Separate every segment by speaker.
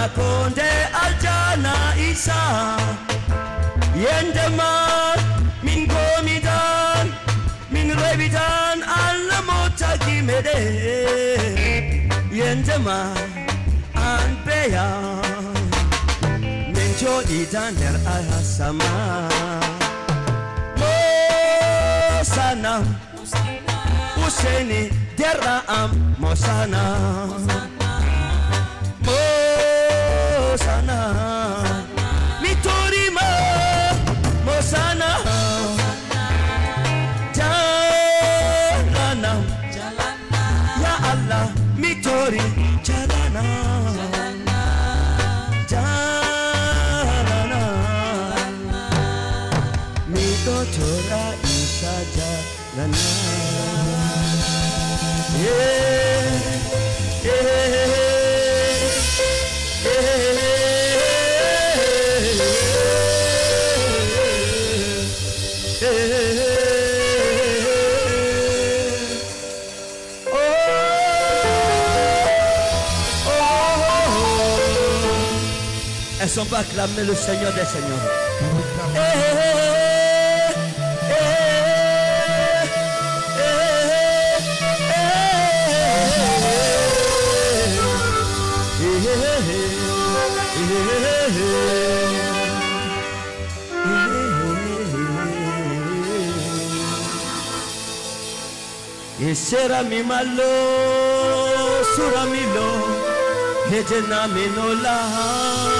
Speaker 1: makonde aljana isa. Yendema min gomidan min rebidan alla mota gimede. Yendema an peya. Min jodidan der ahasama. Mosana useni derra am mosana, mosana. Elles sont pas acclamées le Seigneur des Seigneurs. E sera mi malo, sura mi lo, hejena mi no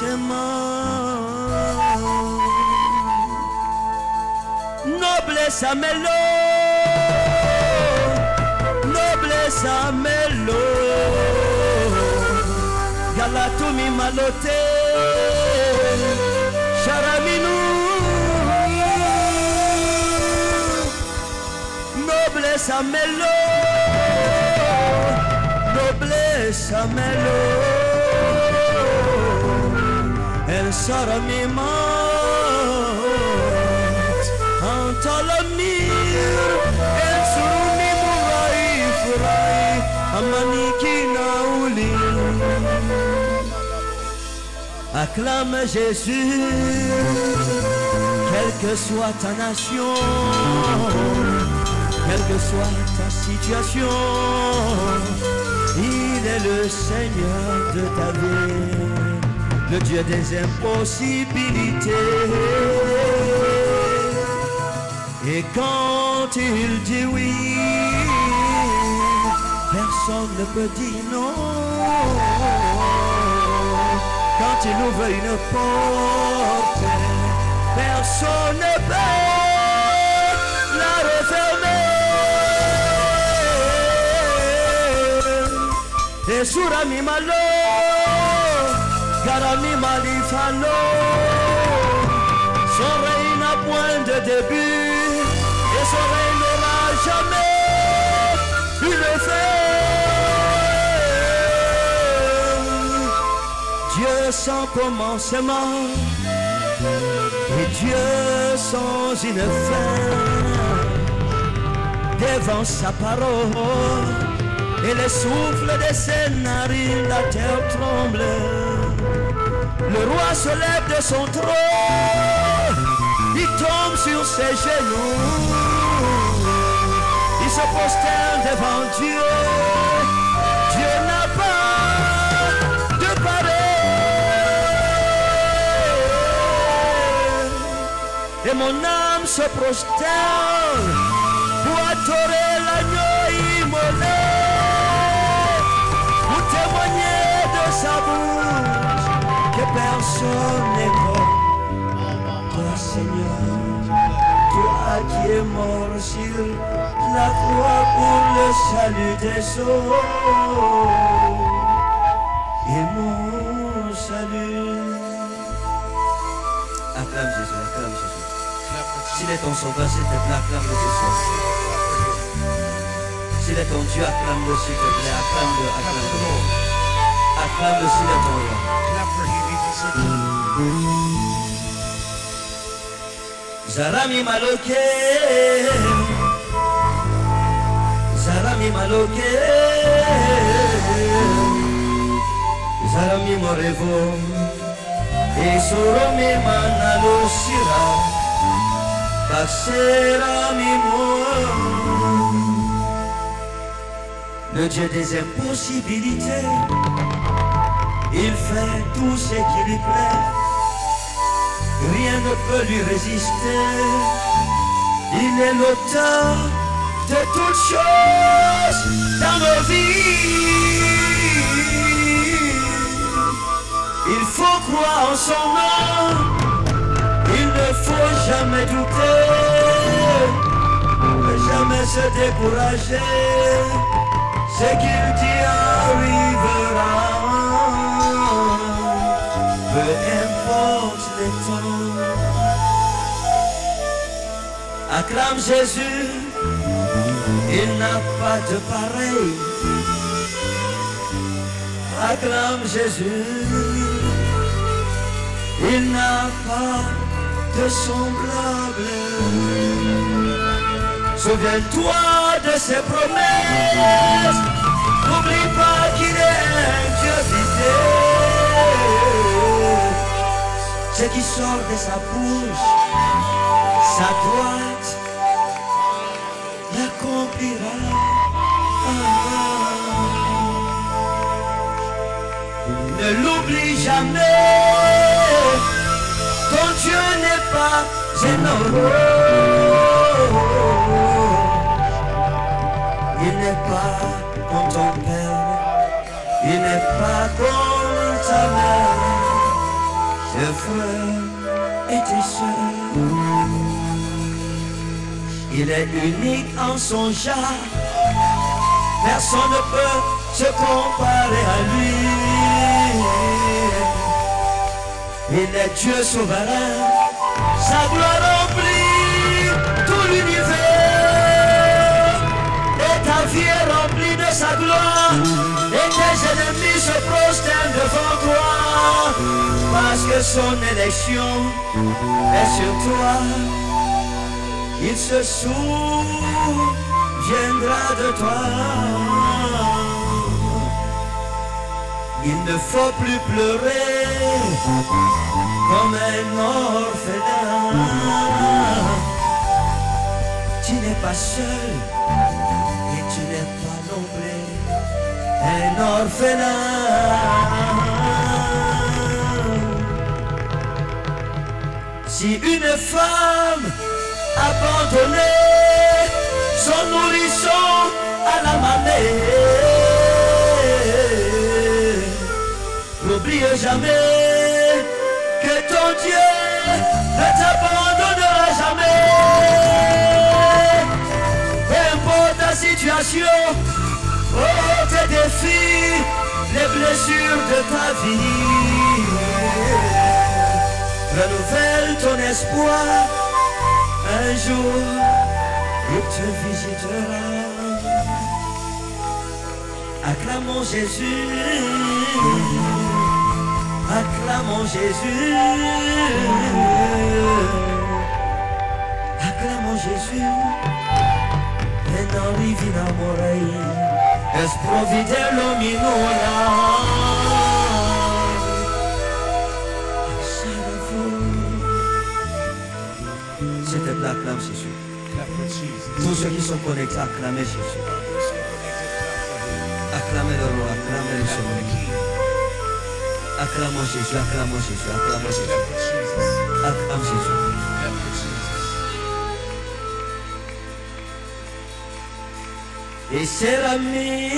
Speaker 1: Yarashema Noblesse melo Noblesse melo Galatumi malote Charaminu Noblesse amelo Noblesse Antalamir El surumi murai furai Amaniki nauli Acclame Jésus, quelle que soit ta nation, quelle que soit ta situation, il est le Seigneur de ta vie, le Dieu des impossibilités. Et quand il dit oui, personne ne peut dire non. Quand il ouvre une porte, personne ne peut la refermer. Et sur mi malo, garami malifalo, son règne n'a point de début, et son règne n'aura jamais une fin. Dieu sans commencement et Dieu sans une fin. Devant sa parole et le souffle de ses narines, la terre tremble. Le roi se lève de son trône, il tombe sur ses genoux, il se prosterne devant Dieu. Dieu n'a pas de pareil. Et mon âme se prosterne personne n'est comme toi, Seigneur. Toi qui est mort sur la croix pour le salut des eaux. Et mon salut. Acclame Jésus, acclame Jésus. S'il est ton sauveur, s'il te plaît, acclame-le ce. S'il est ton Dieu, acclame-le s'il te plaît, acclame-le, acclame-le. Acclame-le s'il est ton roi.
Speaker 2: Clap for him if he's your king.
Speaker 1: Zarami maloke. Zarami maloke. Zarami morevo. E soromi manalo sira. Bakserami mo Le Dieu des impossibilités Il fait tout ce qui lui plaît Rien ne peut lui résister. Il est l'auteur de toutes choses dans nos vies. Il faut croire en son nom. Il ne faut jamais douter. Jamais se décourager. Ce qu'il dit arrivera. Peu importe les temps. Acclame Jésus, il n'a pas de pareil. Acclame Jésus, il n'a pas de semblable. Souviens-toi de ses promesses. N'oublie pas qu'il est un Dieu fidèle. Ce qui sort de sa bouche, sa droite l'accomplira. Ne l'oublie jamais. Ton Dieu n'est pas homme. Il n'est pas comme ton père. Il n'est pas comme mère. Tes frères et sœurs. Il est unique en son genre. Personne ne peut se comparer à lui. Il est Dieu souverain. Sa gloire remplit tout l'univers. Et ta vie est remplie de sa gloire. Ennemis se prosternent devant toi. Parce que son élection est sur toi. Il se souviendra de toi. Il ne faut plus pleurer comme un orphelin. Tu n'es pas seul et tu n'es pas non plus un orphelin. Si une femme abandonnait son nourrisson à la manée, n'oublie jamais que ton Dieu ne t'abandonnera jamais. Peu importe ta situation, oh, tes défis, les blessures de ta vie, renouvelle ton espoir. Un jour, il te visitera. Acclamons Jésus. Acclamons Jésus. Acclamons Jésus. E non rivinamorei. Es providelo minora. S'il te plaît, acclame Jésus. Tous ceux qui sont connectés, acclamez Jésus. Acclamez le roi, acclamez le Seigneur. Acclamons Jésus, acclamons Jésus, acclamons Jésus. Acclame Jésus. Et c'est l'ami,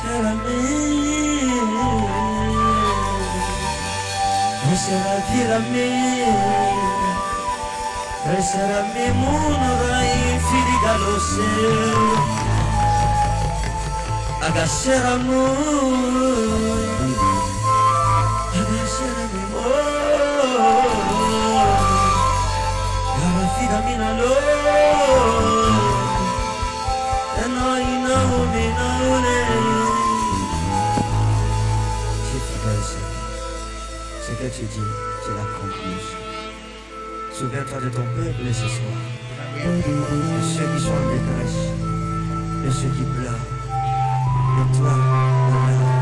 Speaker 1: c'est l'ami, et c'est la vie l'ami. Crescerà mi munura infili galose Agasera mu Agasera mi mo Gama fida mina lo Ena Ce que tu dis, tu l'accomplis Souviens-toi de ton peuple ce soir de ceux qui sont en détresse, de ceux qui pleurent, de toi, Allah.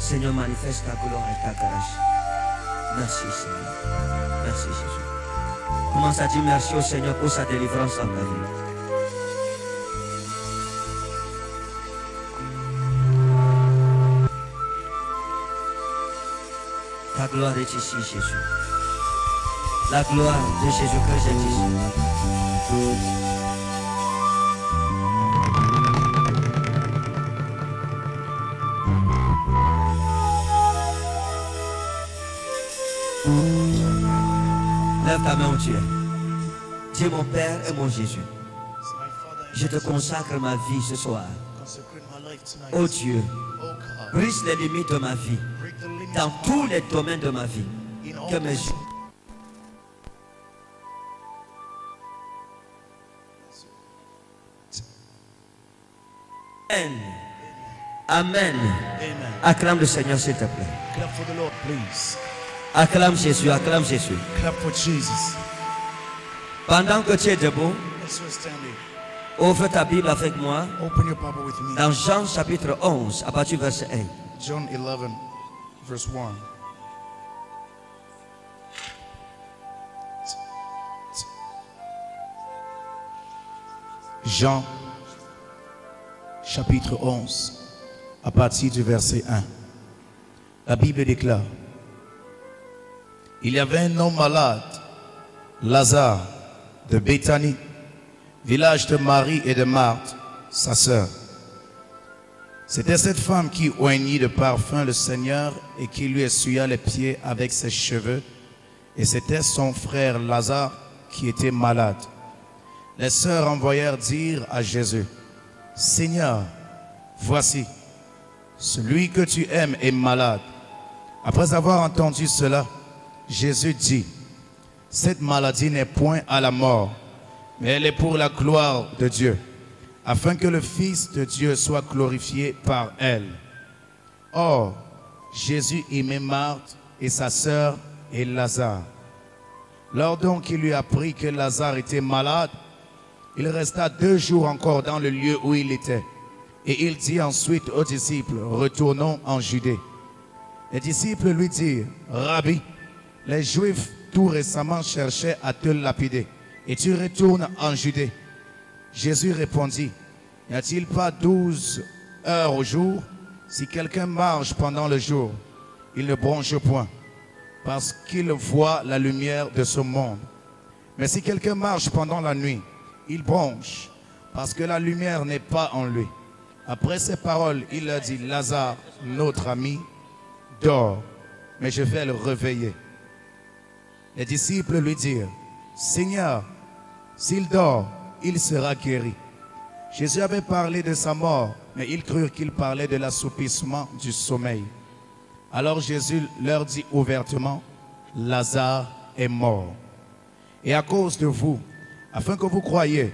Speaker 1: Seigneur, manifeste ta gloire et ta grâce. Merci, Seigneur. Merci, Jésus. Commence à dire merci au Seigneur pour sa délivrance en ta. Ta gloire est ici, Jésus. La gloire de Jésus-Christ est ici. Lève ta main tu es. Dis mon Père et mon Jésus. Je te consacre ma vie ce soir.
Speaker 2: tonight.
Speaker 1: Oh Dieu, brise les limites de ma vie. Dans tous les domaines de ma vie. Que mes
Speaker 2: things.
Speaker 1: Amen. Amen. Acclame le Seigneur, s'il te plaît.
Speaker 2: Clap for the Lord, please.
Speaker 1: Acclame Jésus, acclame Jésus.
Speaker 2: Clap for Jesus.
Speaker 1: Pendant que tu es debout, ouvre ta Bible avec moi
Speaker 2: open your Bible with me.
Speaker 1: dans Jean chapitre 11, à partir du verset 1.
Speaker 2: John 11, verse 1. Jean, chapitre 11, à partir du verset 1. La Bible déclare, Il y avait un homme malade, Lazare, de Béthanie, village de Marie et de Marthe, sa sœur. C'était cette femme qui oignit de parfum le Seigneur et qui lui essuya les pieds avec ses cheveux. Et c'était son frère Lazare qui était malade. Les sœurs envoyèrent dire à Jésus, Seigneur, voici, celui que tu aimes est malade. Après avoir entendu cela, Jésus dit, cette maladie n'est point à la mort, mais elle est pour la gloire de Dieu, afin que le Fils de Dieu soit glorifié par elle. Or, Jésus aimait Marthe et sa sœur et Lazare. Lors donc il lui apprit que Lazare était malade, il resta deux jours encore dans le lieu où il était. Et il dit ensuite aux disciples, retournons en Judée. Les disciples lui dirent, Rabbi, les Juifs tout récemment cherchaient à te lapider, et tu retournes en Judée. Jésus répondit, N'y a-t-il pas douze heures au jour? Si quelqu'un marche pendant le jour, il ne bronche point, parce qu'il voit la lumière de ce monde. Mais si quelqu'un marche pendant la nuit, il bronche, parce que la lumière n'est pas en lui. Après ces paroles, il leur dit, Lazare, notre ami, dort, mais je vais le réveiller. Les disciples lui dirent, Seigneur, s'il dort, il sera guéri. Jésus avait parlé de sa mort, mais ils crurent qu'il parlait de l'assoupissement du sommeil. Alors Jésus leur dit ouvertement, Lazare est mort. Et à cause de vous, afin que vous croyiez,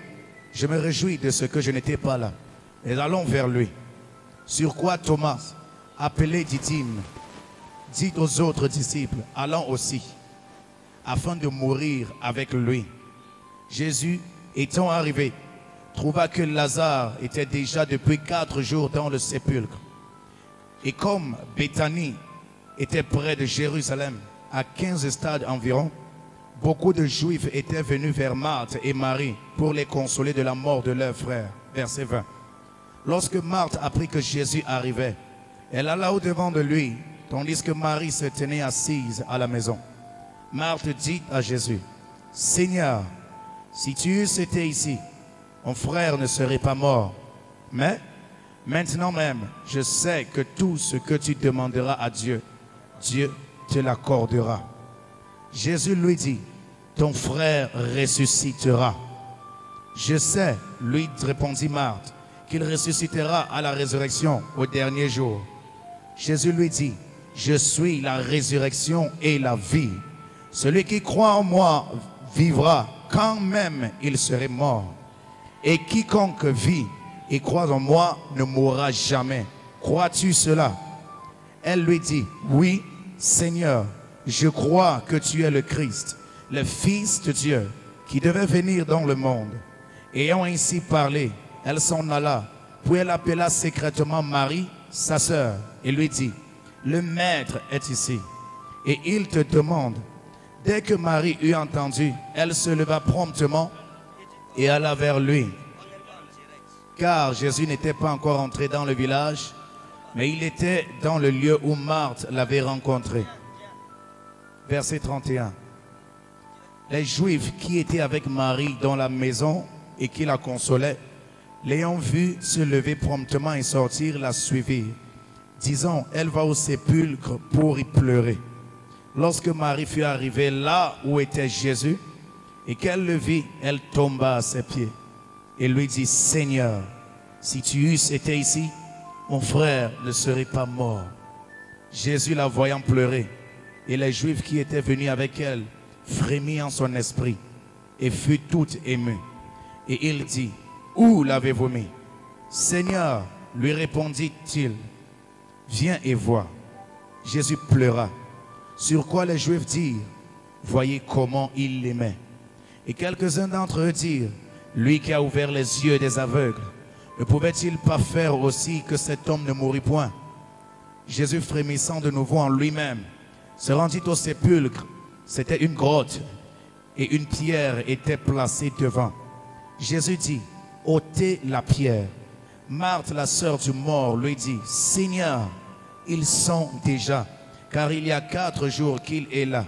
Speaker 2: je me réjouis de ce que je n'étais pas là. Et allons vers lui. Sur quoi Thomas, appelé Didyme, dit aux autres disciples, allons aussi, afin de mourir avec lui. Jésus, étant arrivé, trouva que Lazare était déjà depuis quatre jours dans le sépulcre. Et comme Béthanie était près de Jérusalem, à 15 stades environ, beaucoup de Juifs étaient venus vers Marthe et Marie pour les consoler de la mort de leur frère. Verset 20. Lorsque Marthe apprit que Jésus arrivait, elle alla au-devant de lui, tandis que Marie se tenait assise à la maison. Marthe dit à Jésus, Seigneur, si tu eusses été ici, mon frère ne serait pas mort. Mais maintenant même, je sais que tout ce que tu demanderas à Dieu, Dieu te l'accordera. Jésus lui dit, ton frère ressuscitera. Je sais, lui répondit Marthe, qu'il ressuscitera à la résurrection au dernier jour. Jésus lui dit, je suis la résurrection et la vie. Celui qui croit en moi vivra quand même il serait mort. Et quiconque vit et croit en moi ne mourra jamais. Crois-tu cela? Elle lui dit, oui, Seigneur, je crois que tu es le Christ, le Fils de Dieu, qui devait venir dans le monde. Ayant ainsi parlé, elle s'en alla, puis elle appela secrètement Marie, sa sœur, et lui dit, le Maître est ici, et il te demande. Dès que Marie eut entendu, elle se leva promptement et alla vers lui. Car Jésus n'était pas encore entré dans le village, mais il était dans le lieu où Marthe l'avait rencontré. Verset 31. Les Juifs qui étaient avec Marie dans la maison et qui la consolaient, l'ayant vue se lever promptement et sortir, la suivirent, disant, elle va au sépulcre pour y pleurer. Lorsque Marie fut arrivée là où était Jésus, et qu'elle le vit, elle tomba à ses pieds et lui dit, Seigneur, si tu eusses été ici, mon frère ne serait pas mort. Jésus la voyant pleurer, et les Juifs qui étaient venus avec elle frémit en son esprit et fut tout ému. Et il dit, Où l'avez-vous mis? Seigneur, lui répondit-il, viens et vois. Jésus pleura. Sur quoi les Juifs dirent, voyez comment il l'aimait. Et quelques-uns d'entre eux dirent, lui qui a ouvert les yeux des aveugles, ne pouvait-il pas faire aussi que cet homme ne mourût point? Jésus frémissant de nouveau en lui-même, se rendit au sépulcre. C'était une grotte et une pierre était placée devant. Jésus dit, ôtez la pierre. Marthe, la sœur du mort, lui dit, Seigneur, ils sont déjà, car il y a quatre jours qu'il est là.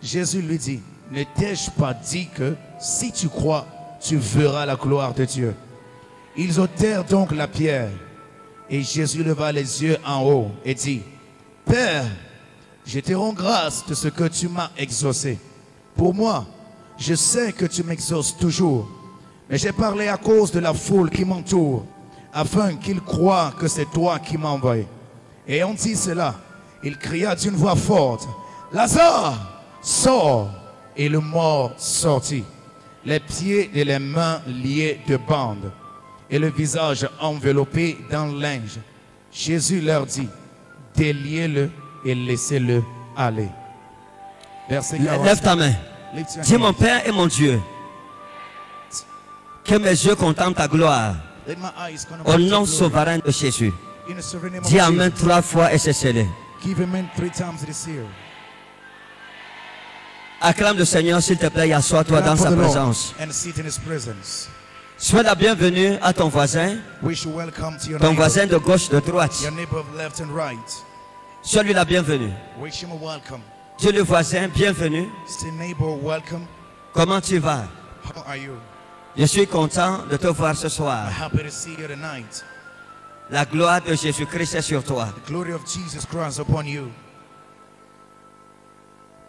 Speaker 2: Jésus lui dit, ne t'ai-je pas dit que si tu crois, tu verras la gloire de Dieu? Ils ôtèrent donc la pierre. Et Jésus leva les yeux en haut et dit, Père, je te rends grâce de ce que tu m'as exaucé. Pour moi, je sais que tu m'exauces toujours, mais j'ai parlé à cause de la foule qui m'entoure, afin qu'ils croient que c'est toi qui envoyé. Et on dit cela, il cria d'une voix forte, Lazare, sors Et le mort sortit, les pieds et les mains liés de bandes, et le visage enveloppé dans linge. Jésus leur dit, déliez-le et laissez-le aller. Verset 40.
Speaker 1: Lève ta main. Dis mon. Père et mon Dieu, que mes yeux contemplent ta gloire au nom souverain de Jésus. Dis Amen trois fois et c'est scellé.
Speaker 2: Give amen three times this year.
Speaker 1: Acclame le Seigneur, s'il te plaît, et assois-toi dans sa présence.
Speaker 2: And sit in his presence?
Speaker 1: Sois la bienvenue à ton voisin,
Speaker 2: Wish you welcome to your
Speaker 1: ton
Speaker 2: neighbor,
Speaker 1: voisin de gauche, de droite.
Speaker 2: your neighbor of left and right.
Speaker 1: Sois-lui la bienvenue.
Speaker 2: Wish him a welcome.
Speaker 1: Dis le voisin, bienvenue.
Speaker 2: Say neighbor, welcome.
Speaker 1: Comment tu vas?
Speaker 2: How are you?
Speaker 1: Je suis content de te voir ce
Speaker 2: I'm
Speaker 1: soir. La gloire de Jésus-Christ est sur toi.
Speaker 2: The glory of Jesus Christ upon you.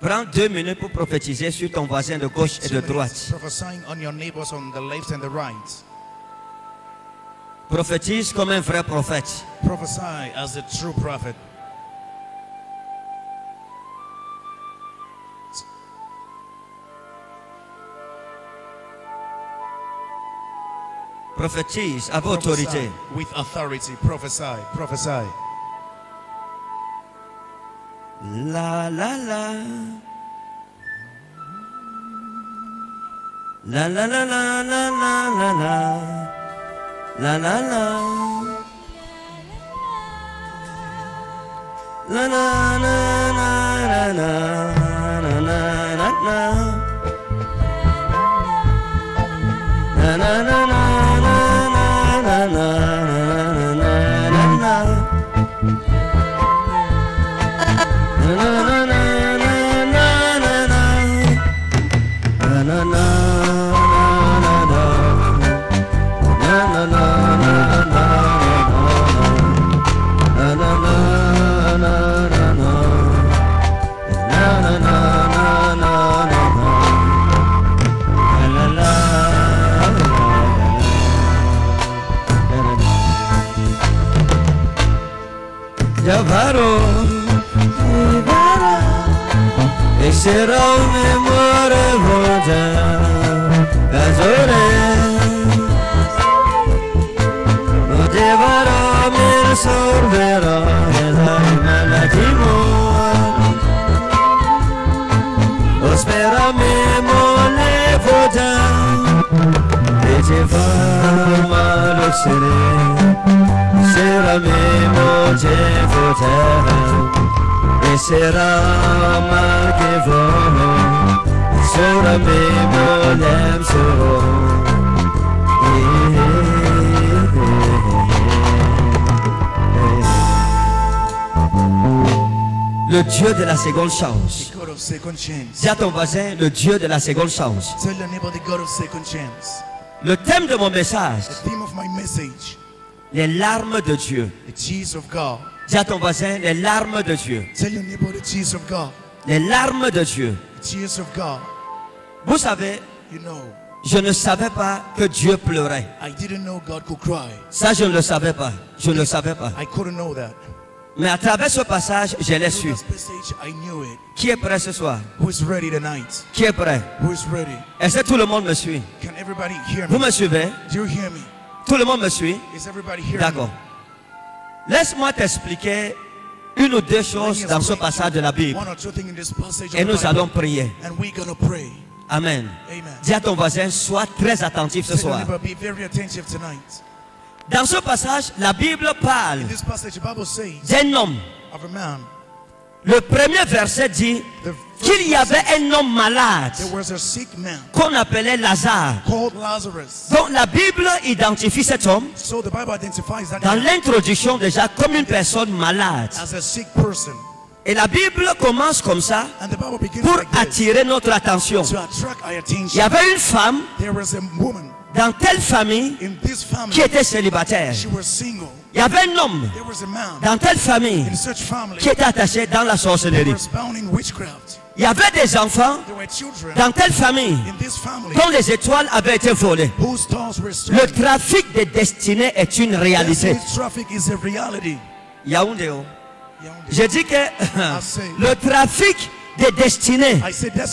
Speaker 1: Prends deux minutes pour prophétiser sur ton voisin de gauche et de droite.
Speaker 2: Prophesying on your neighbors on the left and the right.
Speaker 1: Prophétise comme un vrai prophète.
Speaker 2: Prophesy as a true prophet.
Speaker 1: Prophétise avec autorité.
Speaker 2: With authority. Prophesy. Prophesy.
Speaker 1: La la la. La la la la la la la la. La la la. La la la la la la la la la la. La la la said, oh, man, what a long time That's what I am Oh, dear, but I'm in a sort of bed Oh, Le Dieu de la seconde chance. Dis à ton voisin, le Dieu de la seconde chance.
Speaker 2: Tell your neighbor the God of second chance.
Speaker 1: Le thème de mon message,
Speaker 2: The theme of my message,
Speaker 1: les larmes de Dieu. Dis à ton voisin, les larmes de Dieu.
Speaker 2: Tell your neighbor the tears of God.
Speaker 1: Les larmes de Dieu.
Speaker 2: The tears of God.
Speaker 1: Vous savez,
Speaker 2: You know,
Speaker 1: je ne savais pas que Dieu pleurait.
Speaker 2: I didn't know God could cry.
Speaker 1: Ça, je ne le savais pas. Je ne le savais pas.
Speaker 2: I couldn't know that.
Speaker 1: Mais à travers ce passage, je l'ai su. Qui est prêt ce soir?
Speaker 2: Who is ready tonight?
Speaker 1: Qui est prêt?
Speaker 2: Who is ready?
Speaker 1: Est-ce que tout le monde me suit?
Speaker 2: Can everybody hear
Speaker 1: Vous
Speaker 2: me?
Speaker 1: me suivez?
Speaker 2: Do you hear me?
Speaker 1: Tout le monde me suit?
Speaker 2: Is everybody
Speaker 1: D'accord. Laisse-moi t'expliquer une ou deux choses dans ce passage de la Bible. Et nous allons prier. Amen. Dis à ton voisin, sois très attentif ce soir. Dans ce passage, la Bible parle d'un homme. Le premier verset dit qu'il y avait un homme malade qu'on appelait Lazare.
Speaker 2: called Lazarus.
Speaker 1: Donc la Bible identifie cet homme
Speaker 2: So the Bible identifies that
Speaker 1: dans l'introduction déjà comme une personne malade.
Speaker 2: as a sick person.
Speaker 1: Et la Bible commence comme ça pour attirer notre attention. Il y avait une femme dans telle famille qui était célibataire. Il y avait un homme dans telle famille qui était attaché dans la sorcellerie. Il y avait des enfants dans telle famille dont les étoiles avaient été volées. Le trafic des destinées est une réalité. Yaoundé. oh.
Speaker 2: Yaoundé.
Speaker 1: Je dis que le trafic des destinées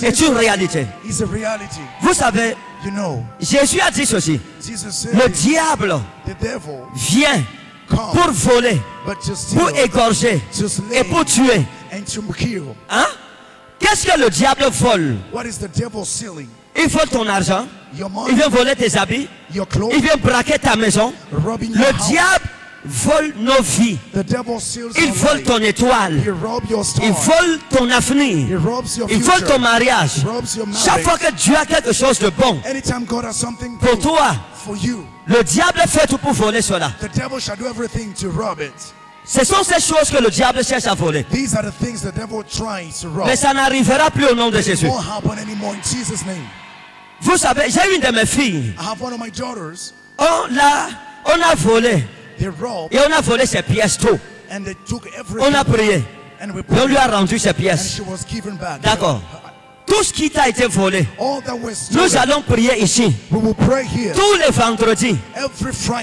Speaker 1: est une réalité. Vous savez, Jésus a dit ceci. Le diable vient pour voler, pour égorger et pour tuer. Hein? Qu'est-ce que le diable vole? Il vole ton argent, il vient voler tes habits, il vient braquer ta maison. Le diable vole nos vies. Il vole ton étoile. Il vole ton avenir. Il vole ton mariage. Chaque fois que Dieu a quelque chose de bon pour toi, le diable fait tout pour voler cela.
Speaker 2: the devil shall do everything to rob it.
Speaker 1: Ce sont ces choses que le diable cherche à voler.
Speaker 2: These are the things the devil tries to rob.
Speaker 1: Mais ça n'arrivera plus au nom de
Speaker 2: It
Speaker 1: Jésus.
Speaker 2: won't happen anymore in Jesus' name.
Speaker 1: Vous savez, j'ai une de mes filles.
Speaker 2: I have one of my daughters.
Speaker 1: On l'a, on a volé
Speaker 2: They robbed
Speaker 1: et on a volé ses pièces tout.
Speaker 2: and they took
Speaker 1: On
Speaker 2: everything.
Speaker 1: a prié
Speaker 2: And we
Speaker 1: et on lui
Speaker 2: prayed,
Speaker 1: a rendu ses
Speaker 2: and
Speaker 1: pièces.
Speaker 2: she was given back.
Speaker 1: D'accord. Tout ce qui t'a été volé, nous allons prier ici tous les vendredis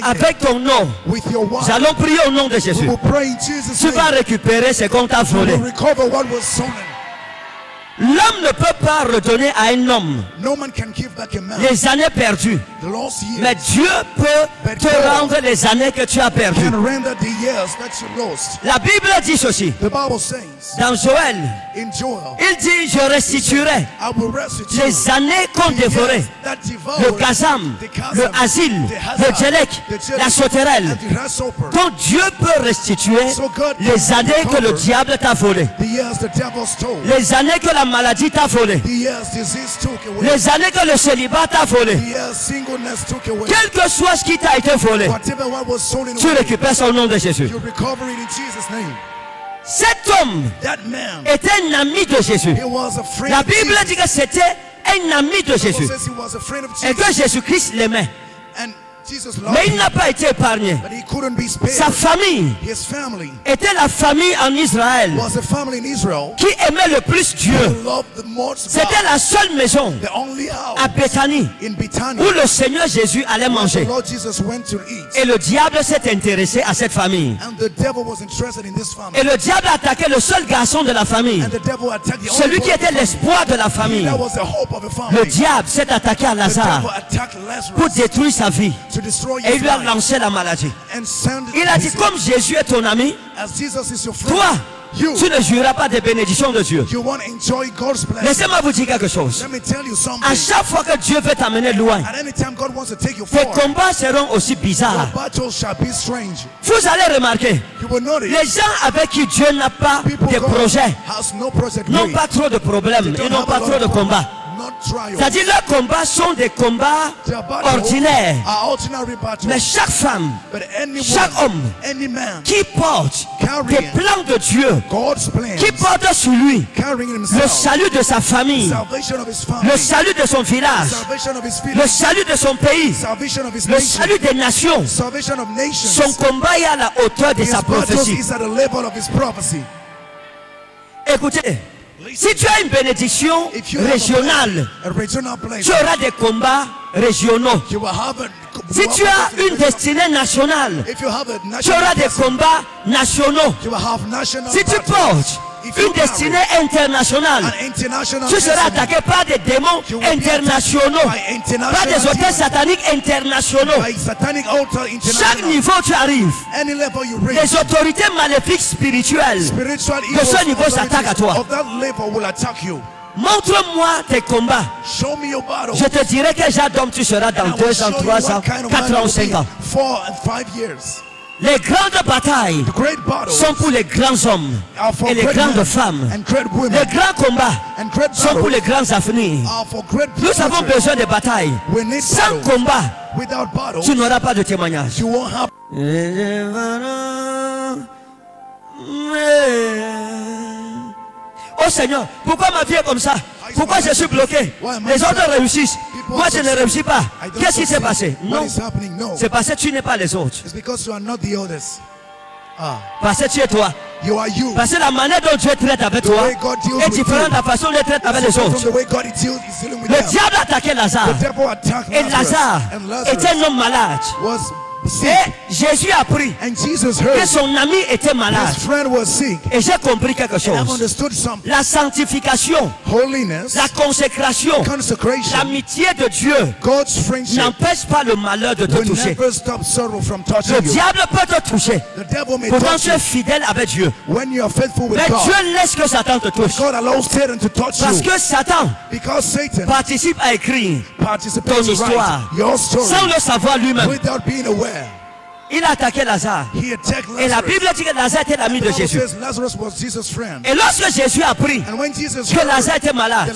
Speaker 1: avec ton nom. Nous allons prier au nom de Jésus. Tu vas récupérer ce qu'on t'a volé. L'homme ne peut pas redonner à un homme
Speaker 2: No man can give back a man
Speaker 1: les années perdues. Mais. Dieu peut te rendre les années que tu as perdues. La Bible dit ceci.
Speaker 2: The Bible says
Speaker 1: Dans Joël,
Speaker 2: in Joel,
Speaker 1: il dit, je restituerai les années qu'on dévorait. Le Kazam, le Asile, le Djelek, la sauterelle. Donc Dieu peut restituer
Speaker 2: So
Speaker 1: les années que le diable t'a volées. Les années que la maladie t'a
Speaker 2: away.
Speaker 1: Les années que le célibat t'a volé. Quel que soit ce qui t'a été volé, tu récupères ça au nom de Jésus. Cet homme était un ami de Jésus. La Bible dit que c'était un ami de Jésus. Et que. Jésus-Christ l'aimait. Mais il n'a pas été épargné. Sa famille était la famille en Israël
Speaker 2: a
Speaker 1: qui aimait le plus Dieu. C'était la seule maison à Bethanie où le Seigneur Jésus allait manger. Et le diable s'est intéressé à cette famille. Et le diable attaquait le seul garçon de la famille. Celui qui était l'espoir de la famille. Le diable s'est attaqué à Lazare pour détruire sa vie.
Speaker 2: To destroy
Speaker 1: Et il lui a lancé la maladie. Il a dit, comme Jésus est ton ami, toi,
Speaker 2: you
Speaker 1: tu ne jouiras pas des bénédictions de Dieu. Laissez-moi vous dire quelque chose.
Speaker 2: Let me tell you something.
Speaker 1: À chaque fois que Dieu veut t'amener loin, tes combats seront aussi bizarres. Vous allez remarquer, les gens avec qui Dieu n'a pas de projet n'ont pas trop de problèmes
Speaker 2: don't
Speaker 1: n'ont pas trop de combats. C'est-à-dire leurs combats sont des combats
Speaker 2: battles
Speaker 1: ordinaires. Mais chaque femme
Speaker 2: anyone,
Speaker 1: chaque homme
Speaker 2: man,
Speaker 1: qui porte des plans de Dieu, qui porte sur lui le salut de sa famille,
Speaker 2: family,
Speaker 1: le salut de son village, le salut de son pays, le
Speaker 2: nation,
Speaker 1: salut des nations. Son combat est à la hauteur de
Speaker 2: His
Speaker 1: sa prophétie. Écoutez, si tu as une bénédiction régionale, tu auras des combats régionaux. Si tu as une destinée nationale, tu auras des combats nationaux. Si tu portes une destinée internationale, tu seras attaqué par des démons internationaux, par des hôtels sataniques internationaux. Chaque niveau tu arrives, les autorités maléfiques spirituelles de ce niveau s'attaquent à toi. Montre-moi tes combats.
Speaker 2: Show me your battle.
Speaker 1: Je te dirai quel genre d'homme tu seras dans
Speaker 2: and I will
Speaker 1: 200,
Speaker 2: show you
Speaker 1: 300,
Speaker 2: what kind of man
Speaker 1: 4
Speaker 2: you
Speaker 1: ans,
Speaker 2: will
Speaker 1: 5
Speaker 2: be.
Speaker 1: ans. Les grandes batailles sont pour les grands hommes et les grandes femmes. Les grands combats sont pour les grands avenirs. Nous avons besoin de batailles. Sans combat, tu n'auras pas de témoignage. Oh Seigneur, pourquoi ma vie est comme ça? Pourquoi je suis bloqué? Les autres réussissent. Moi, je ne réussis pas. Qu'est-ce qui s'est passé? Non. C'est parce que tu n'es pas les autres.
Speaker 2: Ah,
Speaker 1: Parce que tu es toi. Parce que la manière dont Dieu traite avec toi est différente de la façon dont il traite avec les autres. Le diable attaquait Lazare.
Speaker 2: The devil attacked
Speaker 1: Et Lazare était un homme malade. Et Jésus a appris
Speaker 2: And Jesus
Speaker 1: que son ami était malade.
Speaker 2: his friend was sick.
Speaker 1: Et j'ai compris quelque chose. La sanctification,
Speaker 2: Holiness,
Speaker 1: la consécration, l'amitié de Dieu n'empêche pas le malheur de te toucher.
Speaker 2: never stop sorrow from
Speaker 1: Le diable peut te toucher.
Speaker 2: The devil may
Speaker 1: Pourtant tu es fidèle avec Dieu. Mais
Speaker 2: God.
Speaker 1: Dieu laisse que Satan te touche.
Speaker 2: God allows Satan to touch
Speaker 1: Parce que Satan
Speaker 2: because Satan
Speaker 1: participe à écrire ton
Speaker 2: to
Speaker 1: histoire. sans le savoir lui-même. Il a attaqué Lazare.
Speaker 2: He
Speaker 1: Et la. Bible dit que Lazare était l'ami de Jésus. Et lorsque Jésus a appris que Lazare était malade,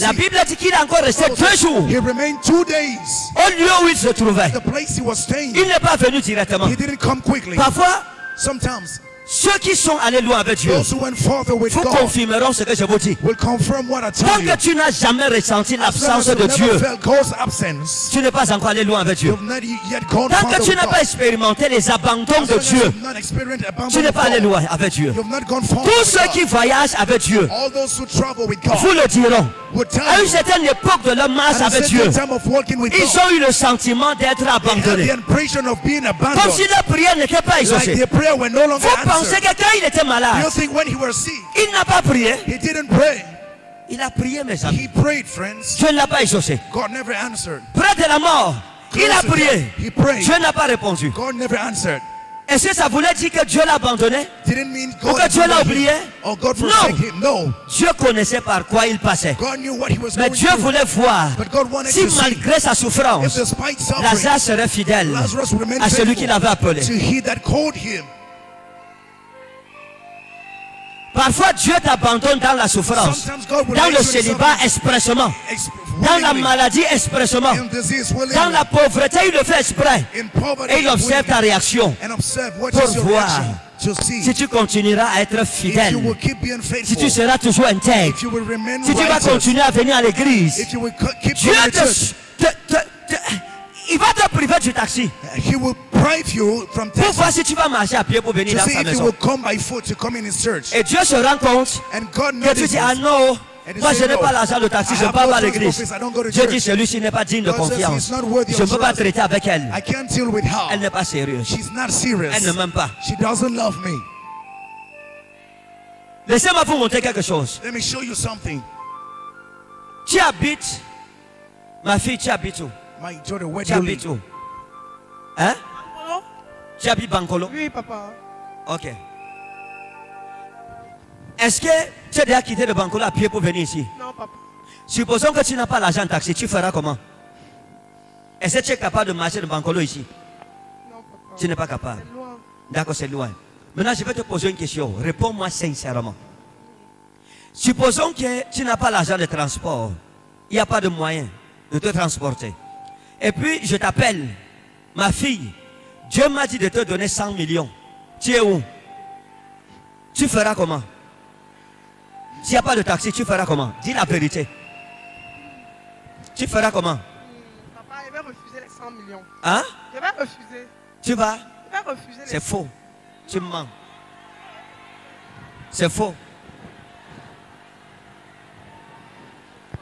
Speaker 1: la Bible dit qu'il a encore resté deux jours
Speaker 2: he remained two days.
Speaker 1: au lieu où il se trouvait. Il n'est pas venu directement.
Speaker 2: he didn't come quickly.
Speaker 1: Parfois,
Speaker 2: Sometimes
Speaker 1: ceux qui sont allés loin avec Dieu vous confirmeront ce que je vous dis. Tant que tu n'as jamais ressenti l'absence de Dieu, tu n'es pas encore allé loin avec Dieu. Tant que tu n'as pas expérimenté les abandons de Dieu, tu n'es pas allé loin avec Dieu. Tous ceux qui voyagent avec Dieu vous le diront. À une certaine époque de leur marche avec Dieu, ils ont eu le sentiment d'être abandonnés. Comme si leur prière n'était pas exaucée. Pensez que quand il était
Speaker 2: You
Speaker 1: malade,
Speaker 2: think when he was sick,
Speaker 1: il n'a pas prié.
Speaker 2: he didn't pray.
Speaker 1: Il a prié, mes amis.
Speaker 2: He prayed, friends.
Speaker 1: Dieu ne l'a pas exaucé.
Speaker 2: God never answered.
Speaker 1: Près de la mort, il a prié.
Speaker 2: death, He prayed.
Speaker 1: Dieu n'a pas répondu.
Speaker 2: God never answered.
Speaker 1: Est-ce que ça voulait dire que Dieu l'a abandonné? Ou que Dieu l'a oublié? Non.
Speaker 2: No.
Speaker 1: Dieu connaissait par quoi il passait. Mais Dieu voulait voir si malgré sa souffrance, Lazare serait fidèle à celui qui
Speaker 2: faithful
Speaker 1: l'avait appelé. Parfois, Dieu t'abandonne dans la souffrance, dans le célibat
Speaker 2: suffering,
Speaker 1: expressement,
Speaker 2: ex-
Speaker 1: dans la maladie expressément, dans la pauvreté, il le fait exprès. Et il observe ta réaction. pour voir Si tu continueras à être fidèle, si tu seras toujours intègre, si tu vas continuer à venir à l'église, Dieu te- il va te priver du taxi
Speaker 2: He will prive you from
Speaker 1: pour voir
Speaker 2: taxi
Speaker 1: si tu vas marcher à pied pour venir
Speaker 2: to
Speaker 1: dans
Speaker 2: see
Speaker 1: sa
Speaker 2: if you
Speaker 1: maison.
Speaker 2: will come by foot to come in his church.
Speaker 1: Et Dieu se rend compte
Speaker 2: And God
Speaker 1: que tu dis, ah non, moi je n'ai
Speaker 2: "No,
Speaker 1: pas l'argent de taxi,
Speaker 2: I
Speaker 1: je ne
Speaker 2: no
Speaker 1: pas à l'église.
Speaker 2: church.
Speaker 1: dit, celui-ci n'est pas digne de confiance. Je ne peux pas traiter avec elle.
Speaker 2: I can't deal with
Speaker 1: Elle
Speaker 2: her.
Speaker 1: n'est pas sérieuse.
Speaker 2: She's not serious.
Speaker 1: Elle ne m'aime pas.
Speaker 2: She doesn't love me.
Speaker 1: Laissez-moi vous montrer quelque chose.
Speaker 2: Let me show you something.
Speaker 1: Tu habites, ma fille, tu habites où?
Speaker 2: Live?
Speaker 1: où Hein? Tu habites Bankolo
Speaker 3: Oui, papa.
Speaker 1: Ok. Est-ce que tu as déjà quitté le Bankolo à pied pour venir ici?
Speaker 3: Non, papa.
Speaker 1: Supposons que tu n'as pas l'argent de taxi, tu feras comment? Est-ce que tu es capable de marcher de Bankolo ici?
Speaker 3: Non, papa.
Speaker 1: Tu n'es pas capable. D'accord, c'est loin. Maintenant, je vais te poser une question. Réponds-moi sincèrement. Supposons que tu n'as pas l'argent de transport. Il n'y a pas de moyen de te transporter. Et puis, je t'appelle, ma fille. Dieu m'a dit de te donner 100 millions. Tu es où? Tu feras comment? S'il n'y a pas de taxi, tu feras comment? Dis la vérité. Tu feras comment?
Speaker 3: Papa, il va refuser les 100 millions.
Speaker 1: Hein?
Speaker 3: Je vais refuser.
Speaker 1: Tu vas?
Speaker 3: Il va refuser les
Speaker 1: C'est faux. Tu mens. C'est faux.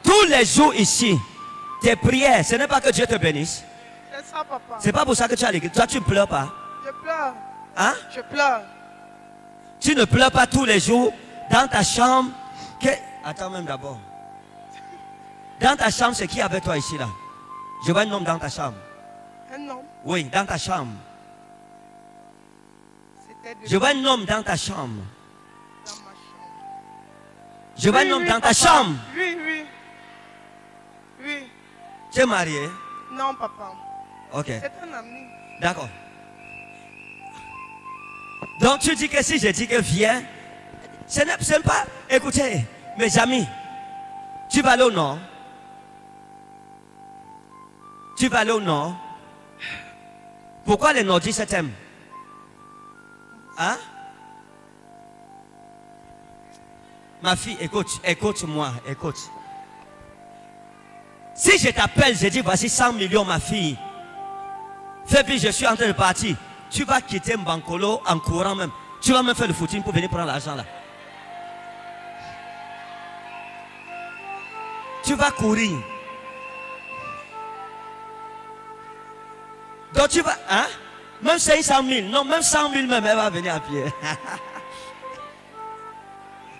Speaker 1: Tous les jours ici, tes prières, ce n'est pas que Dieu te bénisse.
Speaker 3: C'est ça, papa.
Speaker 1: C'est pas pour ça que tu as l'église. Toi, tu ne pleures pas.
Speaker 3: Je pleure.
Speaker 1: Hein?
Speaker 3: Je pleure.
Speaker 1: Tu ne pleures pas tous les jours dans ta chambre. Que- Attends même d'abord. Dans ta chambre, c'est qui avec toi ici là? Je vois un homme dans ta chambre.
Speaker 3: Un homme,
Speaker 1: Oui, dans ta chambre.
Speaker 3: de
Speaker 1: Je vois un homme dans ta chambre.
Speaker 3: dans ma chambre.
Speaker 1: Je vois
Speaker 3: Oui,
Speaker 1: un homme
Speaker 3: oui,
Speaker 1: dans ta chambre.
Speaker 3: Oui, oui. Oui.
Speaker 1: Tu es marié?
Speaker 3: Non, papa.
Speaker 1: Ok.
Speaker 3: C'est un ami.
Speaker 1: D'accord. Donc tu dis que si je dis que viens, ce n'est pas. Écoutez, mes amis, tu vas aller au nord. Tu vas aller au nord. Pourquoi les nordistes t'aiment? Hein? Ma fille, écoute, écoute-moi, écoute. Si je t'appelle, je dis voici 100 millions, ma fille. Fais puis je suis en train de partir. Tu vas quitter Mbankolo en courant même. Tu vas même faire le footing pour venir prendre l'argent là. Tu vas courir. Donc tu vas, hein? Même 500 000, non, même 100 000 même, elle va venir à pied.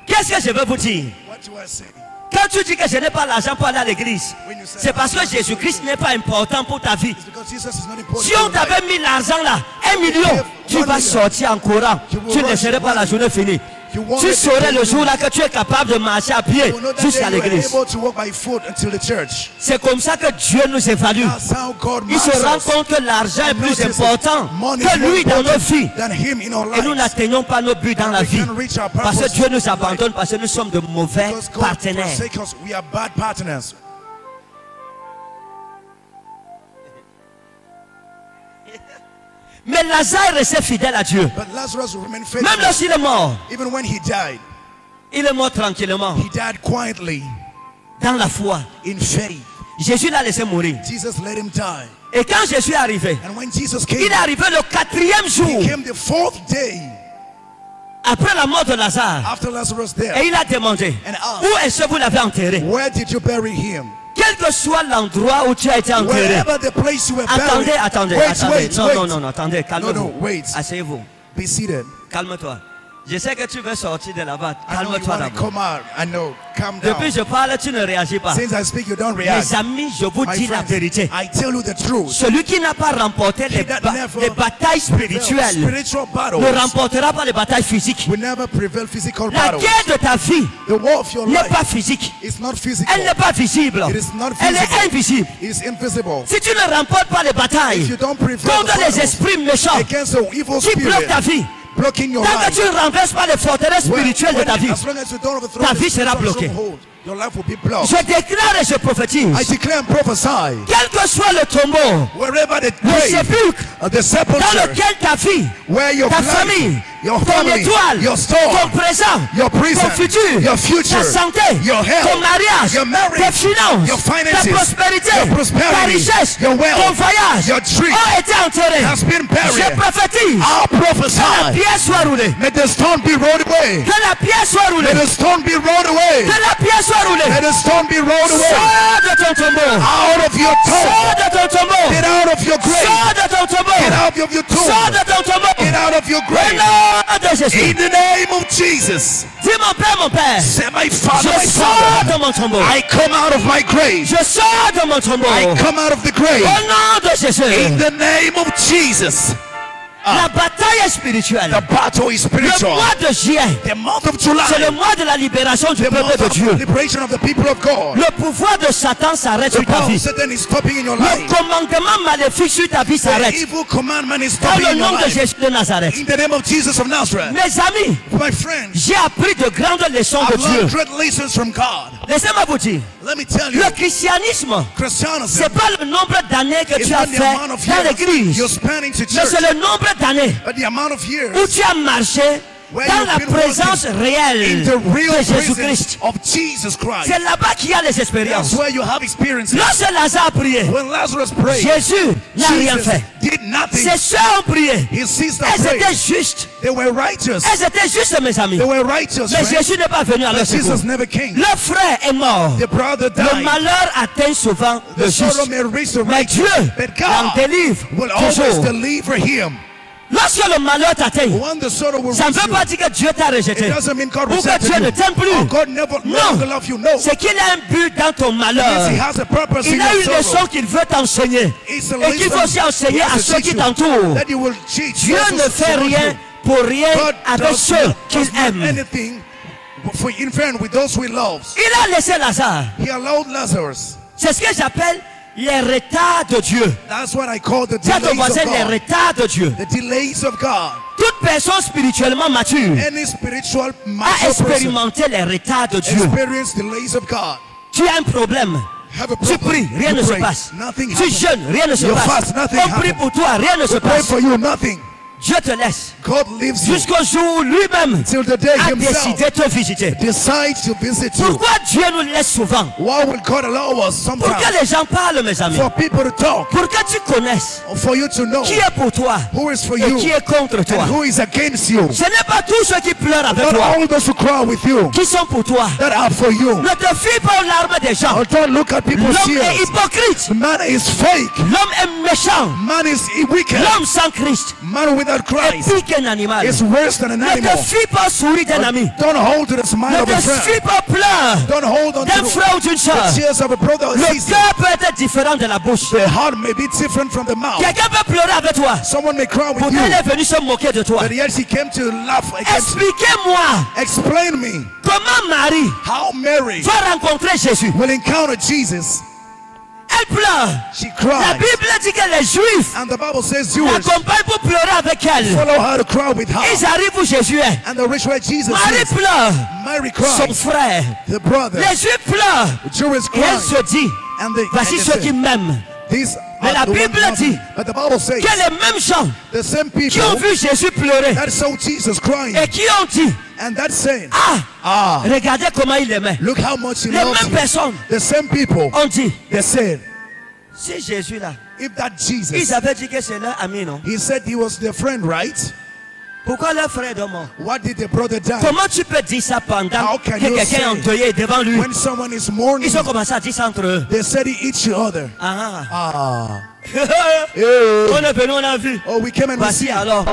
Speaker 1: Qu'est-ce que je veux vous dire?
Speaker 2: What do I say?
Speaker 1: Quand tu dis que je n'ai pas l'argent pour aller à l'église, c'est parce que Jésus-Christ n'est pas important pour ta vie. Si on t'avait mis l'argent là, un million, tu vas sortir en courant. Tu ne laisserais pas la journée finie. Tu saurais le jour là que tu es capable de marcher à pied jusqu'à l'église. C'est comme ça que Dieu nous évalue. Il se rend compte que l'argent est plus important que lui dans nos vies. Et nous n'atteignons pas nos buts dans la vie. Parce que Dieu nous abandonne, parce que nous sommes de mauvais partenaires. Mais Lazare restait fidèle à Dieu.
Speaker 2: But Lazarus remained
Speaker 1: Même lorsqu'il est mort,
Speaker 2: Even when he died,
Speaker 1: il est mort tranquillement,
Speaker 2: he died quietly
Speaker 1: dans la foi.
Speaker 2: in faith.
Speaker 1: Jésus l'a laissé mourir.
Speaker 2: Jesus let him die.
Speaker 1: Et quand Jésus est arrivé,
Speaker 2: And when Jesus came,
Speaker 1: il est arrivé le quatrième jour
Speaker 2: he came the fourth day
Speaker 1: après la mort de Lazare.
Speaker 2: after Lazarus'
Speaker 1: Et il a demandé,
Speaker 2: asked,
Speaker 1: où est-ce que vous l'avez enterré?
Speaker 2: Where did you bury him?
Speaker 1: Quel que soit l'endroit où tu as été enterré.
Speaker 2: Wherever the place you were buried.
Speaker 1: Attendez, attendez,
Speaker 2: wait,
Speaker 1: attendez.
Speaker 2: wait,
Speaker 1: non,
Speaker 2: wait.
Speaker 1: non, non, attendez,
Speaker 2: No,
Speaker 1: calmez-vous.
Speaker 2: no, wait.
Speaker 1: Asseyez-vous,
Speaker 2: Be seated.
Speaker 1: calme-toi. Je sais que tu veux sortir de là-bas. Calme-toi d'abord. Depuis je parle, tu ne réagis pas.
Speaker 2: Since I speak, you don't react.
Speaker 1: Mes amis, je vous
Speaker 2: My
Speaker 1: dis la vérité.
Speaker 2: I tell you the truth.
Speaker 1: Celui qui n'a pas remporté les, ba- batailles spirituelles ne remportera pas les batailles physiques.
Speaker 2: will never prevail physical
Speaker 1: La guerre de ta vie n'est pas physique.
Speaker 2: is not physical.
Speaker 1: Elle n'est pas visible.
Speaker 2: It is not
Speaker 1: Elle est invisible.
Speaker 2: It is invisible.
Speaker 1: Si tu ne remportes pas les batailles
Speaker 2: If you don't prevail
Speaker 1: contre
Speaker 2: the
Speaker 1: les esprits méchants
Speaker 2: against the evil
Speaker 1: qui bloquent ta vie,
Speaker 2: blocking your
Speaker 1: tant que tu ne renverses pas les forteresses
Speaker 2: when-
Speaker 1: spirituelles de ta vie, ta vie sera bloquée.
Speaker 2: stronghold, your life will be blocked.
Speaker 1: je déclare et je prophétise,
Speaker 2: I declare and prophesy,
Speaker 1: quel que soit le tombeau,
Speaker 2: wherever the
Speaker 1: le sépulcre
Speaker 2: uh, the
Speaker 1: dans lequel ta vie,
Speaker 2: where your
Speaker 1: ta famille,
Speaker 2: Your
Speaker 1: ton
Speaker 2: family,
Speaker 1: étoile,
Speaker 2: your storm,
Speaker 1: ton présent,
Speaker 2: your prison,
Speaker 1: ton futur,
Speaker 2: your future,
Speaker 1: ta santé,
Speaker 2: your health,
Speaker 1: ton mariage,
Speaker 2: your marriage,
Speaker 1: tes finances,
Speaker 2: your finances,
Speaker 1: ta prospérité,
Speaker 2: your prosperity,
Speaker 1: ta richesse,
Speaker 2: your wealth,
Speaker 1: ton voyage
Speaker 2: your dream
Speaker 1: ont été enterrés.
Speaker 2: has been buried.
Speaker 1: Je prophétise
Speaker 2: I
Speaker 1: que la
Speaker 2: prophesy.
Speaker 1: pierre soit roulée.
Speaker 2: May the stone be rolled away.
Speaker 1: Que la pierre soit roulée.
Speaker 2: May the stone be rolled away.
Speaker 1: Que la pierre soit roulée.
Speaker 2: May the stone be rolled away.
Speaker 1: Sors de ton tombeau.
Speaker 2: Out of your
Speaker 1: Sors
Speaker 2: tomb.
Speaker 1: de ton tombeau.
Speaker 2: Get out of your grave.
Speaker 1: Sors de ton tombeau.
Speaker 2: Get out of your tomb.
Speaker 1: Sors de ton tombeau.
Speaker 2: Get out of your grave.
Speaker 1: Nom de Jésus.
Speaker 2: In the name of Jesus.
Speaker 1: Dis mon père, mon père.
Speaker 2: Say, my Father, my
Speaker 1: Je sors
Speaker 2: Father.
Speaker 1: de mon tombeau.
Speaker 2: I come out of my grave.
Speaker 1: Je sors de mon tombeau.
Speaker 2: I come out of the grave.
Speaker 1: Au nom de Jésus.
Speaker 2: In the name of Jesus.
Speaker 1: La bataille est spirituelle.
Speaker 2: The battle is
Speaker 1: Le
Speaker 2: spiritual.
Speaker 1: mois de juillet,
Speaker 2: The month of
Speaker 1: c'est le mois de la libération du peuple de Dieu.
Speaker 2: liberation of the people of God.
Speaker 1: Le pouvoir de Satan s'arrête sur ta vie. Le commandement maléfique sur ta vie
Speaker 2: The
Speaker 1: s'arrête. Dans le nom de. Jésus de Nazareth.
Speaker 2: In the name of Jesus of Nazareth.
Speaker 1: Mes amis,
Speaker 2: My friends,
Speaker 1: j'ai appris de grandes leçons de Dieu.
Speaker 2: great lessons from God.
Speaker 1: Laissez-moi vous dire,
Speaker 2: Let me tell you,
Speaker 1: le christianisme,
Speaker 2: Christianity
Speaker 1: c'est pas le nombre d'années que tu as fait dans l'église, mais c'est le nombre d'années
Speaker 2: of years
Speaker 1: où tu as marché dans la présence réelle de Jésus-Christ. C'est là-bas qu'il y a les expériences. Lorsque Lazare a prié, Jésus n'a rien fait. Ses soeurs ont prié. Elles étaient justes. Elles étaient justes, mes amis.
Speaker 2: They were righteous.
Speaker 1: Mais. Jésus n'est pas venu à leur secours. Le frère est mort.
Speaker 2: The brother
Speaker 1: Le malheur atteint souvent le juste. Mais Dieu l'en délivre toujours. Lorsque le malheur t'atteint, ça ne veut pas dire que Dieu t'a rejeté. Ou que Dieu ne t'aime plus.
Speaker 2: No
Speaker 1: Non. C'est qu'il a un but dans ton malheur. Il a une leçon qu'il veut t'enseigner. Et qu'il faut aussi enseigner à ceux qui t'entourent. Dieu ne fait rien pour rien avec ceux qu'il aime. Il a laissé Lazare. C'est ce que j'appelle les retards de Dieu.
Speaker 2: That's what I call the
Speaker 1: ton voisin les retards de Dieu.
Speaker 2: The delays of God.
Speaker 1: Toute personne spirituellement mature
Speaker 2: Any spiritual
Speaker 1: a
Speaker 2: mature
Speaker 1: expérimenté les retards de Dieu.
Speaker 2: experience delays of God.
Speaker 1: Tu as un problème. Tu pries, rien
Speaker 2: you
Speaker 1: ne se passe.
Speaker 2: Nothing
Speaker 1: Tu jeûnes, rien ne se passe.
Speaker 2: fast,
Speaker 1: On prie pour toi, rien ne se
Speaker 2: We
Speaker 1: passe.
Speaker 2: for you, nothing.
Speaker 1: Dieu te laisse. Jusqu'au jour où lui-même a décidé de te visiter.
Speaker 2: decides to visit you.
Speaker 1: Pourquoi Dieu nous laisse souvent? Pour que les gens parlent, mes amis.
Speaker 2: for people to talk,
Speaker 1: Pour que tu connaisses
Speaker 2: for you to know
Speaker 1: qui est pour toi
Speaker 2: who is for
Speaker 1: et
Speaker 2: you
Speaker 1: qui est contre toi.
Speaker 2: and who is against you?
Speaker 1: Ce n'est pas tous ceux qui pleurent avec toi qui sont pour toi.
Speaker 2: that are for you.
Speaker 1: Ne te fie pas aux larmes des gens.
Speaker 2: Or don't look at people's
Speaker 1: L'homme est hypocrite. L'homme est méchant. L'homme sans Christ
Speaker 2: Man without
Speaker 1: est
Speaker 2: Christ
Speaker 1: pire qu'un animal.
Speaker 2: is worse than an
Speaker 1: Ne
Speaker 2: animal.
Speaker 1: te fie pas au sourire d'un ami.
Speaker 2: Don't hold to the smile
Speaker 1: Ne
Speaker 2: of a
Speaker 1: te
Speaker 2: friend.
Speaker 1: fie pas au pleurs
Speaker 2: Don't hold on to
Speaker 1: d'un
Speaker 2: the,
Speaker 1: frère ou d'une soeur.
Speaker 2: the tears of a brother or
Speaker 1: Le
Speaker 2: sister.
Speaker 1: cœur peut être différent de la bouche.
Speaker 2: The heart may be different from the mouth.
Speaker 1: Quelqu'un peut pleurer avec toi.
Speaker 2: Someone may cry with
Speaker 1: Pourtant,
Speaker 2: you,
Speaker 1: il est venu se moquer de toi.
Speaker 2: but yet he came to laugh against you.
Speaker 1: Expliquez-moi
Speaker 2: Explain me
Speaker 1: comment Marie
Speaker 2: how Mary
Speaker 1: va rencontrer Jésus?
Speaker 2: will encounter Jesus.
Speaker 1: La. Bible dit que les Juifs l'accompagnent pour pleurer avec elle.
Speaker 2: follow her to cry with her.
Speaker 1: Ils arrivent où Jésus est.
Speaker 2: And the rich where Jesus
Speaker 1: Marie
Speaker 2: is.
Speaker 1: pleure.
Speaker 2: Mary
Speaker 1: Son frère.
Speaker 2: The brother.
Speaker 1: Les Juifs pleurent.
Speaker 2: The
Speaker 1: Et elle se dit,
Speaker 2: And
Speaker 1: voici ceux qui m'aiment.
Speaker 2: These
Speaker 1: Mais la Bible dit
Speaker 2: says
Speaker 1: Que les mêmes gens
Speaker 2: the same
Speaker 1: qui ont vu Jésus pleurer
Speaker 2: that saw Jesus crying
Speaker 1: et qui ont dit,
Speaker 2: and that saying,
Speaker 1: ah,
Speaker 2: Ah,
Speaker 1: regardez comment il aimait.
Speaker 2: look how much he
Speaker 1: Les mêmes
Speaker 2: you.
Speaker 1: personnes
Speaker 2: The same people
Speaker 1: ont dit,
Speaker 2: they said,
Speaker 1: si Jésus là,
Speaker 2: if that Jesus,
Speaker 1: ils avaient dit que c'est leur ami, non?
Speaker 2: He said he was their friend, right?
Speaker 1: Pourquoi leur frère est mort?
Speaker 2: What did the brother die?
Speaker 1: Comment tu peux dire ça pendant que quelqu'un est endeuillé devant lui?
Speaker 2: When someone is mourning,
Speaker 1: Ils ont commencé à dire ça entre eux.
Speaker 2: they said each other.
Speaker 1: Ah.
Speaker 2: Ah,
Speaker 1: on est venu, on a vu.
Speaker 2: oh, we came and
Speaker 1: Voici alors.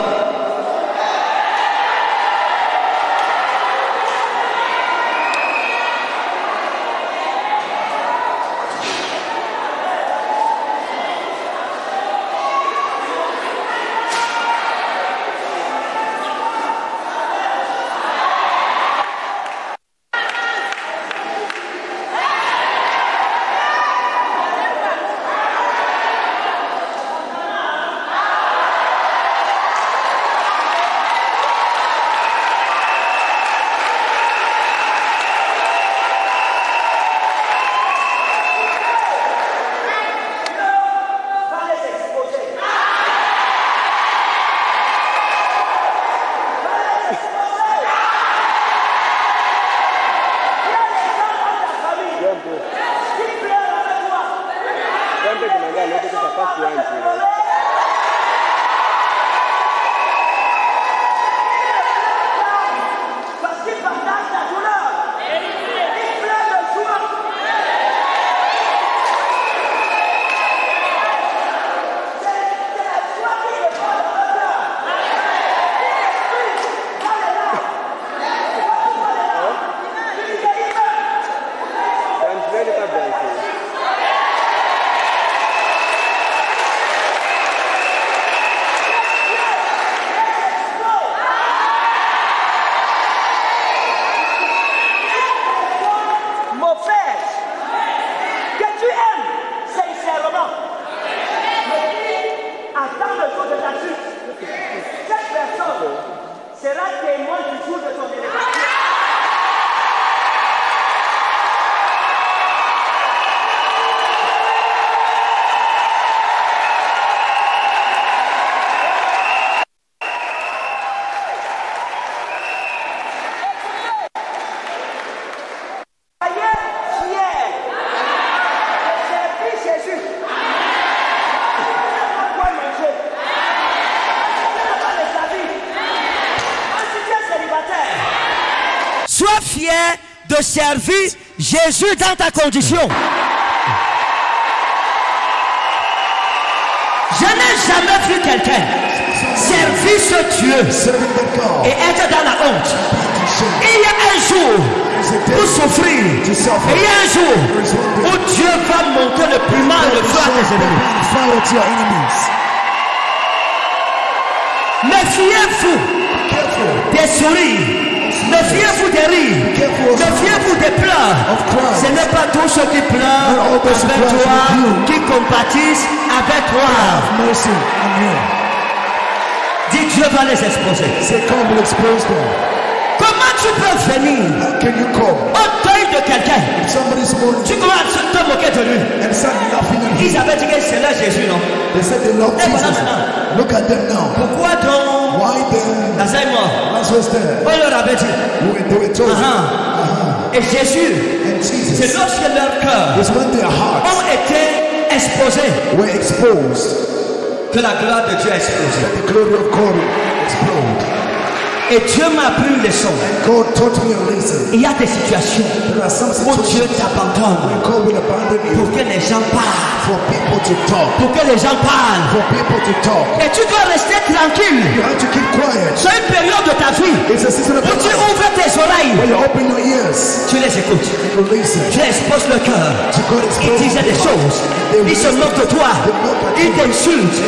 Speaker 1: De servir Jésus dans ta condition. Je n'ai jamais vu quelqu'un servir ce Dieu et être dans la honte. Il y a un jour pour souffrir. Et il y a un jour où Dieu va monter le piment et le feu à tes ennemis. Méfiez-vous des sourires. Méfiez-vous des rires. Méfiez-vous des pleurs. Ce n'est pas tous ceux qui pleurent avec toi, qui compatissent avec toi.
Speaker 2: You.
Speaker 1: Dis Dieu va les exposer.
Speaker 2: Expose them.
Speaker 1: Comment tu peux venir
Speaker 2: How can you come?
Speaker 1: au deuil de quelqu'un? Tu commences à te moquer de lui? Ils avaient dit que c'est là Jésus, non?
Speaker 2: They said they love
Speaker 1: voilà
Speaker 2: Jesus.
Speaker 1: maintenant.
Speaker 2: Look at them now.
Speaker 1: Pourquoi donc
Speaker 2: Why then?
Speaker 1: Lazare est mort
Speaker 2: Lazarus there.
Speaker 1: On leur avait dit.
Speaker 2: When they were told,
Speaker 1: Ah, ah. Et Jésus,
Speaker 2: and
Speaker 1: c'est
Speaker 2: Jesus
Speaker 1: lorsque leur cœur
Speaker 2: was when their hearts
Speaker 1: ont été exposés
Speaker 2: were exposed,
Speaker 1: que la gloire de Dieu a Et Dieu m'a appris une leçon.
Speaker 2: God taught me a lesson.
Speaker 1: Il y a des situations où Dieu t'abandonne pour que les gens parlent.
Speaker 2: for people to talk.
Speaker 1: Pour que les gens parlent.
Speaker 2: For people to talk.
Speaker 1: Et tu dois rester tranquille.
Speaker 2: You have to keep quiet.
Speaker 1: C'est une période de ta vie
Speaker 2: It's a season of
Speaker 1: où tu ouvres tes oreilles.
Speaker 2: where you open your ears
Speaker 1: Tu les écoutes.
Speaker 2: and you listen.
Speaker 1: Tu exposes le cœur. Ils disaient des choses. Ils se moquent de toi. Ils t'insultent.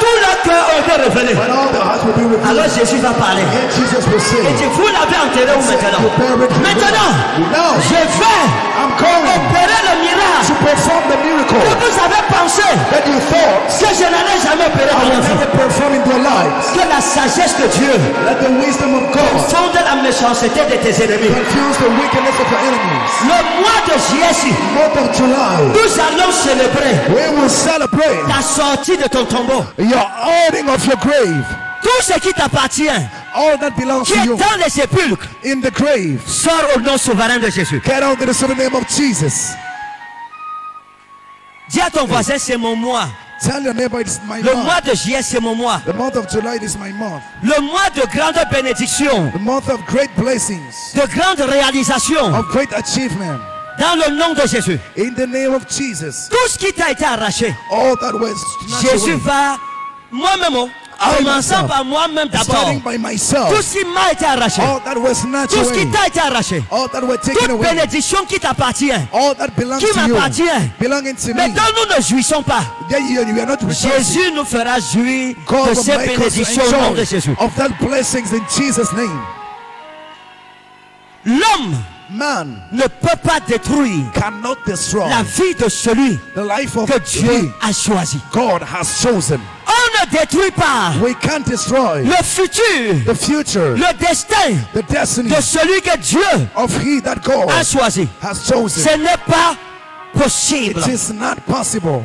Speaker 1: Tout le
Speaker 2: hearts will be revealed,
Speaker 1: alors Jésus va parler. Et dit, vous l'avez enterré où maintenant? Maintenant, je vais opérer le miracle
Speaker 2: to perform the miracle
Speaker 1: que vous avez pensé
Speaker 2: that you thought
Speaker 1: que je n'allais jamais opérer dans
Speaker 2: will
Speaker 1: votre vie.
Speaker 2: never perform in their lives.
Speaker 1: Que la sagesse de Dieu
Speaker 2: Let the wisdom of God
Speaker 1: fonde la méchanceté de tes ennemis.
Speaker 2: confuse the wickedness of your enemies.
Speaker 1: Le mois de juillet,
Speaker 2: Month of July,
Speaker 1: nous allons célébrer
Speaker 2: we will celebrate
Speaker 1: la sortie de ton tombeau.
Speaker 2: your holding of your grave.
Speaker 1: Tout ce qui t'appartient,
Speaker 2: All that belongs
Speaker 1: qui
Speaker 2: to
Speaker 1: est
Speaker 2: you
Speaker 1: dans les sépulcres,
Speaker 2: in the grave.
Speaker 1: sort au nom souverain de Jésus.
Speaker 2: Get out in the sovereign name of Jesus.
Speaker 1: Dis à ton voisin, c'est mon mois.
Speaker 2: Tell your neighbor it's my
Speaker 1: Le
Speaker 2: month.
Speaker 1: mois de juillet, c'est mon mois.
Speaker 2: The month of July is my month.
Speaker 1: Le mois de grande bénédiction,
Speaker 2: The month of great blessings,
Speaker 1: de grande réalisation,
Speaker 2: of great achievement.
Speaker 1: dans le nom de Jésus.
Speaker 2: In the name of Jesus.
Speaker 1: Tout ce qui t'a été arraché,
Speaker 2: All that was
Speaker 1: Jésus
Speaker 2: away.
Speaker 1: va, moi-même, commençant par moi-même d'abord, tout ce qui m'a été arraché,
Speaker 2: All that was snatched
Speaker 1: tout ce qui t'a été arraché,
Speaker 2: All that were taken
Speaker 1: toute
Speaker 2: away.
Speaker 1: bénédiction qui t'appartient, qui m'appartient, mais dont nous ne jouissons pas. Jésus nous fera jouir de ces bénédictions au nom de Jésus.
Speaker 2: of that blessings in Jesus' name.
Speaker 1: L'homme
Speaker 2: Man
Speaker 1: ne peut pas détruire
Speaker 2: cannot destroy
Speaker 1: la vie de celui
Speaker 2: the life of
Speaker 1: que Dieu a choisi.
Speaker 2: God has chosen.
Speaker 1: On ne détruit pas
Speaker 2: We can't destroy
Speaker 1: le futur,
Speaker 2: the future,
Speaker 1: le destin
Speaker 2: the destiny
Speaker 1: de celui que Dieu
Speaker 2: of he that God
Speaker 1: a choisi.
Speaker 2: has chosen.
Speaker 1: Ce n'est pas possible.
Speaker 2: It is not possible.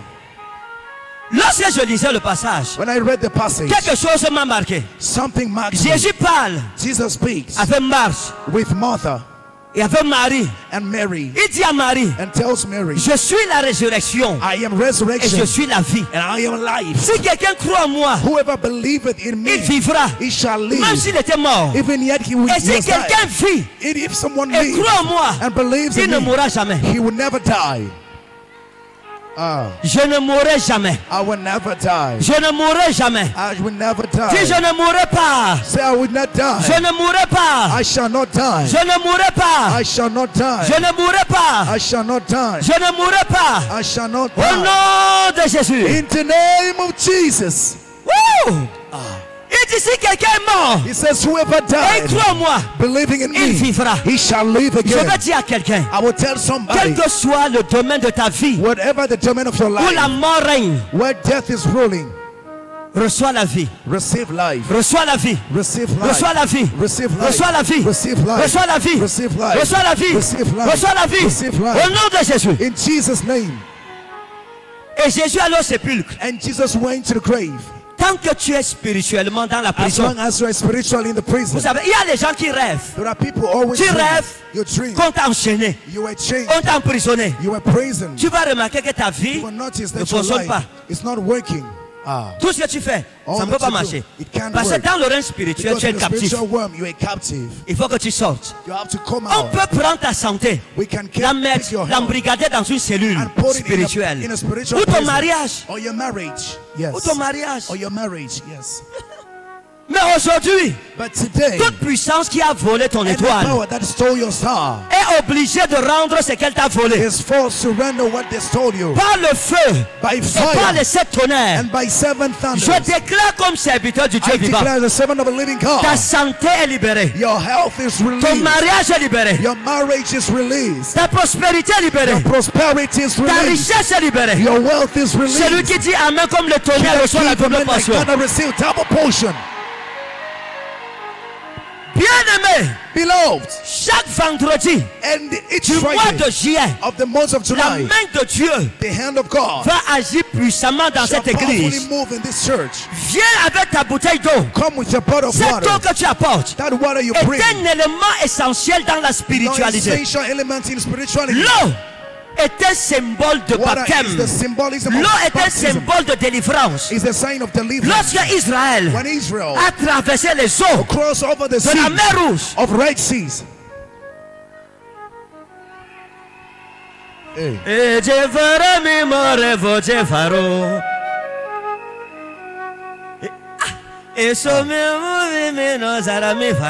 Speaker 1: Lorsque je lisais le passage,
Speaker 2: When I read the passage,
Speaker 1: quelque chose m'a marqué.
Speaker 2: something.
Speaker 1: Jésus parle
Speaker 2: Jesus speaks
Speaker 1: avec Marthe
Speaker 2: with Martha
Speaker 1: Il y avait Marie.
Speaker 2: and Mary
Speaker 1: Il dit à Marie,
Speaker 2: and tells Mary,
Speaker 1: je suis la résurrection
Speaker 2: I am resurrection.
Speaker 1: et je suis la vie.
Speaker 2: and I am life.
Speaker 1: Si quelqu'un croit en moi,
Speaker 2: Whoever believeth in me,
Speaker 1: il vivra.
Speaker 2: he shall live.
Speaker 1: Même s'il était mort.
Speaker 2: Even yet he will
Speaker 1: Et si
Speaker 2: he has died.
Speaker 1: quelqu'un vit
Speaker 2: If someone
Speaker 1: et
Speaker 2: lives
Speaker 1: croit en moi,
Speaker 2: and believes
Speaker 1: il
Speaker 2: in
Speaker 1: ne
Speaker 2: me,
Speaker 1: mourra jamais.
Speaker 2: he will never die. Ah,
Speaker 1: Je ne mourrai jamais.
Speaker 2: I will never die.
Speaker 1: Je ne mourrai jamais.
Speaker 2: I will never
Speaker 1: Dis, je
Speaker 2: die.
Speaker 1: ne mourrai pas.
Speaker 2: Say, I will not
Speaker 1: Je
Speaker 2: die.
Speaker 1: ne mourrai pas.
Speaker 2: I shall not die.
Speaker 1: Je ne mourrai pas.
Speaker 2: I shall not die.
Speaker 1: Je ne mourrai pas.
Speaker 2: I shall not die.
Speaker 1: Je ne mourrai pas.
Speaker 2: I shall not
Speaker 1: Au
Speaker 2: die.
Speaker 1: nom de Jésus.
Speaker 2: In the name of Jesus.
Speaker 1: Wouh! Il dit si quelqu'un est mort
Speaker 2: He says, whoever
Speaker 1: et
Speaker 2: died,
Speaker 1: en moi,
Speaker 2: believing in
Speaker 1: il
Speaker 2: me,
Speaker 1: vivra.
Speaker 2: he shall live
Speaker 1: Je vais
Speaker 2: again.
Speaker 1: dire à quelqu'un,
Speaker 2: I will tell
Speaker 1: quel
Speaker 2: somebody,
Speaker 1: que soit le domaine de ta vie
Speaker 2: whatever the domain of your
Speaker 1: où la mort règne,
Speaker 2: where death is ruling,
Speaker 1: reçois la vie.
Speaker 2: receive life.
Speaker 1: Reçois la vie.
Speaker 2: Receive life.
Speaker 1: Reçois la vie.
Speaker 2: Receive life.
Speaker 1: Reçois la vie.
Speaker 2: Receive life.
Speaker 1: Reçois la vie.
Speaker 2: Receive life.
Speaker 1: Reçois la vie.
Speaker 2: Receive life.
Speaker 1: Reçois la vie.
Speaker 2: Receive life.
Speaker 1: Au nom de Jésus.
Speaker 2: In Jesus' name.
Speaker 1: Et Jésus allait au sépulcre.
Speaker 2: And Jesus went to the grave.
Speaker 1: Tant que tu es spirituellement dans la
Speaker 2: As
Speaker 1: prison,
Speaker 2: long as you are spiritually in the prison,
Speaker 1: vous savez, il y a des gens qui rêvent.
Speaker 2: there are people always
Speaker 1: Tu rêves qu'on t'a enchaîné,
Speaker 2: You were chained.
Speaker 1: on t'a emprisonné.
Speaker 2: You were imprisoned.
Speaker 1: Tu vas remarquer que ta vie ne fonctionne pas.
Speaker 2: not working. Ah.
Speaker 1: Tout ce que tu fais,
Speaker 2: All
Speaker 1: ça ne peut pas marcher. Parce que dans le règne spirituel, tu es captif. Il faut que tu sortes. On peut prendre ta santé, la mettre, l'embrigader dans une cellule
Speaker 2: in a,
Speaker 1: spirituelle.
Speaker 2: in a spiritual
Speaker 1: Ou ton mariage.
Speaker 2: Or your marriage. Yes.
Speaker 1: Ou ton mariage.
Speaker 2: Or your marriage. Yes.
Speaker 1: Mais aujourd'hui, toute puissance qui a volé ton étoile
Speaker 2: power that stole your star
Speaker 1: est obligée de rendre ce qu'elle t'a volé. Par le feu
Speaker 2: by
Speaker 1: et par les sept tonnerres.
Speaker 2: and by seven
Speaker 1: Je déclare comme serviteur du Dieu vivant. Ta santé est libérée.
Speaker 2: Your health is
Speaker 1: Ton mariage est libéré.
Speaker 2: Your marriage is released.
Speaker 1: Ta prospérité est libérée.
Speaker 2: Your prosperity is
Speaker 1: Ta richesse est libérée.
Speaker 2: Your wealth is
Speaker 1: Celui qui dit Amen comme le tonnerre reçoit la double portion.
Speaker 2: Beloved,
Speaker 1: chaque vendredi
Speaker 2: and each
Speaker 1: du mois de juillet,
Speaker 2: of the month of
Speaker 1: la main de Dieu
Speaker 2: the hand of God
Speaker 1: va agir puissamment dans cette église.
Speaker 2: move in this church.
Speaker 1: Viens avec ta bouteille d'eau.
Speaker 2: Come with your pot of
Speaker 1: Cette eau que tu apportes
Speaker 2: That water you
Speaker 1: est
Speaker 2: bring,
Speaker 1: un élément essentiel dans la spiritualité. L'eau un symbole de baptême. L'eau
Speaker 2: baptism.
Speaker 1: symbole de délivrance. Lorsque Israël
Speaker 2: Israel
Speaker 1: a traversé les eaux de la mer Rouge,
Speaker 2: of Red Seas, Hey.
Speaker 1: Et je ferai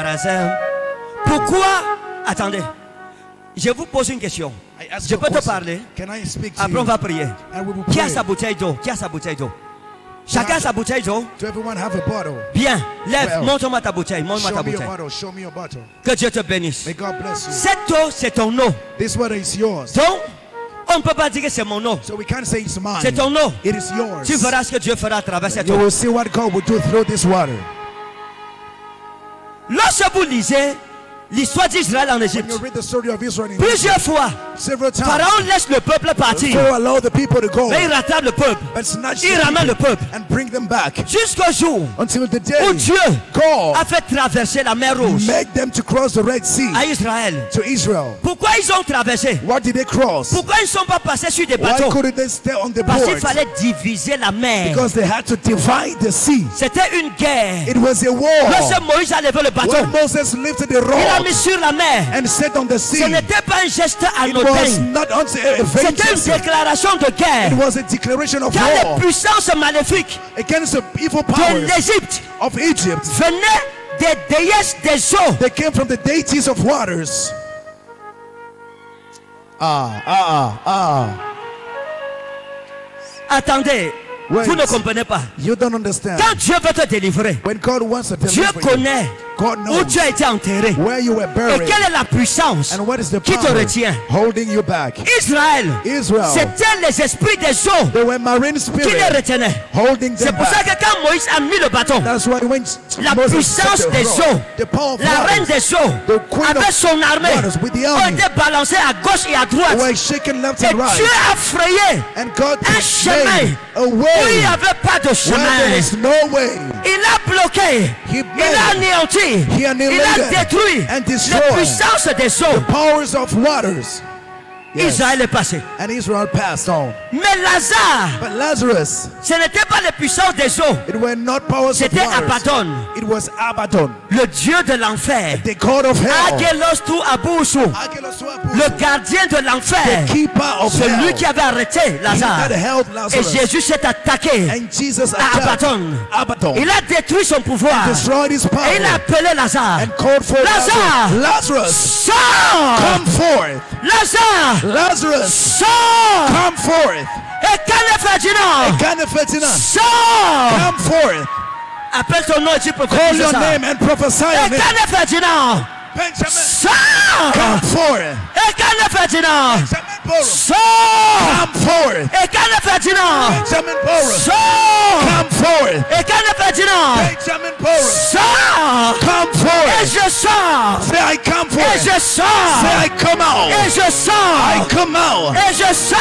Speaker 1: ah, sem. Pourquoi? Attendez. Je vous pose une question. Je peux te parler. Après, on va prier. Qui a sa bouteille d'eau? Qui a sa bouteille d'eau? Chacun sa bouteille d'eau? Bien. Lève, montre-moi ta bouteille. Montre-moi ta bouteille.
Speaker 2: bottle. Show me your bottle.
Speaker 1: Que Dieu te bénisse.
Speaker 2: May God bless you.
Speaker 1: Cette eau, c'est ton eau.
Speaker 2: This water is yours.
Speaker 1: Donc, on ne peut pas dire que c'est mon eau.
Speaker 2: So we can't say it's mine.
Speaker 1: C'est ton eau.
Speaker 2: It is yours.
Speaker 1: Tu verras ce que Dieu fera à travers cette eau.
Speaker 2: will see what God will do through this water.
Speaker 1: Lorsque vous lisez l'histoire d'Israël en Égypte, plusieurs fois, Pharaon laisse le peuple partir.
Speaker 2: Pharaoh allowed the people to go
Speaker 1: Mais il rattrape le peuple Il ramène le peuple.
Speaker 2: and bring them back
Speaker 1: jusqu'au jour
Speaker 2: until the
Speaker 1: où Dieu a fait traverser la mer Rouge
Speaker 2: made them to cross the Red Sea
Speaker 1: à Israël.
Speaker 2: to Israel.
Speaker 1: Pourquoi ils ont traversé?
Speaker 2: What did they cross?
Speaker 1: Pourquoi ils ne sont pas passés sur des bateaux?
Speaker 2: couldn't they stay on the
Speaker 1: Parce qu'il fallait diviser la mer.
Speaker 2: Because they had to divide the sea.
Speaker 1: C'était une guerre.
Speaker 2: It was a war.
Speaker 1: Lorsque Moïse a levé le bateau,
Speaker 2: When Moses lifted the
Speaker 1: il a mis sur la mer.
Speaker 2: and set on the
Speaker 1: Ce
Speaker 2: sea,
Speaker 1: n'était pas un geste
Speaker 2: it
Speaker 1: anodin. C'était une déclaration de
Speaker 2: It
Speaker 1: guerre.
Speaker 2: was a declaration of
Speaker 1: Car les
Speaker 2: war
Speaker 1: puissances maléfiques
Speaker 2: against the evil
Speaker 1: de
Speaker 2: powers
Speaker 1: l'Égypte
Speaker 2: of Egypt.
Speaker 1: venaient des déesses des eaux.
Speaker 2: They came from the deities of waters. Ah, ah, ah.
Speaker 1: Attendez,
Speaker 2: Wait.
Speaker 1: vous ne comprenez pas.
Speaker 2: You don't understand.
Speaker 1: Quand Dieu veut te délivrer,
Speaker 2: When God wants to
Speaker 1: Dieu connaît
Speaker 2: God
Speaker 1: où tu as été enterré.
Speaker 2: where you were
Speaker 1: Et
Speaker 2: buried
Speaker 1: quelle est la puissance
Speaker 2: and what is the
Speaker 1: qui te retient
Speaker 2: holding you back.
Speaker 1: Israël,
Speaker 2: Israel,
Speaker 1: c'était les esprits des eaux
Speaker 2: they were marine
Speaker 1: qui les retenaient.
Speaker 2: holding
Speaker 1: C'est pour ça que quand Moïse a mis le bâton,
Speaker 2: That's why when
Speaker 1: la
Speaker 2: Moses
Speaker 1: puissance des eaux,
Speaker 2: the power of
Speaker 1: la reine des eaux,
Speaker 2: the queen
Speaker 1: avec
Speaker 2: of
Speaker 1: son armée,
Speaker 2: waters with the
Speaker 1: ont été balancés à gauche et à droite.
Speaker 2: were shaken left
Speaker 1: Et
Speaker 2: and right.
Speaker 1: Dieu a frayé
Speaker 2: And God
Speaker 1: un chemin
Speaker 2: a way
Speaker 1: n'y avait pas de
Speaker 2: where there is no way.
Speaker 1: Il a bloqué,
Speaker 2: He
Speaker 1: il a anéanti.
Speaker 2: He
Speaker 1: Il a détruit
Speaker 2: and
Speaker 1: les
Speaker 2: destroyed
Speaker 1: puissances des eaux.
Speaker 2: powers of waters. Yes.
Speaker 1: Israël est passé.
Speaker 2: And Israel passed on.
Speaker 1: Mais Lazare,
Speaker 2: But Lazarus,
Speaker 1: ce n'était pas les puissances des eaux.
Speaker 2: it were not powers of
Speaker 1: C'était. Abaddon,
Speaker 2: It was Abaddon,
Speaker 1: le dieu de l'enfer.
Speaker 2: the god of hell.
Speaker 1: Agelos tu Abusu, le gardien de
Speaker 2: the
Speaker 1: l'enfer.
Speaker 2: keeper of
Speaker 1: Celui
Speaker 2: hell.
Speaker 1: qui avait arrêté Lazare. Et. Jésus s'est attaqué
Speaker 2: And Jesus
Speaker 1: à Abaddon.
Speaker 2: Abaddon.
Speaker 1: Il a détruit son pouvoir.
Speaker 2: destroyed his power
Speaker 1: Et il a appelé Lazare.
Speaker 2: for
Speaker 1: Lazarus.
Speaker 2: Lazarus. Lazarus,
Speaker 1: Sors
Speaker 2: come forth.
Speaker 1: Lazare
Speaker 2: Lazarus,
Speaker 1: Sors
Speaker 2: come forth.
Speaker 1: Et Kane Ferdinand
Speaker 2: Cana Ferdinand,
Speaker 1: Sors
Speaker 2: come forth.
Speaker 1: Appelle ton nom et tu
Speaker 2: Call
Speaker 1: prophétises
Speaker 2: your
Speaker 1: ça.
Speaker 2: name and prophesy
Speaker 1: Et
Speaker 2: on it.
Speaker 1: Kane Ferdinand
Speaker 2: Benjamin,
Speaker 1: Sors
Speaker 2: come forth.
Speaker 1: Et Kane Ferdinand!
Speaker 2: Benjamin Boros,
Speaker 1: Sors
Speaker 2: come forth.
Speaker 1: Et Kane Ferdinand!
Speaker 2: Benjamin Boros,
Speaker 1: Sors
Speaker 2: come forth.
Speaker 1: Et Kane Ferdinand!
Speaker 2: Benjamin Boros,
Speaker 1: Sors
Speaker 2: come
Speaker 1: Et
Speaker 2: forth.
Speaker 1: je sors
Speaker 2: Say I come
Speaker 1: Et
Speaker 2: forth.
Speaker 1: je sors
Speaker 2: Say I come
Speaker 1: Et
Speaker 2: out.
Speaker 1: je
Speaker 2: I
Speaker 1: sors
Speaker 2: come out.
Speaker 1: Et je
Speaker 2: And
Speaker 1: sors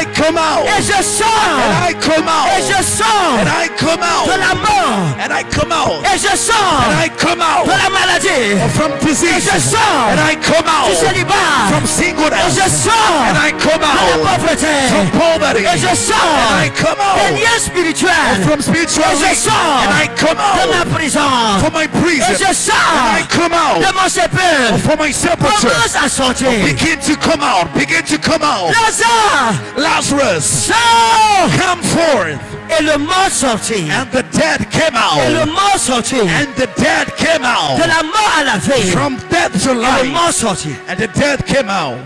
Speaker 2: I come out.
Speaker 1: Et je
Speaker 2: And
Speaker 1: sors
Speaker 2: I come
Speaker 1: Et
Speaker 2: out.
Speaker 1: je sors
Speaker 2: And I come
Speaker 1: de
Speaker 2: out.
Speaker 1: la mort
Speaker 2: And I come out.
Speaker 1: Et je sors
Speaker 2: And I come out
Speaker 1: de la maladie
Speaker 2: from
Speaker 1: Et
Speaker 2: disease.
Speaker 1: je sors
Speaker 2: And I come
Speaker 1: du
Speaker 2: out
Speaker 1: célibat
Speaker 2: from
Speaker 1: Et
Speaker 2: singleness.
Speaker 1: je sors
Speaker 2: And I come
Speaker 1: de la
Speaker 2: out
Speaker 1: pauvreté
Speaker 2: from poverty.
Speaker 1: Et je sors
Speaker 2: And I come
Speaker 1: des
Speaker 2: out
Speaker 1: liens spirituels
Speaker 2: from spiritual
Speaker 1: Et je
Speaker 2: weakness.
Speaker 1: sors
Speaker 2: And I come
Speaker 1: de ma
Speaker 2: out
Speaker 1: prison
Speaker 2: from my
Speaker 1: Et
Speaker 2: prison.
Speaker 1: je
Speaker 2: And I
Speaker 1: sors
Speaker 2: come out
Speaker 1: de mon sépulcre
Speaker 2: from my sepulture.
Speaker 1: Commence à sortir
Speaker 2: Begin to come out. Begin to come out.
Speaker 1: Lazare
Speaker 2: Lazarus,
Speaker 1: sort
Speaker 2: come forth.
Speaker 1: Et le mort sortit
Speaker 2: And the dead came
Speaker 1: Et le
Speaker 2: out.
Speaker 1: mort sortit
Speaker 2: And the dead came
Speaker 1: De
Speaker 2: out.
Speaker 1: la mort à la vie
Speaker 2: From death to
Speaker 1: Et le
Speaker 2: life.
Speaker 1: mort sortit
Speaker 2: And the dead came out.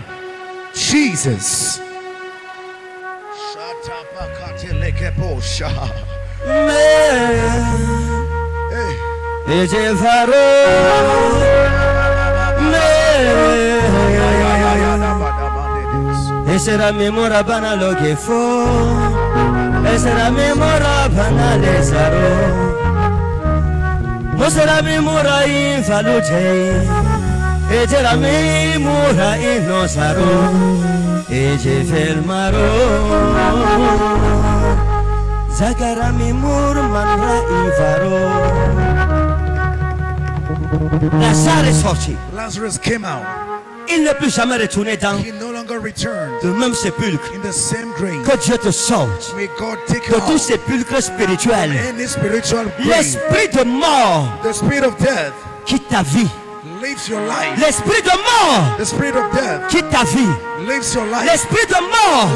Speaker 2: Jesus. Hey.
Speaker 1: Faluce E c'era memora in non sarò E ci fermarò Zakara memora manra in farò Lazare est sorti
Speaker 2: Lazarus came out.
Speaker 1: Il ne peut jamais retourner dans le même sépulcre que Dieu te sorte
Speaker 2: May God take
Speaker 1: de tout
Speaker 2: out
Speaker 1: sépulcre spirituel. L'esprit de mort
Speaker 2: The spirit of death
Speaker 1: quitte ta vie. L'esprit de mort quitte ta vie. L'esprit de mort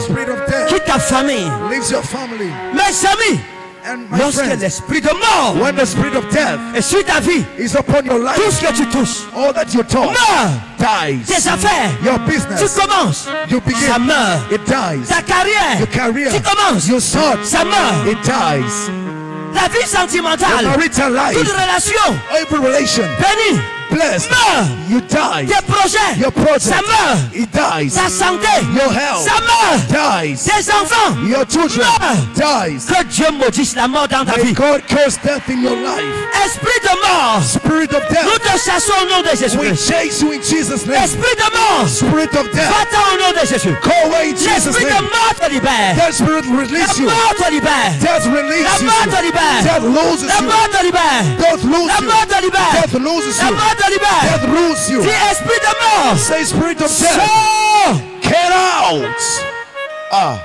Speaker 1: quitte ta famille. Mes amis, lorsque l'esprit de mort
Speaker 2: when the spirit of death
Speaker 1: est sur ta vie,
Speaker 2: is upon your
Speaker 1: tout
Speaker 2: life,
Speaker 1: ce que tu touches
Speaker 2: all that you touch
Speaker 1: meurt.
Speaker 2: dies.
Speaker 1: Tes affaires,
Speaker 2: Your
Speaker 1: tu
Speaker 2: business,
Speaker 1: commences,
Speaker 2: you begin,
Speaker 1: ça meurt.
Speaker 2: it dies.
Speaker 1: Ta carrière,
Speaker 2: Your career,
Speaker 1: tu commences,
Speaker 2: you start,
Speaker 1: ça meurt.
Speaker 2: it dies.
Speaker 1: La vie
Speaker 2: Your
Speaker 1: sentimentale,
Speaker 2: marital life,
Speaker 1: toute relation
Speaker 2: every relation,
Speaker 1: bénie,
Speaker 2: blessed, you die.
Speaker 1: Tes projets,
Speaker 2: Your project,
Speaker 1: ça meurt.
Speaker 2: it dies.
Speaker 1: Ta santé,
Speaker 2: Your health
Speaker 1: ça meurt.
Speaker 2: dies.
Speaker 1: Tes enfants,
Speaker 2: Your children
Speaker 1: meurt.
Speaker 2: dies.
Speaker 1: que Dieu maudisse la mort dans ta
Speaker 2: May
Speaker 1: vie.
Speaker 2: God curse death in your life.
Speaker 1: Esprit de mort,
Speaker 2: Spirit of death.
Speaker 1: nous te chassons au nom de
Speaker 2: we
Speaker 1: Jésus-Christ.
Speaker 2: chase you in Jesus' name.
Speaker 1: Esprit de mort,
Speaker 2: Spirit of death,
Speaker 1: va-t'en au nom de Jésus.
Speaker 2: go away in Jesus'
Speaker 1: L'esprit de
Speaker 2: name.
Speaker 1: mort te libère.
Speaker 2: That spirit
Speaker 1: La
Speaker 2: release you.
Speaker 1: mort te libère.
Speaker 2: Death
Speaker 1: La
Speaker 2: releases
Speaker 1: mort te
Speaker 2: you.
Speaker 1: libère.
Speaker 2: Death loses
Speaker 1: La
Speaker 2: you.
Speaker 1: mort te libère.
Speaker 2: Death
Speaker 1: La
Speaker 2: loses you.
Speaker 1: mort te libère.
Speaker 2: Death loses
Speaker 1: La
Speaker 2: you.
Speaker 1: mort te libère.
Speaker 2: Death rules you.
Speaker 1: Dis esprit de mort.
Speaker 2: Say spirit of death,
Speaker 1: Sors.
Speaker 2: get out. Ah,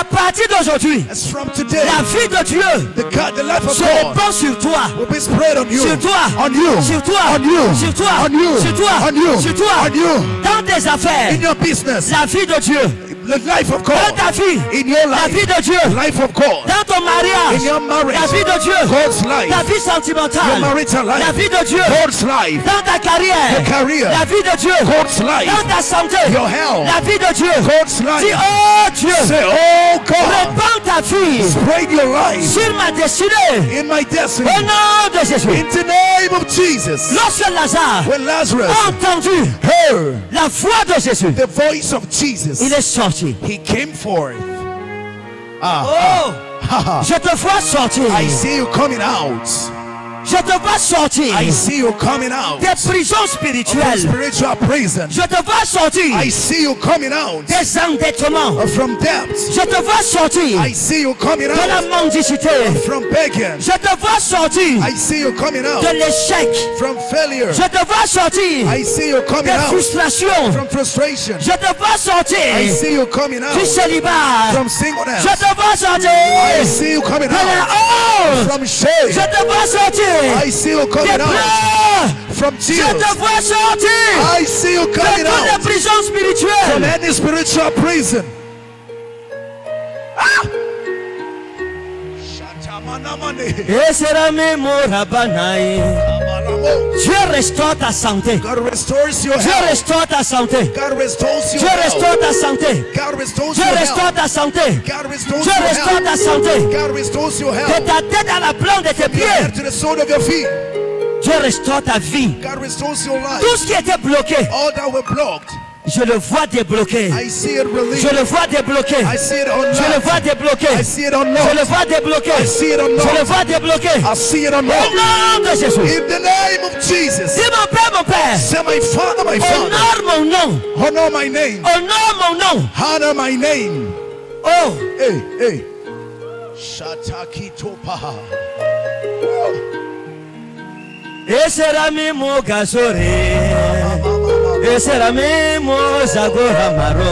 Speaker 1: À partir d'aujourd'hui, la vie de Dieu
Speaker 2: the God, the life of
Speaker 1: se répand sur toi.
Speaker 2: will be spread on you.
Speaker 1: Sur toi.
Speaker 2: On you.
Speaker 1: Sur toi.
Speaker 2: On you.
Speaker 1: Sur toi.
Speaker 2: On you.
Speaker 1: Sur toi.
Speaker 2: On you.
Speaker 1: Sur toi.
Speaker 2: On you.
Speaker 1: Dans tes affaires,
Speaker 2: In your business,
Speaker 1: la vie de Dieu.
Speaker 2: The life of
Speaker 1: Dans
Speaker 2: God.
Speaker 1: ta vie,
Speaker 2: In your
Speaker 1: la vie
Speaker 2: life,
Speaker 1: de Dieu.
Speaker 2: life of God.
Speaker 1: Dans ton mariage,
Speaker 2: In your marriage,
Speaker 1: la vie de Dieu.
Speaker 2: God's life.
Speaker 1: Ta vie sentimentale,
Speaker 2: Your marital life.
Speaker 1: la vie de Dieu.
Speaker 2: God's life.
Speaker 1: Dans ta carrière,
Speaker 2: Your career.
Speaker 1: la vie de Dieu.
Speaker 2: God's life.
Speaker 1: Dans ta santé,
Speaker 2: Your health.
Speaker 1: la vie de Dieu.
Speaker 2: God's
Speaker 1: Dis,
Speaker 2: life.
Speaker 1: oh Dieu,
Speaker 2: Say, oh God,
Speaker 1: répands ta vie
Speaker 2: spread your life
Speaker 1: sur ma destinée.
Speaker 2: in my destiny.
Speaker 1: Au nom de Jésus.
Speaker 2: In the name of Jesus.
Speaker 1: Lorsque Lazare
Speaker 2: When Lazarus
Speaker 1: entendu
Speaker 2: heard
Speaker 1: la voix de Jésus,
Speaker 2: the voice of Jesus,
Speaker 1: il est sorti.
Speaker 2: He came forth. Ah,
Speaker 1: Oh,
Speaker 2: ha.
Speaker 1: je te vois sortir.
Speaker 2: I see you coming out.
Speaker 1: Je te vois sortir
Speaker 2: I see you coming out
Speaker 1: des prisons spirituelles.
Speaker 2: spiritual prison.
Speaker 1: Je te vois sortir
Speaker 2: I see you coming out
Speaker 1: des endettements.
Speaker 2: from debts.
Speaker 1: Je te vois sortir
Speaker 2: I see you coming
Speaker 1: de la
Speaker 2: out
Speaker 1: mendicité.
Speaker 2: from begging.
Speaker 1: Je te vois sortir
Speaker 2: I see you coming out
Speaker 1: de l'échec.
Speaker 2: from failure.
Speaker 1: Je te vois sortir
Speaker 2: I see you coming
Speaker 1: des
Speaker 2: out
Speaker 1: frustrations.
Speaker 2: from frustration.
Speaker 1: Je te vois
Speaker 2: I
Speaker 1: sortir
Speaker 2: see you coming
Speaker 1: du
Speaker 2: out
Speaker 1: célibat.
Speaker 2: from singleness.
Speaker 1: Je te vois
Speaker 2: I
Speaker 1: sortir
Speaker 2: see you coming
Speaker 1: de la
Speaker 2: out
Speaker 1: honte.
Speaker 2: from
Speaker 1: Je
Speaker 2: shame.
Speaker 1: te vois sortir
Speaker 2: I see you coming out from tears.
Speaker 1: te vois sortir
Speaker 2: I see you coming out from any spiritual prison. Ah!
Speaker 1: Et sera. Dieu restaure ta santé. Dieu restaure ta santé. Dieu restaure ta santé. Dieu restaure ta santé. Dieu restaure ta santé. De ta tête à la plante de tes pieds. Dieu restaure ta vie. Tout ce qui était bloqué, Je le vois débloqué.
Speaker 2: I see it
Speaker 1: Je le vois débloqué. Je le vois débloqué.
Speaker 2: I see it
Speaker 1: Je le vois débloqué. Je le vois débloqué. Au nom de Jésus.
Speaker 2: In the name of Jesus.
Speaker 1: Dis mon père, mon père.
Speaker 2: Say, my Father, my Father,
Speaker 1: Honore mon nom.
Speaker 2: honor my name.
Speaker 1: Honore mon nom.
Speaker 2: Honor my name.
Speaker 1: Oh,
Speaker 2: Hey, hey. Shataki topaha.
Speaker 1: et sera mi mo. Zagora maro.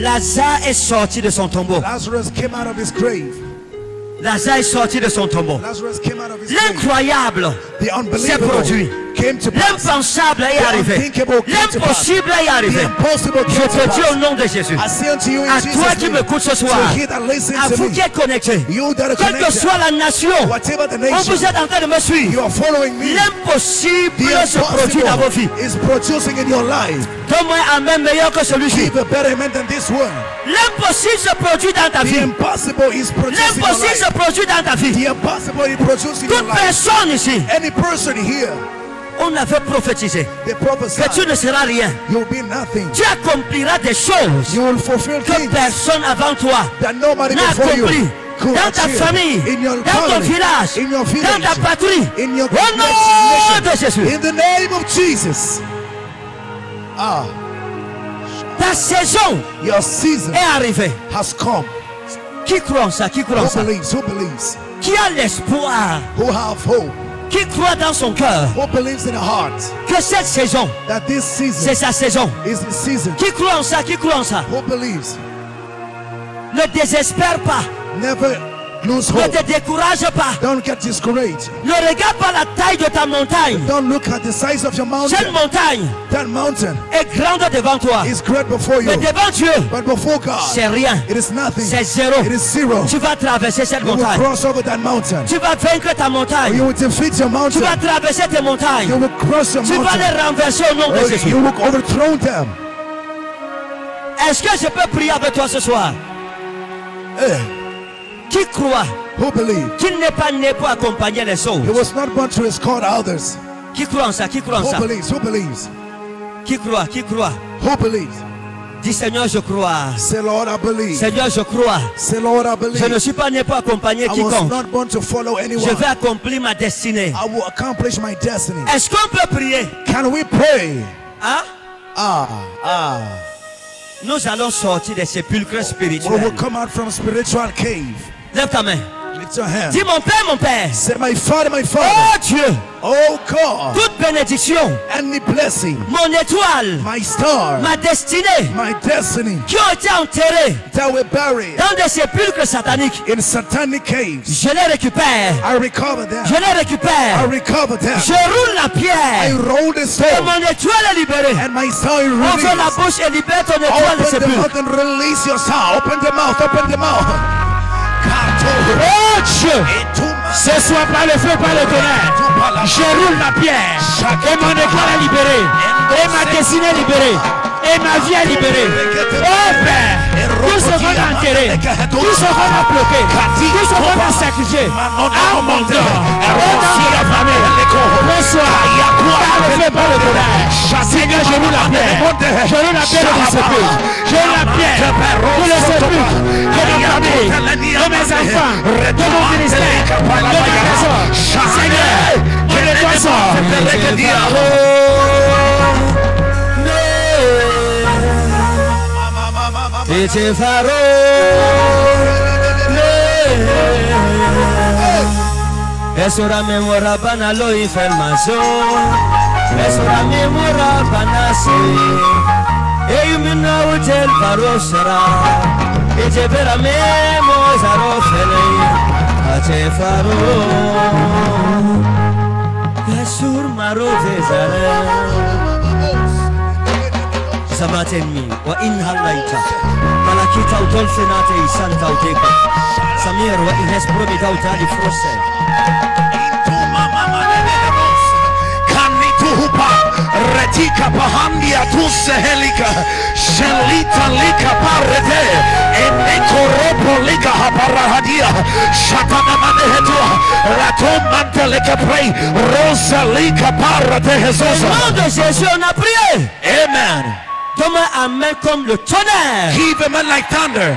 Speaker 1: Lazare est sorti de son tombeau.
Speaker 2: Lazarus came out of his grave.
Speaker 1: Lazare est sorti de son tombeau.
Speaker 2: Lazarus came out of his grave.
Speaker 1: L'incroyable s'est produit. L'impensable est arrivé. L'impossible est arrivé. Je te dis au nom de Jésus. À toi qui m'écoutes ce soir. À vous qui êtes connectés. Quelle que soit la nation. On vous êtes en train de me suivre. L'impossible se produit dans vos vies. Donne-moi un même meilleur que celui-ci. L'impossible se produit dans ta vie. L'impossible se produit dans ta vie. Toute personne ici, on avait prophétisé que tu ne seras rien. Tu accompliras des choses
Speaker 2: You will fulfill
Speaker 1: que personne avant toi n'a accompli. Dans ta famille,
Speaker 2: in your
Speaker 1: dans ton village,
Speaker 2: in your
Speaker 1: dans ta patrie.
Speaker 2: in your
Speaker 1: Au nom de. Jésus.
Speaker 2: In the name of Jesus. Ah,
Speaker 1: Ta saison
Speaker 2: your season
Speaker 1: est arrivée.
Speaker 2: has come.
Speaker 1: Qui croit en ça? Qui croit en ça?
Speaker 2: Believes? Who believes?
Speaker 1: Qui a l'espoir?
Speaker 2: Who have hope?
Speaker 1: Qui croit dans son cœur
Speaker 2: Who believes in the heart
Speaker 1: que cette saison, c'est sa saison? Qui croit en ça Qui croit en ça?
Speaker 2: Who believes?
Speaker 1: Ne désespère pas.
Speaker 2: Never lose
Speaker 1: Ne te décourage pas.
Speaker 2: Don't get discouraged.
Speaker 1: Ne regarde pas la taille de ta montagne.
Speaker 2: Don't look at the size of your
Speaker 1: Cette
Speaker 2: mountain.
Speaker 1: montagne?
Speaker 2: That mountain
Speaker 1: est grande devant toi.
Speaker 2: is great before
Speaker 1: Mais
Speaker 2: you.
Speaker 1: devant Dieu,
Speaker 2: But before God,
Speaker 1: c'est rien.
Speaker 2: it is nothing.
Speaker 1: C'est zéro.
Speaker 2: It is zero.
Speaker 1: Tu vas traverser cette
Speaker 2: You will
Speaker 1: montagne.
Speaker 2: cross over that mountain.
Speaker 1: Tu vas vaincre ta montagne.
Speaker 2: you will defeat your
Speaker 1: Tu
Speaker 2: mountain.
Speaker 1: vas traverser tes
Speaker 2: You
Speaker 1: montagnes.
Speaker 2: will cross your
Speaker 1: Tu vas les renverser au nom de
Speaker 2: Or
Speaker 1: Jésus.
Speaker 2: you will overthrow them.
Speaker 1: Est-ce que je peux prier avec toi ce soir?
Speaker 2: Eh,
Speaker 1: Qui croit
Speaker 2: who believe?
Speaker 1: qu'il n'est pas né pour accompagner les
Speaker 2: He
Speaker 1: autres
Speaker 2: was not born to escort others.
Speaker 1: Qui croit en ça? Qui croit en
Speaker 2: Who
Speaker 1: ça?
Speaker 2: believes? Who believes?
Speaker 1: Qui croit? Qui croit?
Speaker 2: Who believes?
Speaker 1: Dis Seigneur, je crois.
Speaker 2: Say, Lord, I believe.
Speaker 1: Seigneur, je crois.
Speaker 2: Say, Lord, I
Speaker 1: Je ne
Speaker 2: believe.
Speaker 1: suis pas né pour accompagner
Speaker 2: I was
Speaker 1: quiconque.
Speaker 2: not born to follow
Speaker 1: Je
Speaker 2: anyone.
Speaker 1: vais accomplir ma destinée.
Speaker 2: I will accomplish my destiny.
Speaker 1: Est-ce qu'on peut prier?
Speaker 2: Can we pray?
Speaker 1: Hein?
Speaker 2: Ah, ah.
Speaker 1: Nous allons sortir des sépulcres
Speaker 2: We will
Speaker 1: spirituels.
Speaker 2: come out from spiritual cave.
Speaker 1: Lève ta main.
Speaker 2: Lift your hand.
Speaker 1: Dis mon Père, mon Père.
Speaker 2: Say, my Father, my Father.
Speaker 1: Oh Dieu,
Speaker 2: Oh God,
Speaker 1: toute bénédiction,
Speaker 2: any blessing,
Speaker 1: mon étoile,
Speaker 2: my star,
Speaker 1: ma destinée,
Speaker 2: my destiny
Speaker 1: qui ont été enterrées
Speaker 2: that were buried
Speaker 1: dans des sépulcres sataniques,
Speaker 2: in satanic caves.
Speaker 1: je les récupère.
Speaker 2: I recover them.
Speaker 1: Je les
Speaker 2: I
Speaker 1: récupère.
Speaker 2: recover them.
Speaker 1: Je roule la
Speaker 2: I
Speaker 1: pierre.
Speaker 2: roll the
Speaker 1: Et
Speaker 2: stone
Speaker 1: mon étoile est libérée.
Speaker 2: and my star is
Speaker 1: Ouvre la
Speaker 2: released.
Speaker 1: bouche et libère ton étoile de
Speaker 2: Open the
Speaker 1: sépulcre.
Speaker 2: mouth and release your star. Open the mouth. Open the mouth.
Speaker 3: Oh ce soit par le feu, par le tonnerre, je roule la pierre et mon école est libéré, et ma destinée est libérée, et ma vie est libérée. Oh Père, tout ce qu'on a enterré, tout ce qu'on a bloqué, tout ce qu'on a sacrifié, à mon au la bonsoir, par le feu, par le tonnerre, Seigneur, je roule la pierre, je roule la pierre de mon sépulcre, je roule la pierre pour le sépulcre de ma famille, de mes enfants, de mon ministère, de ma maison. Seigneur, que les poissons,
Speaker 1: Eso era mi morra para lo información Eso era mi morra para sí. Ey mi na hotel paro será. E te vera me mozaro fele A te faro. Kasur maro te zara samateni wainha laita malakita utolfe nate isanta uteka samir wa ines promita utali frose
Speaker 2: kanituhupa retika pahandia tusehelika shelita lika parete. Enekoropo lika haparahadia shatanamanehetua ratomanteleka pray rosa lika parate
Speaker 1: jesus
Speaker 2: Amen.
Speaker 1: Donne-moi un main comme le tonnerre.
Speaker 2: Give him like thunder.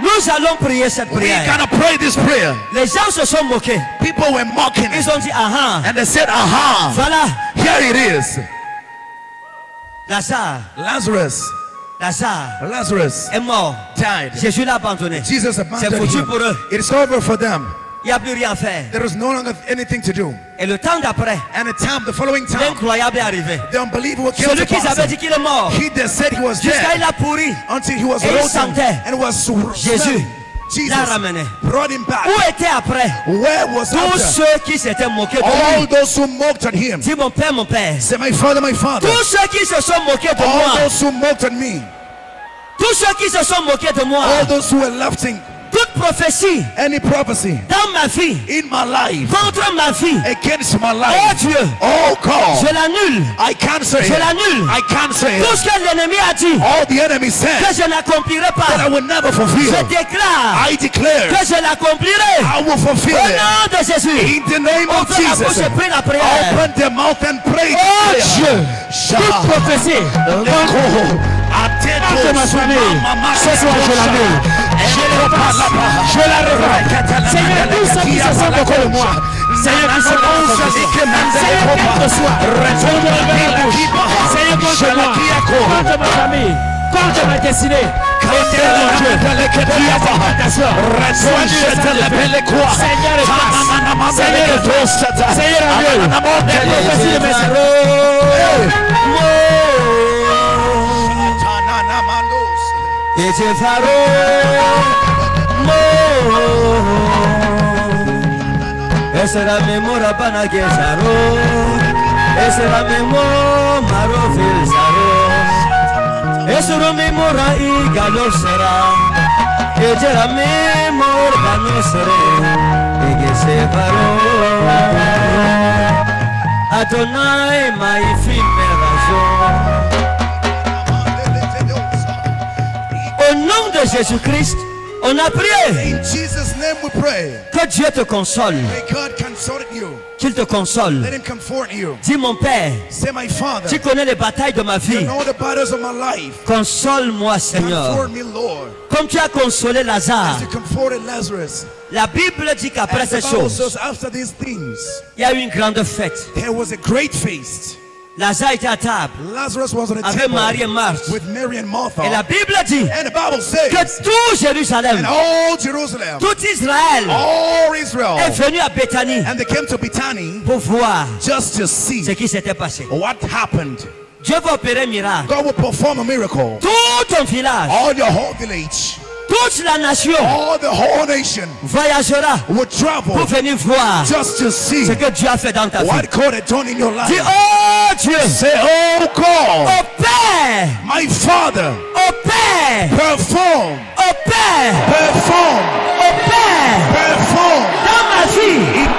Speaker 1: Nous allons prier cette prière.
Speaker 2: gonna pray this prayer.
Speaker 1: Les gens se sont moqués.
Speaker 2: People were mocking
Speaker 1: Ils ont dit, ah ah,
Speaker 2: and they said, Aha,
Speaker 1: voilà,
Speaker 2: here it is.
Speaker 1: Lazare,
Speaker 2: Lazarus,
Speaker 1: Lazare
Speaker 2: Lazarus
Speaker 1: est mort.
Speaker 2: died.
Speaker 1: Jésus l'a abandonné.
Speaker 2: Jesus
Speaker 1: C'est
Speaker 2: abandoned
Speaker 1: foutu
Speaker 2: him.
Speaker 1: pour eux.
Speaker 2: It's over for them.
Speaker 1: Il n'y a plus rien à faire.
Speaker 2: There is no longer anything to do.
Speaker 1: Et le temps d'après,
Speaker 2: And the time, the following time,
Speaker 1: l'incroyable est arrivé. Celui
Speaker 2: to
Speaker 1: qui avait dit qu'il est mort,
Speaker 2: was
Speaker 1: jusqu'à il a pourri,
Speaker 2: until he was
Speaker 1: Et il sentait.
Speaker 2: and was
Speaker 1: Jésus l'a
Speaker 2: Jesus
Speaker 1: ramené.
Speaker 2: brought him back.
Speaker 1: Où était après?
Speaker 2: Where was
Speaker 1: tous ceux qui s'étaient moqués de
Speaker 2: All
Speaker 1: lui
Speaker 2: those who mocked at him.
Speaker 1: Dis mon père, mon père.
Speaker 2: My father, my father.
Speaker 1: Tous ceux qui se sont moqués de
Speaker 2: All
Speaker 1: moi,
Speaker 2: those who mocked at me.
Speaker 1: tous ceux qui se sont moqués de moi,
Speaker 2: All those who were laughing.
Speaker 1: Toute prophétie
Speaker 2: Any prophecy
Speaker 1: dans ma vie,
Speaker 2: in my life
Speaker 1: contre ma vie,
Speaker 2: against my
Speaker 1: oh
Speaker 2: life.
Speaker 1: Dieu,
Speaker 2: Oh God.
Speaker 1: je l'annule.
Speaker 2: I cancel
Speaker 1: Je l'annule.
Speaker 2: I cancel
Speaker 1: Tout ce que l'ennemi a dit,
Speaker 2: All the enemy said
Speaker 1: que je n'accomplirai
Speaker 2: that I
Speaker 1: pas,
Speaker 2: will never
Speaker 1: je
Speaker 2: fulfill.
Speaker 1: déclare
Speaker 2: I declare
Speaker 1: que je l'accomplirai.
Speaker 2: I will fulfill
Speaker 1: Au nom de Jésus.
Speaker 2: In the name of Jesus.
Speaker 1: prie la prière.
Speaker 2: Open the mouth and pray.
Speaker 3: Oh Dieu, toute prophétie contre ma famille, ce soir je l'annule. Je la revois. Seigneur, tous ceux qui moqués de moi, Seigneur, qui se Seigneur, Seigneur. Seigneur, contre contre ma famille, contre ma destinée. L'augmentation, sois Seigneur, 대체 바로 뭐 Essa memora pana
Speaker 1: que saró. Essa era memora maro fil saró. Era memora e galo será. Era memora pano será E que se paró. Adonai mai Au nom de Jésus-Christ, on a prié.
Speaker 2: In Jesus' name we pray.
Speaker 1: Que Dieu te console. Qu'il te console.
Speaker 2: Let him comfort you.
Speaker 1: Dis mon Père,
Speaker 2: Say, my Father,
Speaker 1: tu connais les batailles de ma vie.
Speaker 2: know the battles of my life.
Speaker 1: Console-moi, Seigneur.
Speaker 2: Comfort me, Lord.
Speaker 1: Comme tu as consolé Lazare.
Speaker 2: As you comforted Lazarus.
Speaker 1: La Bible dit qu'après ces choses, il y a eu une grande fête.
Speaker 2: there was a great feast.
Speaker 1: Lazare était à table
Speaker 2: Lazarus was on a
Speaker 1: avec Marie et Marthe.
Speaker 2: with Mary and Martha.
Speaker 1: Et la Bible dit
Speaker 2: And the Bible says,
Speaker 1: que tout Jérusalem,
Speaker 2: and all Jerusalem,
Speaker 1: tout Israël est venu à Béthanie
Speaker 2: and they came to Bethany
Speaker 1: pour voir
Speaker 2: just to
Speaker 1: ce
Speaker 2: see
Speaker 1: qui s'était passé.
Speaker 2: what happened.
Speaker 1: Dieu va opérer un miracle.
Speaker 2: God will perform a miracle.
Speaker 1: Tout ton village,
Speaker 2: All your whole
Speaker 1: toute la nation
Speaker 2: all the whole nation
Speaker 1: voyagera
Speaker 2: would travel
Speaker 1: pour venir voir
Speaker 2: just to see
Speaker 1: ce que Dieu a fait dans ta vie.
Speaker 2: what God had done in your
Speaker 1: Dis,
Speaker 2: life.
Speaker 1: oh Dieu,
Speaker 2: Say, oh God,
Speaker 1: au Père,
Speaker 2: my Father,
Speaker 1: au Père,
Speaker 2: perform,
Speaker 1: au Père,
Speaker 2: perform,
Speaker 1: au Père,
Speaker 2: perform.
Speaker 1: dans ma vie.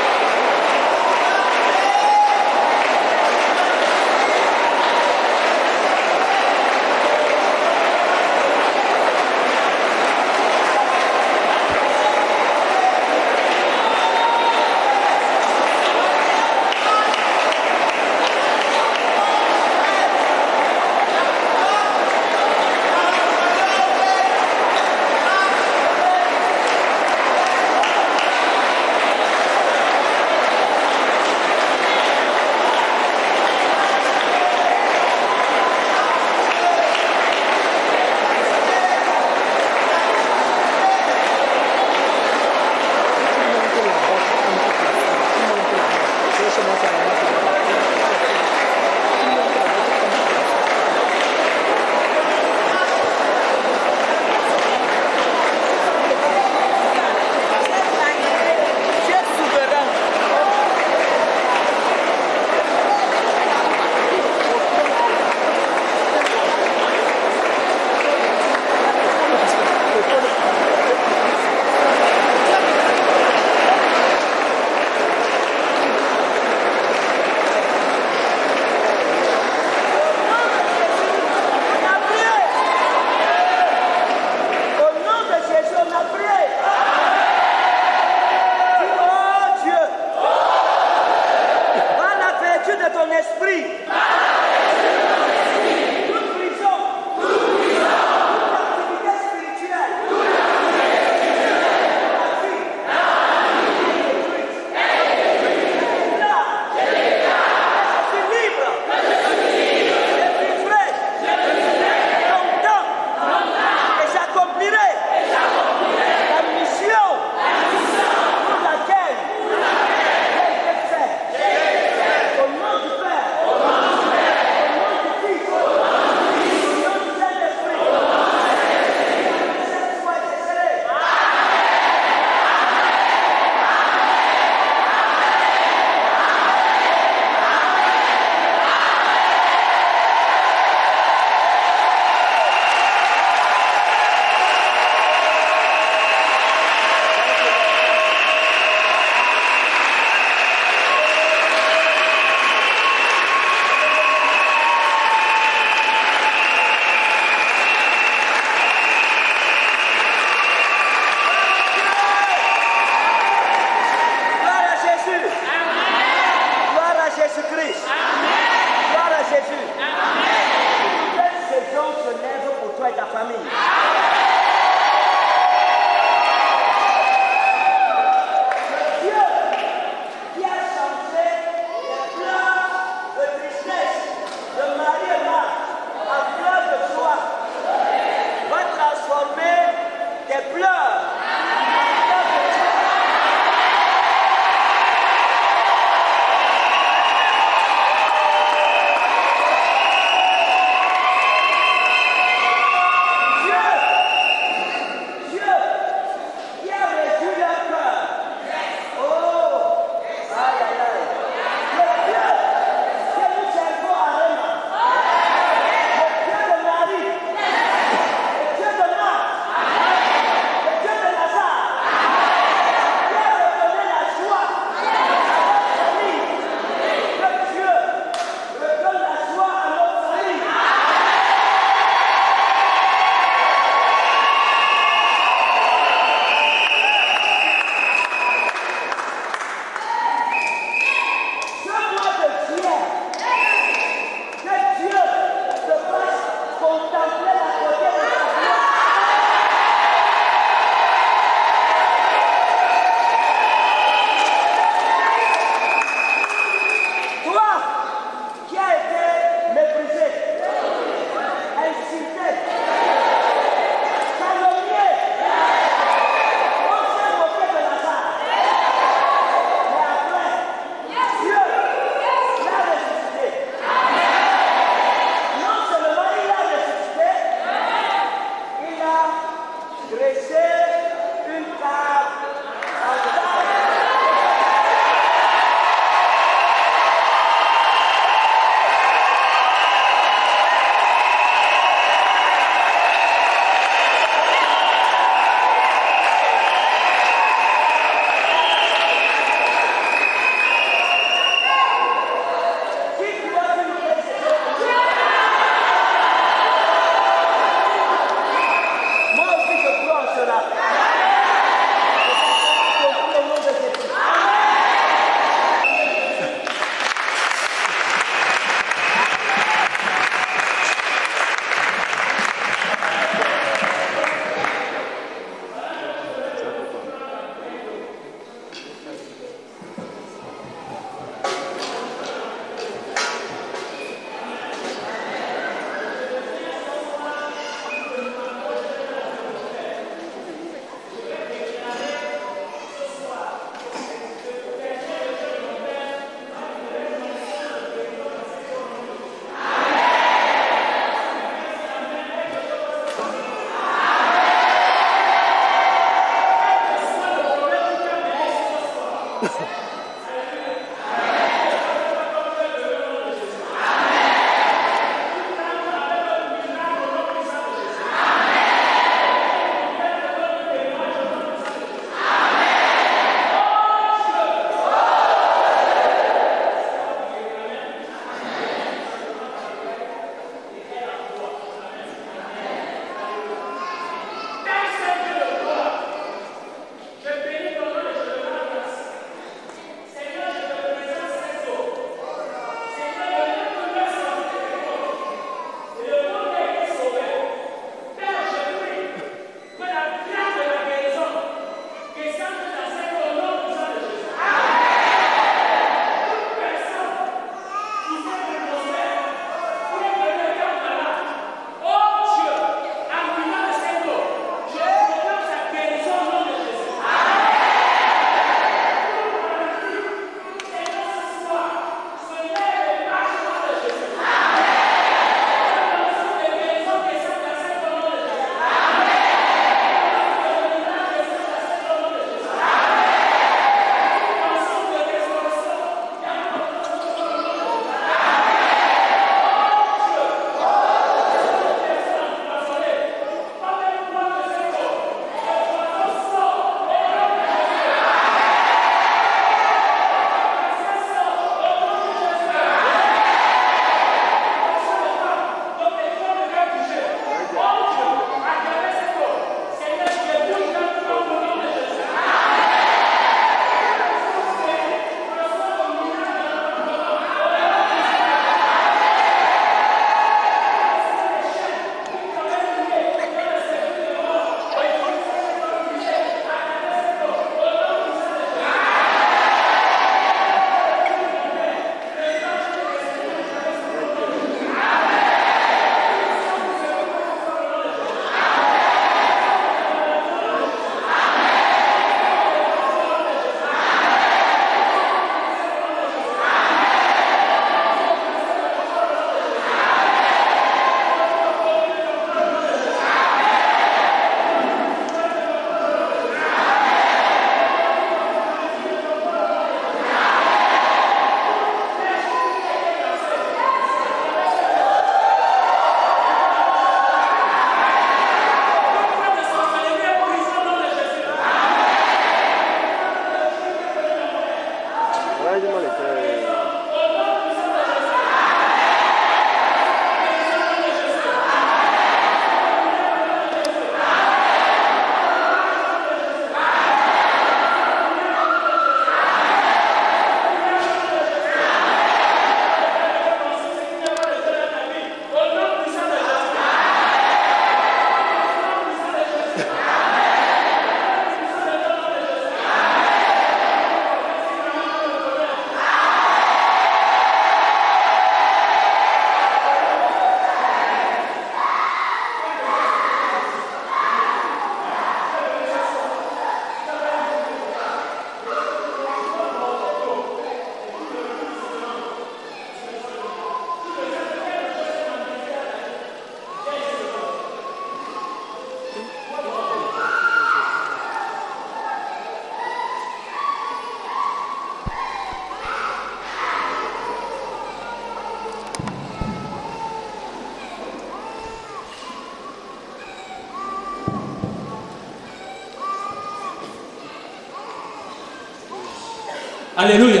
Speaker 3: Alléluia.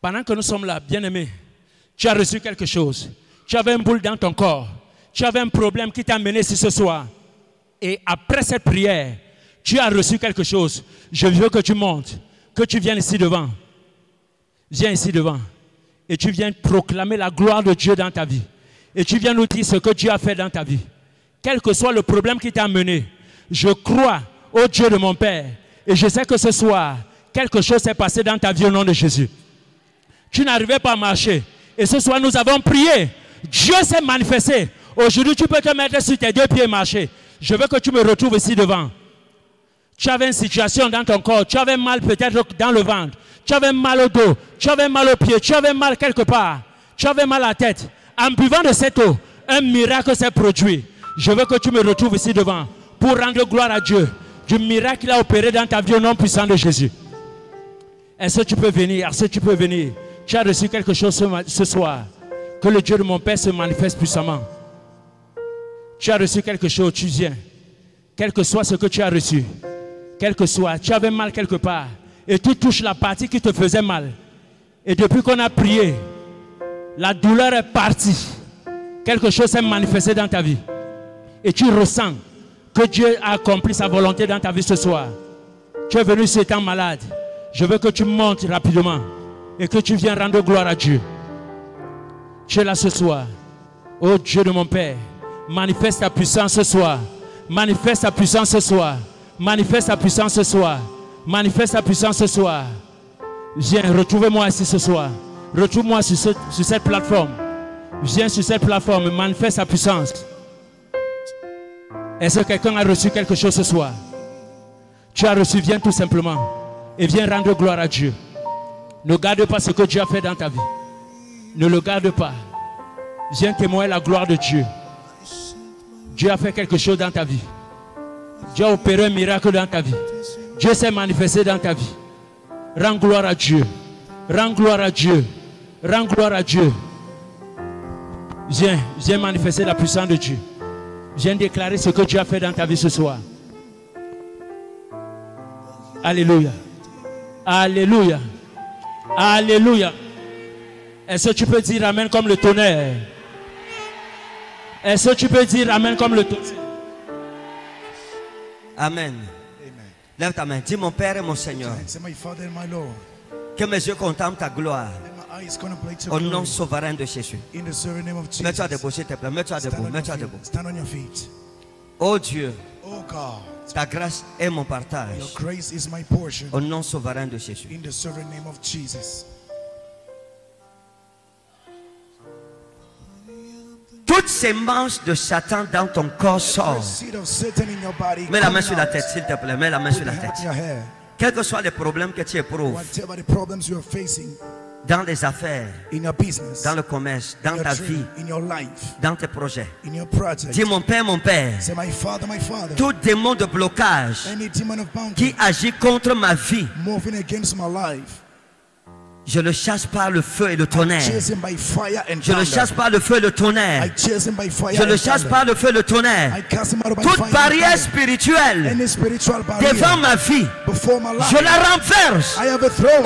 Speaker 3: Pendant que nous sommes là, bien-aimés, tu as reçu quelque chose. Tu avais un boule dans ton corps. Tu avais un problème qui t'a mené ici ce soir. Et après cette prière, tu as reçu quelque chose. Je veux que tu montes, que tu viennes ici devant. Viens ici devant. Et tu viens proclamer la gloire de Dieu dans ta vie. Et tu viens nous dire ce que Dieu a fait dans ta vie. Quel que soit le problème qui t'a mené, je crois au Dieu de mon Père. Et je sais que ce soir, quelque chose s'est passé dans ta vie au nom de Jésus. Tu n'arrivais pas à marcher. Et ce soir, nous avons prié. Dieu s'est manifesté. Aujourd'hui, tu peux te mettre sur tes deux pieds et marcher. Je veux que tu me retrouves ici devant. Tu avais une situation dans ton corps. Tu avais mal peut-être dans le ventre. Tu avais mal au dos. Tu avais mal aux pieds. Tu avais mal quelque part. Tu avais mal à la tête. En buvant de cette eau, un miracle s'est produit. Je veux que tu me retrouves ici devant pour rendre gloire à Dieu du miracle qu'il a opéré dans ta vie au nom puissant de Jésus. Est-ce que tu peux venir? Est-ce que tu peux venir? Tu as reçu quelque chose ce, ce soir. Que le Dieu de mon Père se manifeste puissamment. Tu as reçu quelque chose, tu viens. Quel que soit ce que tu as reçu. Quel que soit, tu avais mal quelque part. Et tu touches la partie qui te faisait mal. Et depuis qu'on a prié, la douleur est partie. Quelque chose s'est manifesté dans ta vie. Et tu ressens que Dieu a accompli sa volonté dans ta vie ce soir. Tu es venu étant malade. Je veux que tu montes rapidement et que tu viennes rendre gloire à Dieu. Tu es là ce soir. Oh Dieu de mon Père, manifeste ta puissance ce soir. Manifeste ta puissance ce soir. Manifeste ta puissance ce soir. Manifeste ta puissance ce soir. Viens, retrouvez-moi ici ce soir. Retrouve-moi sur, sur cette plateforme. Viens sur cette plateforme, manifeste ta puissance. Est-ce que quelqu'un a reçu quelque chose ce soir? Tu as reçu, viens tout simplement. Et viens rendre gloire à Dieu. Ne garde pas ce que Dieu a fait dans ta vie. Ne le garde pas. Viens témoigner la gloire de Dieu. Dieu a fait quelque chose dans ta vie. Dieu a opéré un miracle dans ta vie. Dieu s'est manifesté dans ta vie. Rends gloire à Dieu. Rends gloire à Dieu. Rends gloire à Dieu. Viens, viens manifester la puissance de Dieu. Viens déclarer ce que Dieu a fait dans ta vie ce soir. Alléluia. Alléluia. Alléluia. Est-ce que tu peux dire Amen comme le tonnerre? Est-ce que tu peux dire Amen comme le tonnerre?
Speaker 1: Amen. Lève ta main. Dis mon Père et mon Seigneur.
Speaker 2: Say, my Father and my Lord,
Speaker 1: Que mes yeux contemplent ta gloire.
Speaker 2: let my eyes contemplate your
Speaker 1: Au nom
Speaker 2: glory.
Speaker 1: souverain de Jésus.
Speaker 2: In the sovereign name of Jesus.
Speaker 1: Mets-toi debout, s'il te plaît. Mets-toi debout. Mets-toi
Speaker 2: your
Speaker 1: debout.
Speaker 2: feet. Stand on your feet.
Speaker 1: Oh Dieu,
Speaker 2: Oh God,
Speaker 1: ta grâce est mon
Speaker 2: your
Speaker 1: partage.
Speaker 2: grace is my portion.
Speaker 1: Au nom souverain de Jésus.
Speaker 2: In the sovereign name of Jesus.
Speaker 1: Toutes ces manches de Satan dans ton corps sortent. Mets la main sur la tête, s'il te plaît. Mets la main sur la tête. Quels que soient les problèmes que tu éprouves Dans les affaires,
Speaker 2: in your business,
Speaker 1: dans le commerce, dans ta
Speaker 2: dream,
Speaker 1: vie,
Speaker 2: in your life,
Speaker 1: dans tes projets.
Speaker 2: in your project.
Speaker 1: Dis mon Père, mon Père,
Speaker 2: my Father, my Father,
Speaker 1: tout démon de blocage
Speaker 2: any demon of bounty
Speaker 1: qui agit contre ma vie,
Speaker 2: my life,
Speaker 1: je le chasse par le feu et le tonnerre. Je le chasse par le feu et le tonnerre. Je le chasse par le feu et le tonnerre. Toute barrière spirituelle devant ma vie, je la renverse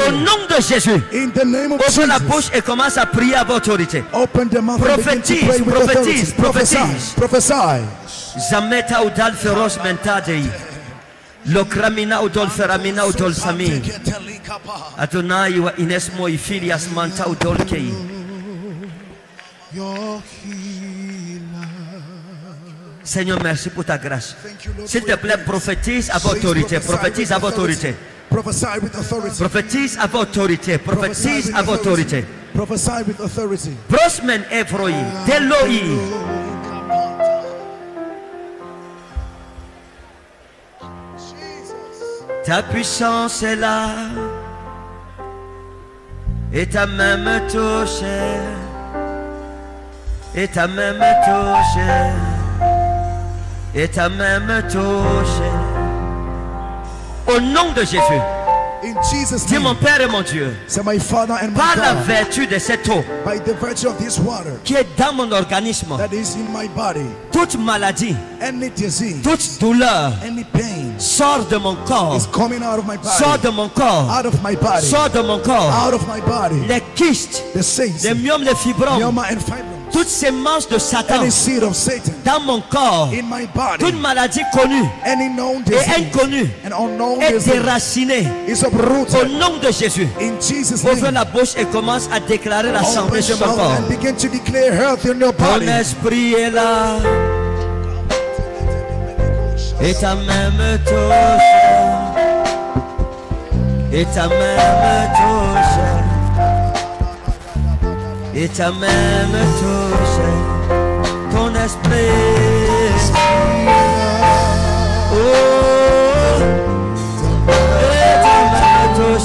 Speaker 1: au nom de Jésus. Ouvre la bouche et commence à prier à votre autorité. Prophétise, prophétise, prophétise.
Speaker 2: prophesy.
Speaker 1: Zameta udal feroz mentadei. Lokramina udol feramina udol sami. Adonai wa inesmo ifilias manta udol kei.
Speaker 2: Your healer.
Speaker 1: Seigneur, merci pour ta grâce.
Speaker 2: Thank you, Lord,
Speaker 1: S'il
Speaker 2: for
Speaker 1: te
Speaker 2: your
Speaker 1: plaît,
Speaker 2: grace.
Speaker 1: prophétise à
Speaker 2: Please
Speaker 1: votre autorité.
Speaker 2: prophesy
Speaker 1: Prophétise
Speaker 2: with
Speaker 1: à votre
Speaker 2: authority.
Speaker 1: autorité.
Speaker 2: Prophesy with authority.
Speaker 1: Prophétise à votre autorité.
Speaker 2: Prophesy
Speaker 1: Prophétise
Speaker 2: with
Speaker 1: à votre autorité.
Speaker 2: Prophesy with authority.
Speaker 1: Brosmen evroi. Deloi. Ta puissance est là. Et ta main me touche. Et ta main me touche. Et ta main me. Au nom de Jésus.
Speaker 2: In Jesus'
Speaker 1: Dis
Speaker 2: name.
Speaker 1: mon Père et mon Dieu.
Speaker 2: Say, my Father and my
Speaker 1: Par la
Speaker 2: God,
Speaker 1: vertu de cette eau
Speaker 2: by the virtue of this water
Speaker 1: qui est dans mon organisme,
Speaker 2: that is in my body,
Speaker 1: toute maladie,
Speaker 2: any disease,
Speaker 1: toute douleur
Speaker 2: any pain
Speaker 1: sort de mon corps.
Speaker 2: is coming out of my
Speaker 1: Sort
Speaker 2: body,
Speaker 1: de mon corps.
Speaker 2: out of my body,
Speaker 1: Sort de mon corps.
Speaker 2: out of my body.
Speaker 1: Les kystes,
Speaker 2: The cysts,
Speaker 1: les myomes, les fibromes, toutes ces manches de Satan
Speaker 2: any seed of Satan
Speaker 1: dans mon corps,
Speaker 2: in my body,
Speaker 1: toute maladie connue
Speaker 2: any known
Speaker 1: et inconnue
Speaker 2: and unknown
Speaker 1: est déracinée
Speaker 2: is
Speaker 1: au nom de Jésus.
Speaker 2: in Jesus'
Speaker 1: Ouvre la bouche et commence à déclarer la santé sur mon corps.
Speaker 2: and begin to declare health in your
Speaker 1: Ton
Speaker 2: body.
Speaker 1: esprit est là et ta main me touche. Et ta main me touche. Et ta main me touche. Ton esprit. Oh. Et ta main me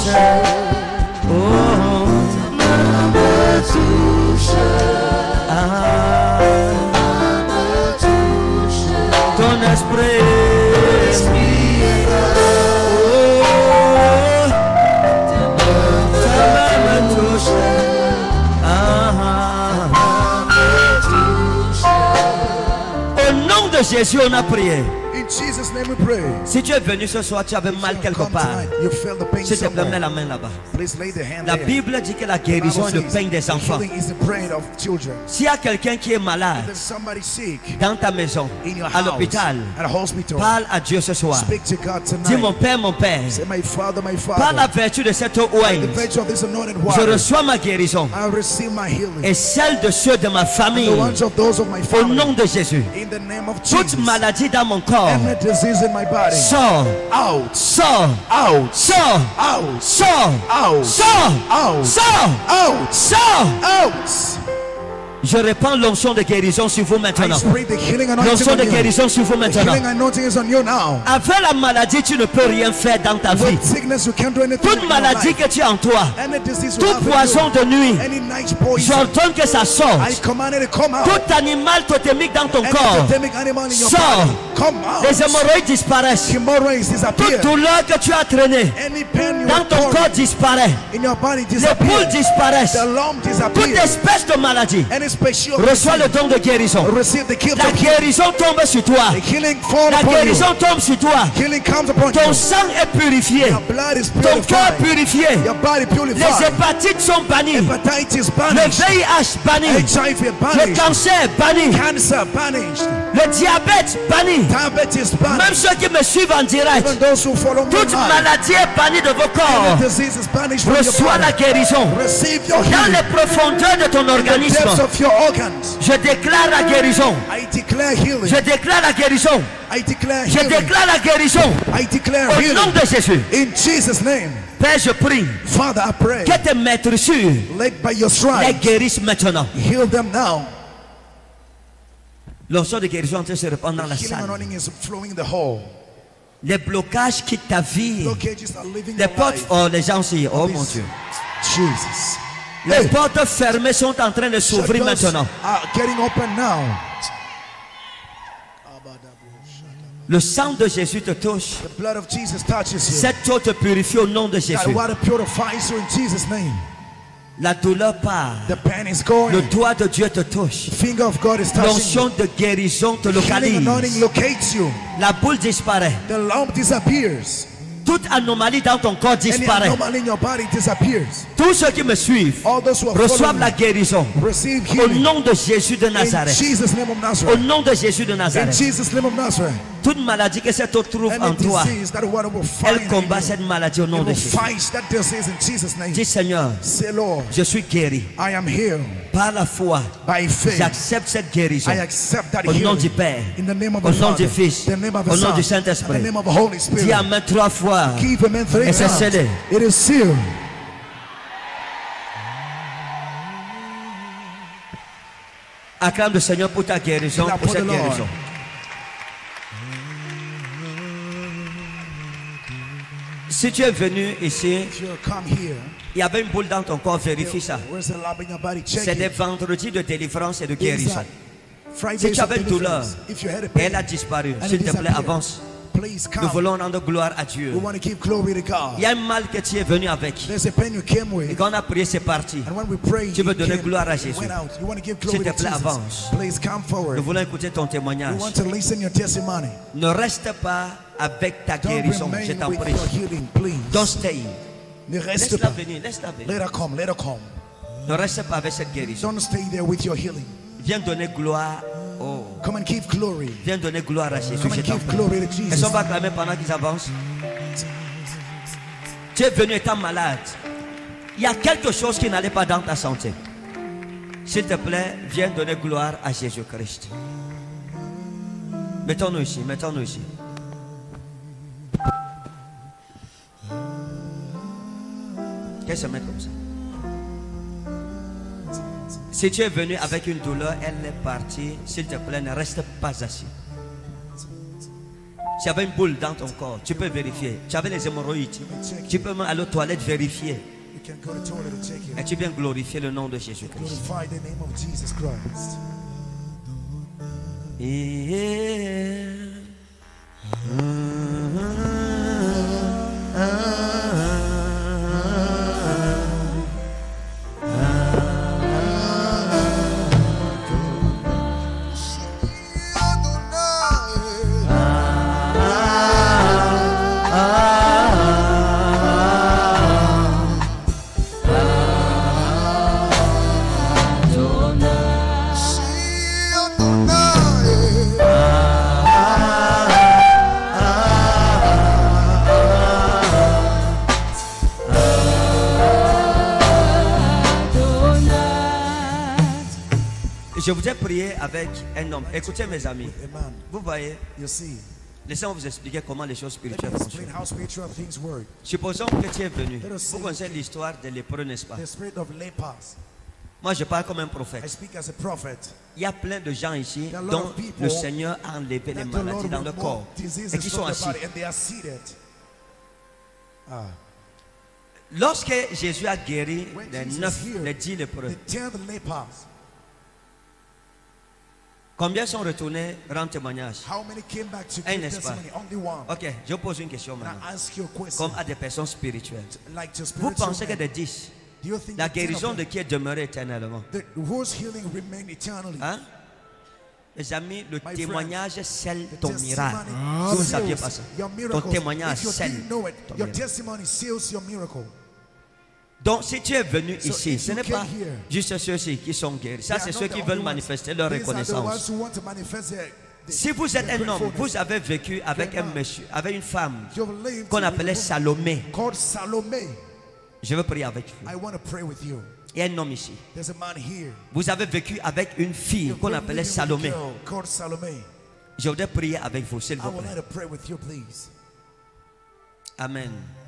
Speaker 1: Jésus, on a prié.
Speaker 2: In Jesus'.
Speaker 1: Si tu es venu ce soir, tu avais mal quelque part. S'il te plaît, mets la main là-bas. La. Bible dit que la guérison est le pain des enfants. S'il y a quelqu'un qui est malade dans ta maison, à l'hôpital, parle à Dieu ce soir. Dis mon. Père, mon Père, par la vertu de cette eau je reçois ma guérison et celle de ceux de ma famille au nom de Jésus. Toute maladie dans mon corps,
Speaker 2: Every disease in my body.
Speaker 1: sors,
Speaker 2: Out.
Speaker 1: sors,
Speaker 2: Out.
Speaker 1: sors,
Speaker 2: Out.
Speaker 1: sors,
Speaker 2: Out.
Speaker 1: sors,
Speaker 2: Out.
Speaker 1: sors,
Speaker 2: Out.
Speaker 1: sors.
Speaker 2: Out.
Speaker 1: Je répands l'onction de guérison sur vous maintenant. L'onction de guérison sur vous maintenant. Avec la maladie, tu ne peux rien faire dans ta vie. Toute maladie que tu as en toi, tout poison de nuit, j'ordonne que ça sorte. Tout animal totémique dans ton corps,
Speaker 2: out.
Speaker 1: les hémorroïdes disparaissent. Toute douleur que tu as traînée dans ton corps disparaît. Les poules disparaissent. Toute espèce de maladie Reçoit le don de guérison. La guérison tombe sur toi. La guérison tombe sur toi. Ton sang est purifié. Ton
Speaker 2: purified.
Speaker 1: purifié. Les hépatites sont bannies. Le. VIH banni. Le cancer banni. Le diabète banni. Même ceux qui me suivent en direct. Toute maladie est bannie de vos corps. Reçois la guérison. Dans les profondeurs de ton organisme,
Speaker 2: your organs.
Speaker 1: je déclare la guérison.
Speaker 2: I declare healing.
Speaker 1: Je déclare la guérison.
Speaker 2: I declare
Speaker 1: Je déclare la guérison.
Speaker 2: I declare
Speaker 1: Au nom de Jésus.
Speaker 2: In Jesus' name.
Speaker 1: Père, je prie
Speaker 2: Father, I pray.
Speaker 1: que tes
Speaker 2: your
Speaker 1: les guérissent maintenant.
Speaker 2: Heal them now.
Speaker 1: L'onction de guérison est en train de se répandre dans la salle.
Speaker 2: anointing is flowing in the hall.
Speaker 1: Les blocages quittent ta vie. Les portes, oh, les gens aussi, oh mon Dieu.
Speaker 2: Jesus.
Speaker 1: Les portes fermées sont en train de s'ouvrir maintenant.
Speaker 2: now.
Speaker 1: Le sang de Jésus te touche.
Speaker 2: The blood of Jesus touches you.
Speaker 1: Cette eau te purifie au nom de Jésus.
Speaker 2: water purifies you in Jesus' name.
Speaker 1: La douleur part. Le doigt de Dieu te touche.
Speaker 2: The finger of God is touching you.
Speaker 1: L'onction de guérison te localise. La boule disparaît. Toute anomalie dans ton corps disparaît.
Speaker 2: anomaly in your body disappears.
Speaker 1: Tous ceux qui me suivent reçoivent la guérison. Au nom de Jésus de
Speaker 2: In
Speaker 1: Nazareth.
Speaker 2: Jesus' name of
Speaker 1: Au nom de Jésus de Nazareth. Toute maladie que cette eau trouve en toi, elle combat cette maladie au nom de Jésus. Dis Seigneur, je suis guéri.
Speaker 2: I am healed
Speaker 1: Par la foi, j'accepte cette guérison. Au nom du Père, au nom du Fils, au nom du Saint-Esprit. Dis. Amen trois fois. Et c'est scellé. Acclame le Seigneur pour ta pour cette guérison. Si tu es venu ici, il y avait une boule dans ton corps, vérifie ça. C'est des vendredis de délivrance et de
Speaker 2: Is
Speaker 1: guérison. Si tu avais une douleur elle a disparu, s'il te plaît, avance.
Speaker 2: Please
Speaker 1: Nous
Speaker 2: come.
Speaker 1: voulons rendre gloire à Dieu.
Speaker 2: We want to give glory to God.
Speaker 1: Il y a un mal que tu es venu avec.
Speaker 2: There's a pain you came
Speaker 1: Et quand on a prié, c'est parti.
Speaker 2: And when we pray,
Speaker 1: Tu veux donner
Speaker 2: came-
Speaker 1: gloire à Jésus.
Speaker 2: went out. You want to give
Speaker 1: S'il te plaît, avance.
Speaker 2: Please come forward.
Speaker 1: Nous voulons écouter ton
Speaker 2: We
Speaker 1: témoignage.
Speaker 2: want to listen your testimony.
Speaker 1: Ne reste pas avec ta
Speaker 2: Don't
Speaker 1: guérison,
Speaker 2: remain
Speaker 1: je t'en prie.
Speaker 2: your healing, please.
Speaker 1: Don't stay.
Speaker 2: Ne reste
Speaker 1: Laisse-la
Speaker 2: pas.
Speaker 1: venir, laisse-la venir.
Speaker 2: Let her come, let her come.
Speaker 1: Ne reste pas avec cette guérison.
Speaker 2: Don't stay there with your healing.
Speaker 1: Viens donner gloire. Oh,
Speaker 2: Come and give glory.
Speaker 1: viens donner gloire à Jésus,
Speaker 2: Come and give glory to Jesus.
Speaker 1: qu'on va acclamer pendant qu'ils avancent? Tu es venu étant malade. Il y a quelque chose qui n'allait pas dans ta santé. S'il te plaît, viens donner gloire à Jésus-Christ. Mettons-nous ici, mettons-nous ici. Qu'est-ce que se met comme ça Si tu es venu avec une douleur, elle est partie. S'il te plaît, ne reste pas assis. Y avait une boule dans ton corps, tu peux vérifier. Tu avais les hémorroïdes. Tu peux même aller aux toilettes vérifier. Et tu viens glorifier le nom de Jésus-Christ.
Speaker 2: Glorify
Speaker 1: avec un homme. Écoutez mes amis, vous voyez, Laissez-moi vous expliquer comment les choses spirituelles fonctionnent. Supposons que tu es venu. Vous connaissez l'histoire de lépreux, n'est-ce pas? Moi, je parle comme un prophète. Il y a plein de gens ici dont le Seigneur a enlevé les maladies dans le corps et qui sont assis. Lorsque Jésus a guéri les neuf, les dix lépreux, Combien sont retournés rendre témoignage?
Speaker 2: How many came back to
Speaker 1: Un, n'est-ce pas? Ok, je pose une question maintenant. Comme à des personnes spirituelles.
Speaker 2: Like
Speaker 1: Vous pensez que des dix, la guérison de qui est demeurée éternellement? Hein? Mes amis, le témoignage friend,
Speaker 2: scelle
Speaker 1: ton miracle. Si vous ne saviez pas ça, ton témoignage scelle ton miracle. Donc, si tu es venu ici, ce n'est pas juste ceux-ci qui sont guéris. Ça, c'est ceux qui veulent manifester leur reconnaissance. Si vous êtes un homme, vous avez vécu avec un monsieur, avec une femme qu'on appelait Salomé. Je veux prier avec vous. Il y a un homme ici. Vous avez vécu avec une fille qu'on appelait Salomé. Je voudrais prier avec vous, s'il vous plaît. Amen.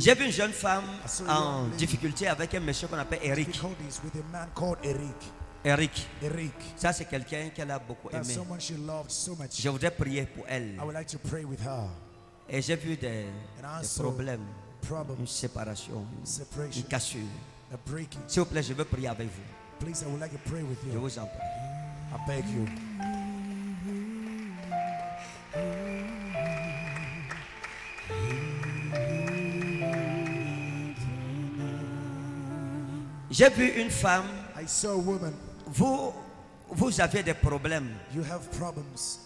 Speaker 1: J'ai vu une jeune femme en difficulté avec un monsieur qu'on appelle Eric.
Speaker 2: Eric.
Speaker 1: Ça, c'est quelqu'un qu'elle a beaucoup aimé. Je voudrais prier pour elle. Et j'ai vu des, des problèmes, une séparation, une cassure. S'il vous plaît, je veux prier avec vous. Je vous en prie. J'ai vu une femme,
Speaker 2: I saw a woman.
Speaker 1: vous, vous aviez des problèmes.
Speaker 2: You have problems.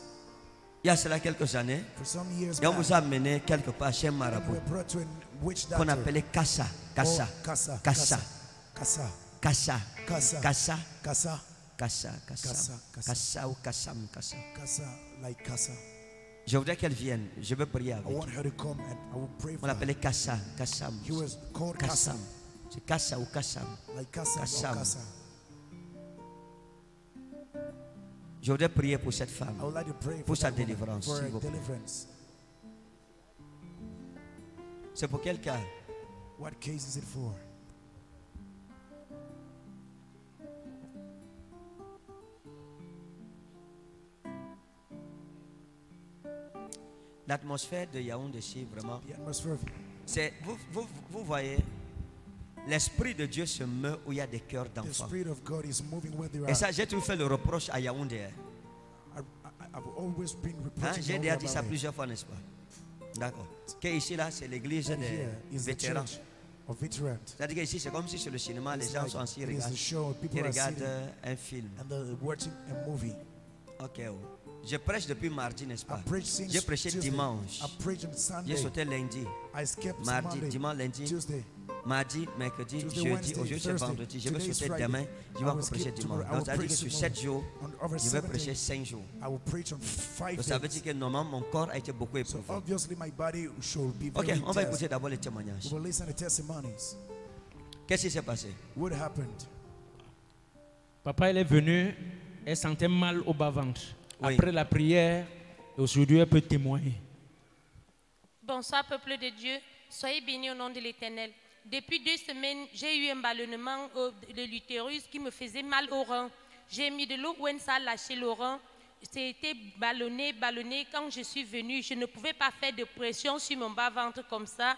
Speaker 1: Il y a cela quelques années,
Speaker 2: For some years
Speaker 1: et on vous a amené quelque part chez un marabout qu'on appelait Kassa. Kassa.
Speaker 2: Oh, Kassa.
Speaker 1: Kassa.
Speaker 2: Kassa.
Speaker 1: Kassa.
Speaker 2: Kassa.
Speaker 1: Kassa.
Speaker 2: Kassa.
Speaker 1: Kassa. Kassa.
Speaker 2: Kassa, Kassa.
Speaker 1: Kassa ou Kassam. Kassa.
Speaker 2: Kassa. Like Kassa.
Speaker 1: Je voudrais qu'elle vienne. Je veux prier avec elle. On l'appelait Kassa. Kassam.
Speaker 2: He was called
Speaker 1: Kassam. C'est Kassa ou Kassam. Kassam. Je voudrais prier pour cette femme.
Speaker 2: Like
Speaker 1: pour sa délivrance. C'est pour quel cas?
Speaker 2: What case is it for?
Speaker 1: L'atmosphère de Yaoundé, c'est vraiment. Vous, vous, vous voyez, L'esprit de Dieu se meut où il y a des cœurs d'enfants. Et ça, j'ai toujours fait le reproche à Yaoundé. Hein. Hein, j'ai déjà dit ça plusieurs fois, n'est-ce pas? D'accord. Que ici, là, c'est l'église des vétérans. C'est-à-dire qu'ici, c'est comme si c'est le cinéma, les gens sont assis, ils regardent, ils regardent euh, un film. Ok, oh. je prêche depuis mardi, n'est-ce pas? J'ai prêché dimanche. J'ai sauté lundi. Mardi, dimanche, lundi mardi, mercredi,
Speaker 2: Tuesday,
Speaker 1: jeudi. Aujourd'hui, c'est vendredi. Je vais sauter demain. Je
Speaker 2: I
Speaker 1: vais encore prêcher dimanche. Donc, ça veut dire
Speaker 2: preach
Speaker 1: que sur
Speaker 2: tomorrow.
Speaker 1: 7 jours, je vais prêcher
Speaker 2: days,
Speaker 1: 5 jours. Donc, ça veut dire que normalement, mon corps a été beaucoup éprouvé.
Speaker 2: obviously my body should be
Speaker 1: Ok, on va écouter d'abord les témoignages. Qu'est-ce qui s'est passé?
Speaker 2: What happened?
Speaker 3: Papa, elle est venue, elle sentait mal au bas-ventre.
Speaker 1: Oui.
Speaker 3: Après la prière, aujourd'hui, elle peut témoigner.
Speaker 4: Bonsoir peuple de Dieu, soyez bénis au nom de l'Éternel. Depuis deux semaines, j'ai eu un ballonnement de l'utérus qui me faisait mal au rein. J'ai mis de l'eau où ça a lâché le rein. C'était ballonné, ballonné. Quand je suis venue, je ne pouvais pas faire de pression sur mon bas-ventre comme ça.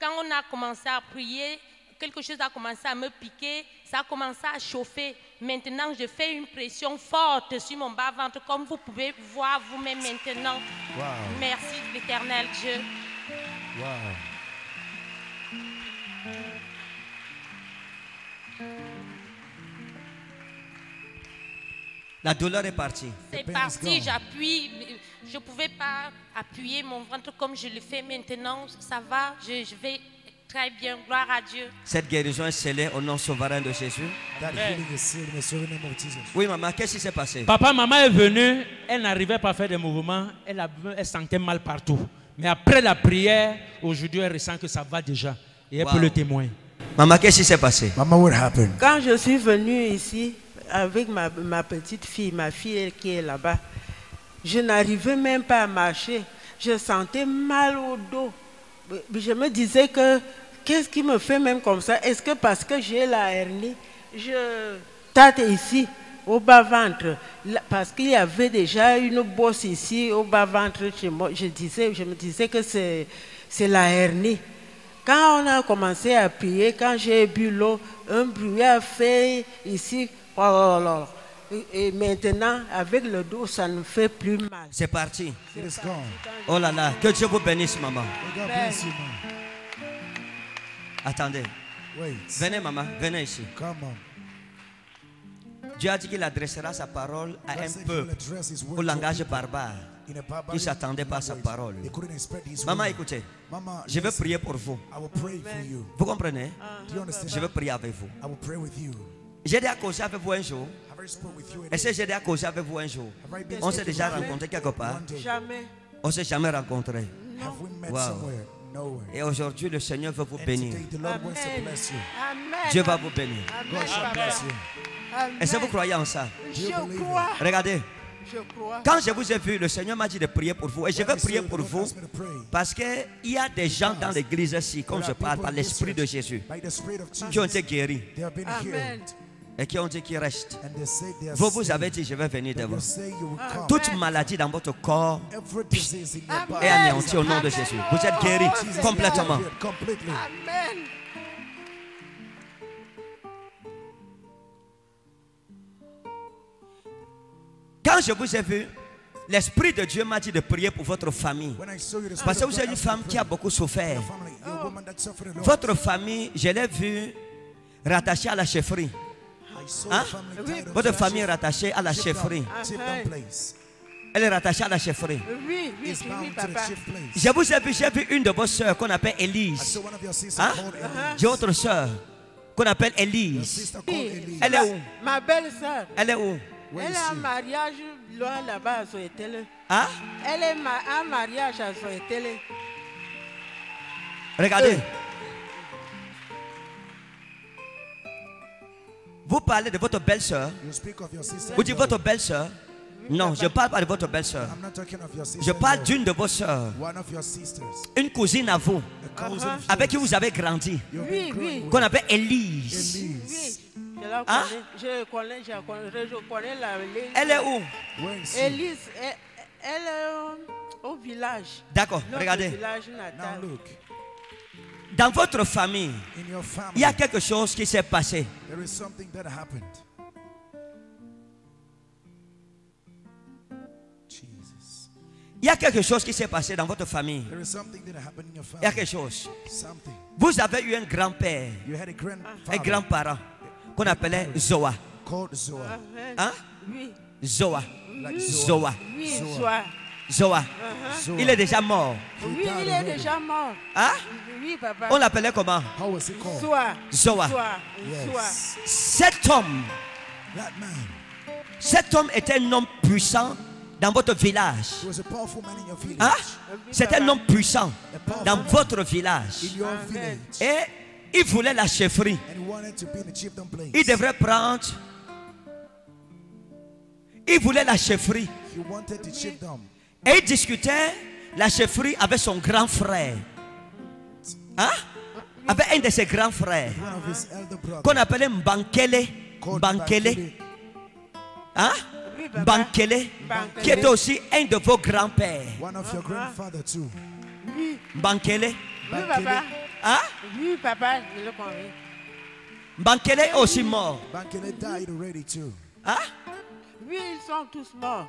Speaker 4: Quand on a commencé à prier, quelque chose a commencé à me piquer, ça a commencé à chauffer. Maintenant, je fais une pression forte sur mon bas-ventre, comme vous pouvez voir vous-même maintenant. Merci l'éternel Dieu.
Speaker 1: La douleur est partie.
Speaker 4: C'est parti, j'appuie. Je ne pouvais pas appuyer mon ventre comme je le fais maintenant. Ça va, je, je vais très bien. Gloire à Dieu.
Speaker 1: Cette guérison est scellée au nom souverain de Jésus. Oui, maman, qu'est-ce qui s'est passé?
Speaker 3: Papa, maman est venue, elle n'arrivait pas à faire des mouvements, elle, a- elle sentait mal partout. Mais après la prière, aujourd'hui, elle ressent que ça va déjà. Et elle
Speaker 1: Wow.
Speaker 3: peut le témoigner.
Speaker 1: Maman, qu'est-ce qui s'est passé?
Speaker 2: Mama, what happened?
Speaker 5: Quand je suis venue ici avec ma, ma petite fille, ma fille qui est là-bas, je n'arrivais même pas à marcher. Je sentais mal au dos. Je me disais que qu'est-ce qui me fait même comme ça? Est-ce que parce que j'ai la hernie, je tâte ici au bas-ventre? Parce qu'il y avait déjà une bosse ici au bas-ventre chez moi. Je, disais, je me disais que c'est c'est la hernie. Quand on a commencé à prier, quand j'ai bu l'eau, un bruit a fait ici. Oh là là. Et, et maintenant, avec le dos, ça ne fait plus mal.
Speaker 1: C'est parti.
Speaker 2: It is gone.
Speaker 1: Oh là là, que Dieu vous bénisse, maman.
Speaker 2: May God bless you, man.
Speaker 1: Attendez.
Speaker 2: Wait.
Speaker 1: Venez, maman, venez ici.
Speaker 2: Come on.
Speaker 1: Dieu a dit qu'il adressera sa parole à un peuple au langage barbare. Qui ne s'attendait pas à sa parole.
Speaker 2: They couldn't expect his
Speaker 1: Maman, écoutez.
Speaker 2: Mama,
Speaker 1: Je vais
Speaker 2: listen.
Speaker 1: prier pour vous.
Speaker 2: I will pray for you.
Speaker 1: Vous comprenez?
Speaker 2: Do you understand?
Speaker 1: Je vais prier avec vous.
Speaker 2: I will pray with you.
Speaker 1: J'ai déjà causé avec vous un jour.
Speaker 2: Have I spoke with you? a
Speaker 1: Est-ce que j'ai déjà causé avec vous un jour? On s'est déjà rencontré quelque part.
Speaker 5: Jamais.
Speaker 1: On s'est jamais rencontré.
Speaker 2: Have we met
Speaker 1: Wow.
Speaker 2: somewhere? Nowhere.
Speaker 1: Et aujourd'hui, le Seigneur veut vous bénir.
Speaker 2: today the Lord wants to
Speaker 5: Amen.
Speaker 2: bless you.
Speaker 5: Amen.
Speaker 1: Dieu va vous bénir. Est-ce que vous croyez en ça?
Speaker 5: Je crois.
Speaker 1: Regardez. Quand je vous ai vu, le Seigneur m'a dit de prier pour vous. Et je vais prier pour vous parce qu'il y a des gens dans l'église ici, comme je parle par l'Esprit de Jésus, qui ont été guéris
Speaker 5: Amen.
Speaker 1: et qui ont dit qu'ils restent. Vous vous avez dit, je vais venir devant.
Speaker 2: come.
Speaker 1: Toute maladie dans votre corps est anéantie au nom de. Jésus. Vous êtes guéris
Speaker 5: Jesus.
Speaker 1: complètement.
Speaker 5: Amen.
Speaker 1: Quand je vous ai vu, l'Esprit de Dieu m'a dit de prier pour votre famille.
Speaker 2: When I saw you, the Spirit
Speaker 1: Parce que vous êtes une femme qui a beaucoup souffert.
Speaker 2: Your family, you're a woman that suffered a lot.
Speaker 1: Votre famille, je l'ai vue rattachée à la chefferie. Hein? Votre famille est rattachée à la chefferie. Elle est rattachée à la chefferie.
Speaker 5: Oui, oui, oui, papa.
Speaker 1: Je vous ai vu, j'ai vu une de vos sœurs qu'on appelle
Speaker 2: I
Speaker 1: Élise.
Speaker 2: saw one of your sisters
Speaker 1: Hein?
Speaker 2: called Elise.
Speaker 1: J'ai autre sœur qu'on appelle
Speaker 2: Your
Speaker 1: Élise. Elle est où?
Speaker 5: Ma belle-sœur,
Speaker 1: Elle est où?
Speaker 5: Elle en
Speaker 2: she?
Speaker 5: mariage loin là-bas à Zoétele.
Speaker 1: Hein
Speaker 5: Elle est ma- en mariage à Zoétele.
Speaker 1: Regardez. Vous parlez de votre belle-sœur.
Speaker 2: You speak of your sister.
Speaker 1: Vous dites votre belle-sœur Non, je ne parle pas de votre belle-sœur.
Speaker 2: I'm not talking of your sister.
Speaker 1: Je parle d'une de vos sœurs.
Speaker 2: One of your sisters.
Speaker 1: Une cousine à vous,
Speaker 2: A of
Speaker 1: avec qui vous avez grandi,
Speaker 2: You've
Speaker 5: Oui, oui.
Speaker 1: qu'on appelle Élise.
Speaker 2: Elise.
Speaker 5: Oui, je la
Speaker 1: Hein?
Speaker 5: connais. Je connais, je connais, je connais la l'Élise.
Speaker 1: Elle est où?
Speaker 5: Élise, elle, elle est au, au village.
Speaker 1: D'accord, regardez.
Speaker 5: village
Speaker 2: Now
Speaker 5: natal.
Speaker 2: look,
Speaker 1: Dans votre famille,
Speaker 2: in your family,
Speaker 1: il y a quelque chose qui s'est passé.
Speaker 2: there is something that happened. Jesus.
Speaker 1: Il y a quelque chose qui s'est passé dans votre famille.
Speaker 2: There is something that happened in your
Speaker 1: Il y a
Speaker 2: family.
Speaker 1: quelque chose.
Speaker 2: Something.
Speaker 1: Vous avez eu un grand-père,
Speaker 2: You had a
Speaker 1: un grand-parent qu'on appelait Zoa.
Speaker 2: called Zoa.
Speaker 5: Hein?
Speaker 1: Hein
Speaker 5: Oui,
Speaker 1: Zoa.
Speaker 2: Like
Speaker 1: Zoa.
Speaker 5: oui,
Speaker 2: Zoa.
Speaker 5: Zoa.
Speaker 1: Zoa.
Speaker 2: Zoa.
Speaker 1: Il est déjà mort.
Speaker 5: Oui, il est déjà mort.
Speaker 1: Hein?
Speaker 5: Oui, papa.
Speaker 1: On l'appelait comment?
Speaker 2: How was he called?
Speaker 5: Zoa.
Speaker 1: Zoa.
Speaker 5: Zoa. Zoa.
Speaker 2: Yes.
Speaker 1: Cet homme,
Speaker 2: That man.
Speaker 1: cet homme était un homme puissant dans votre village. Hein? C'est un homme puissant dans votre village.
Speaker 2: In your village.
Speaker 1: Et il voulait la chefferie. Il devrait prendre. Il voulait la chefferie.
Speaker 2: He wanted the chiefdom.
Speaker 1: Et il discutait la chefferie avec son grand frère. Hein? Avec un de ses grands frères.
Speaker 2: One of his elder brothers.
Speaker 1: Qu'on appelait Mbankele. Mbankele. Hein?
Speaker 5: Bankele.
Speaker 1: Qui était aussi un de vos grands-pères.
Speaker 2: One of
Speaker 1: Hein?
Speaker 5: Oui, papa, je le connais.
Speaker 1: Bankele est aussi mort.
Speaker 2: Bankele died already too.
Speaker 1: Hein?
Speaker 5: Oui, ils sont tous morts.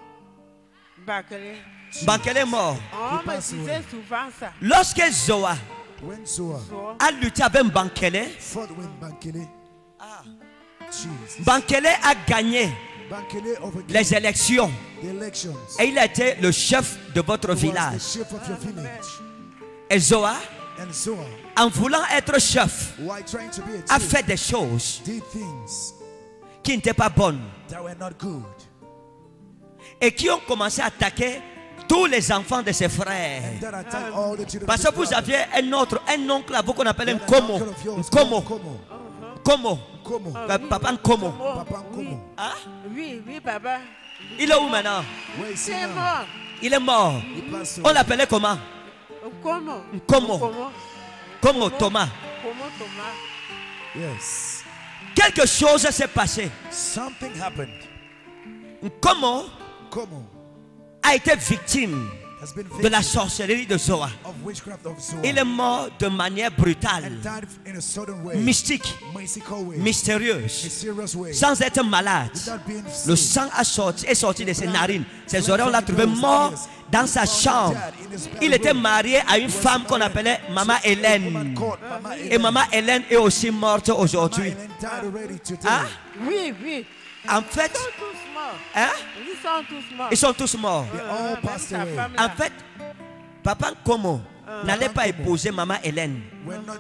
Speaker 5: Bakele.
Speaker 1: Bankele est mort.
Speaker 5: On me disait souvent ça.
Speaker 1: Lorsque Zoa
Speaker 2: When Soa
Speaker 5: So,
Speaker 1: a lutté avec Bankele,
Speaker 2: fought with Bankele, Jesus.
Speaker 1: Bankele a gagné
Speaker 2: Bankele
Speaker 1: les élections et il a été le chef de votre village. Et Zoa, en voulant être chef, a fait des choses qui n'étaient pas bonnes et qui ont commencé à attaquer tous les enfants de ses frères. Parce que vous aviez un autre, un oncle à vous qu'on appelle un. Komo. Komo. Euh, Papa Komo.
Speaker 5: Oh,
Speaker 2: Papa
Speaker 5: oui. Oui, papa.
Speaker 1: Il est où maintenant?
Speaker 5: C'est
Speaker 2: now?
Speaker 5: mort.
Speaker 1: Il est mort. On l'appelait comment?
Speaker 5: Comment
Speaker 1: Komo.
Speaker 5: Comment
Speaker 1: Komo Thomas.
Speaker 5: Comment Thomas
Speaker 2: Yes.
Speaker 1: Quelque chose s'est passé.
Speaker 2: Something happened.
Speaker 1: A été victime de la sorcellerie de Zoa. Il est mort de manière brutale, mystique,
Speaker 2: mystical way.
Speaker 1: mystérieuse, sans être malade.
Speaker 2: Without being
Speaker 1: Le sang a sorti, est sorti de ses narines. Ses oreilles, on l'a trouvé mort dans sa chambre. Il était marié à une femme qu'on appelait Maman Hélène. Et
Speaker 2: Helen.
Speaker 1: Maman Hélène est aussi morte aujourd'hui. Hein?
Speaker 5: Oui, oui.
Speaker 1: En fait,
Speaker 5: Ils sont tous morts.
Speaker 1: hein?
Speaker 5: Ils sont tous morts.
Speaker 1: ils sont tous
Speaker 5: femme là.
Speaker 1: En fait, Papa Komo n'allait pas épouser Maman Hélène.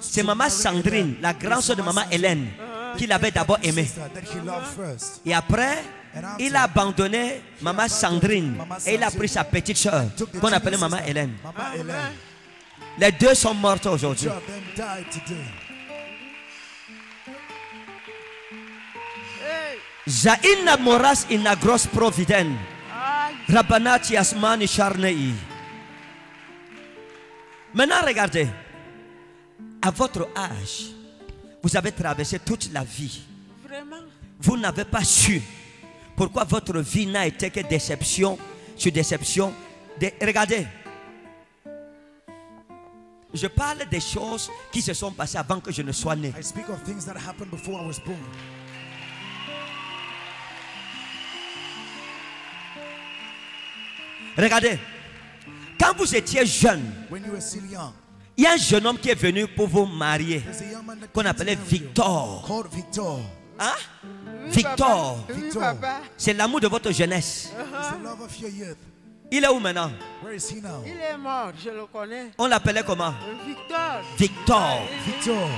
Speaker 1: C'est Maman Sandrine, la grande soeur de
Speaker 2: Mama
Speaker 1: Maman. Hélène, qu'il avait d'abord aimé.
Speaker 2: Sister that he loved first.
Speaker 1: Et après, il a abandonné Maman Sandrine et il a pris sa petite soeur qu'on appelait Maman
Speaker 2: sister,
Speaker 1: Hélène. Les deux sont mortes aujourd'hui. Zaina moras ina gros providen. Rabanati asmani charnei. Maintenant, regardez. À votre âge, vous avez traversé toute la vie.
Speaker 5: vraiment?
Speaker 1: Vous n'avez pas su pourquoi votre vie n'a été que déception sur déception. Des- Regardez. Je parle des choses qui se sont passées avant que je ne sois né.
Speaker 2: I speak of things that happened before I was born.
Speaker 1: Regardez. Quand vous étiez jeune,
Speaker 2: When you were still young,
Speaker 1: il y a un jeune homme qui est venu pour vous marier, qu'on appelait Victor.
Speaker 2: Victor.
Speaker 1: Hein?
Speaker 5: Oui,
Speaker 1: Victor.
Speaker 5: Oui.
Speaker 1: C'est l'amour de votre jeunesse. Il est où maintenant?
Speaker 2: Where is he now?
Speaker 5: Il est mort, je le connais.
Speaker 1: On l'appelait comment?
Speaker 5: Victor.
Speaker 1: Victor.
Speaker 2: Victor.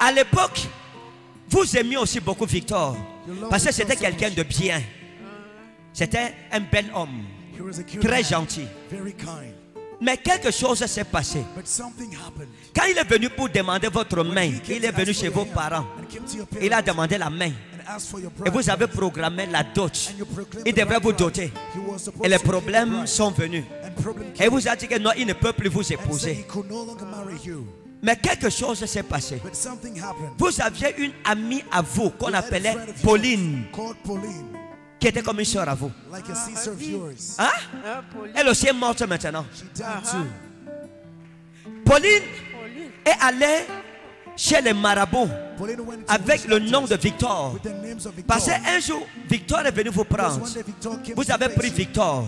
Speaker 1: À l'époque, vous aimiez aussi beaucoup Victor. Parce que c'était quelqu'un de bien. C'était un bel homme. Très gentil. Mais quelque chose s'est passé.
Speaker 2: But something happened.
Speaker 1: Quand il est venu pour demander votre main, il est venu chez vos parents. Il a demandé la main. Et vous avez programmé la dot. Il devrait vous doter. Et les problèmes sont venus. Et vous a dit que non, il ne peut plus vous épouser. Mais quelque chose s'est passé.
Speaker 2: But something happened.
Speaker 1: Vous aviez une amie à vous qu'on
Speaker 2: You had a
Speaker 1: appelait
Speaker 2: friend of yours
Speaker 1: Pauline,
Speaker 2: Called Pauline.
Speaker 1: qui était comme une soeur à vous.
Speaker 2: Like a sister of
Speaker 5: oui.
Speaker 2: yours.
Speaker 1: Hein?
Speaker 5: Pauline.
Speaker 1: Elle aussi est morte maintenant.
Speaker 2: She died too.
Speaker 1: Pauline
Speaker 5: Pauline.
Speaker 1: est allée chez les marabouts avec le nom de Victor. Parce qu'un jour, Victor est venu vous prendre. Vous avez pris. Victor.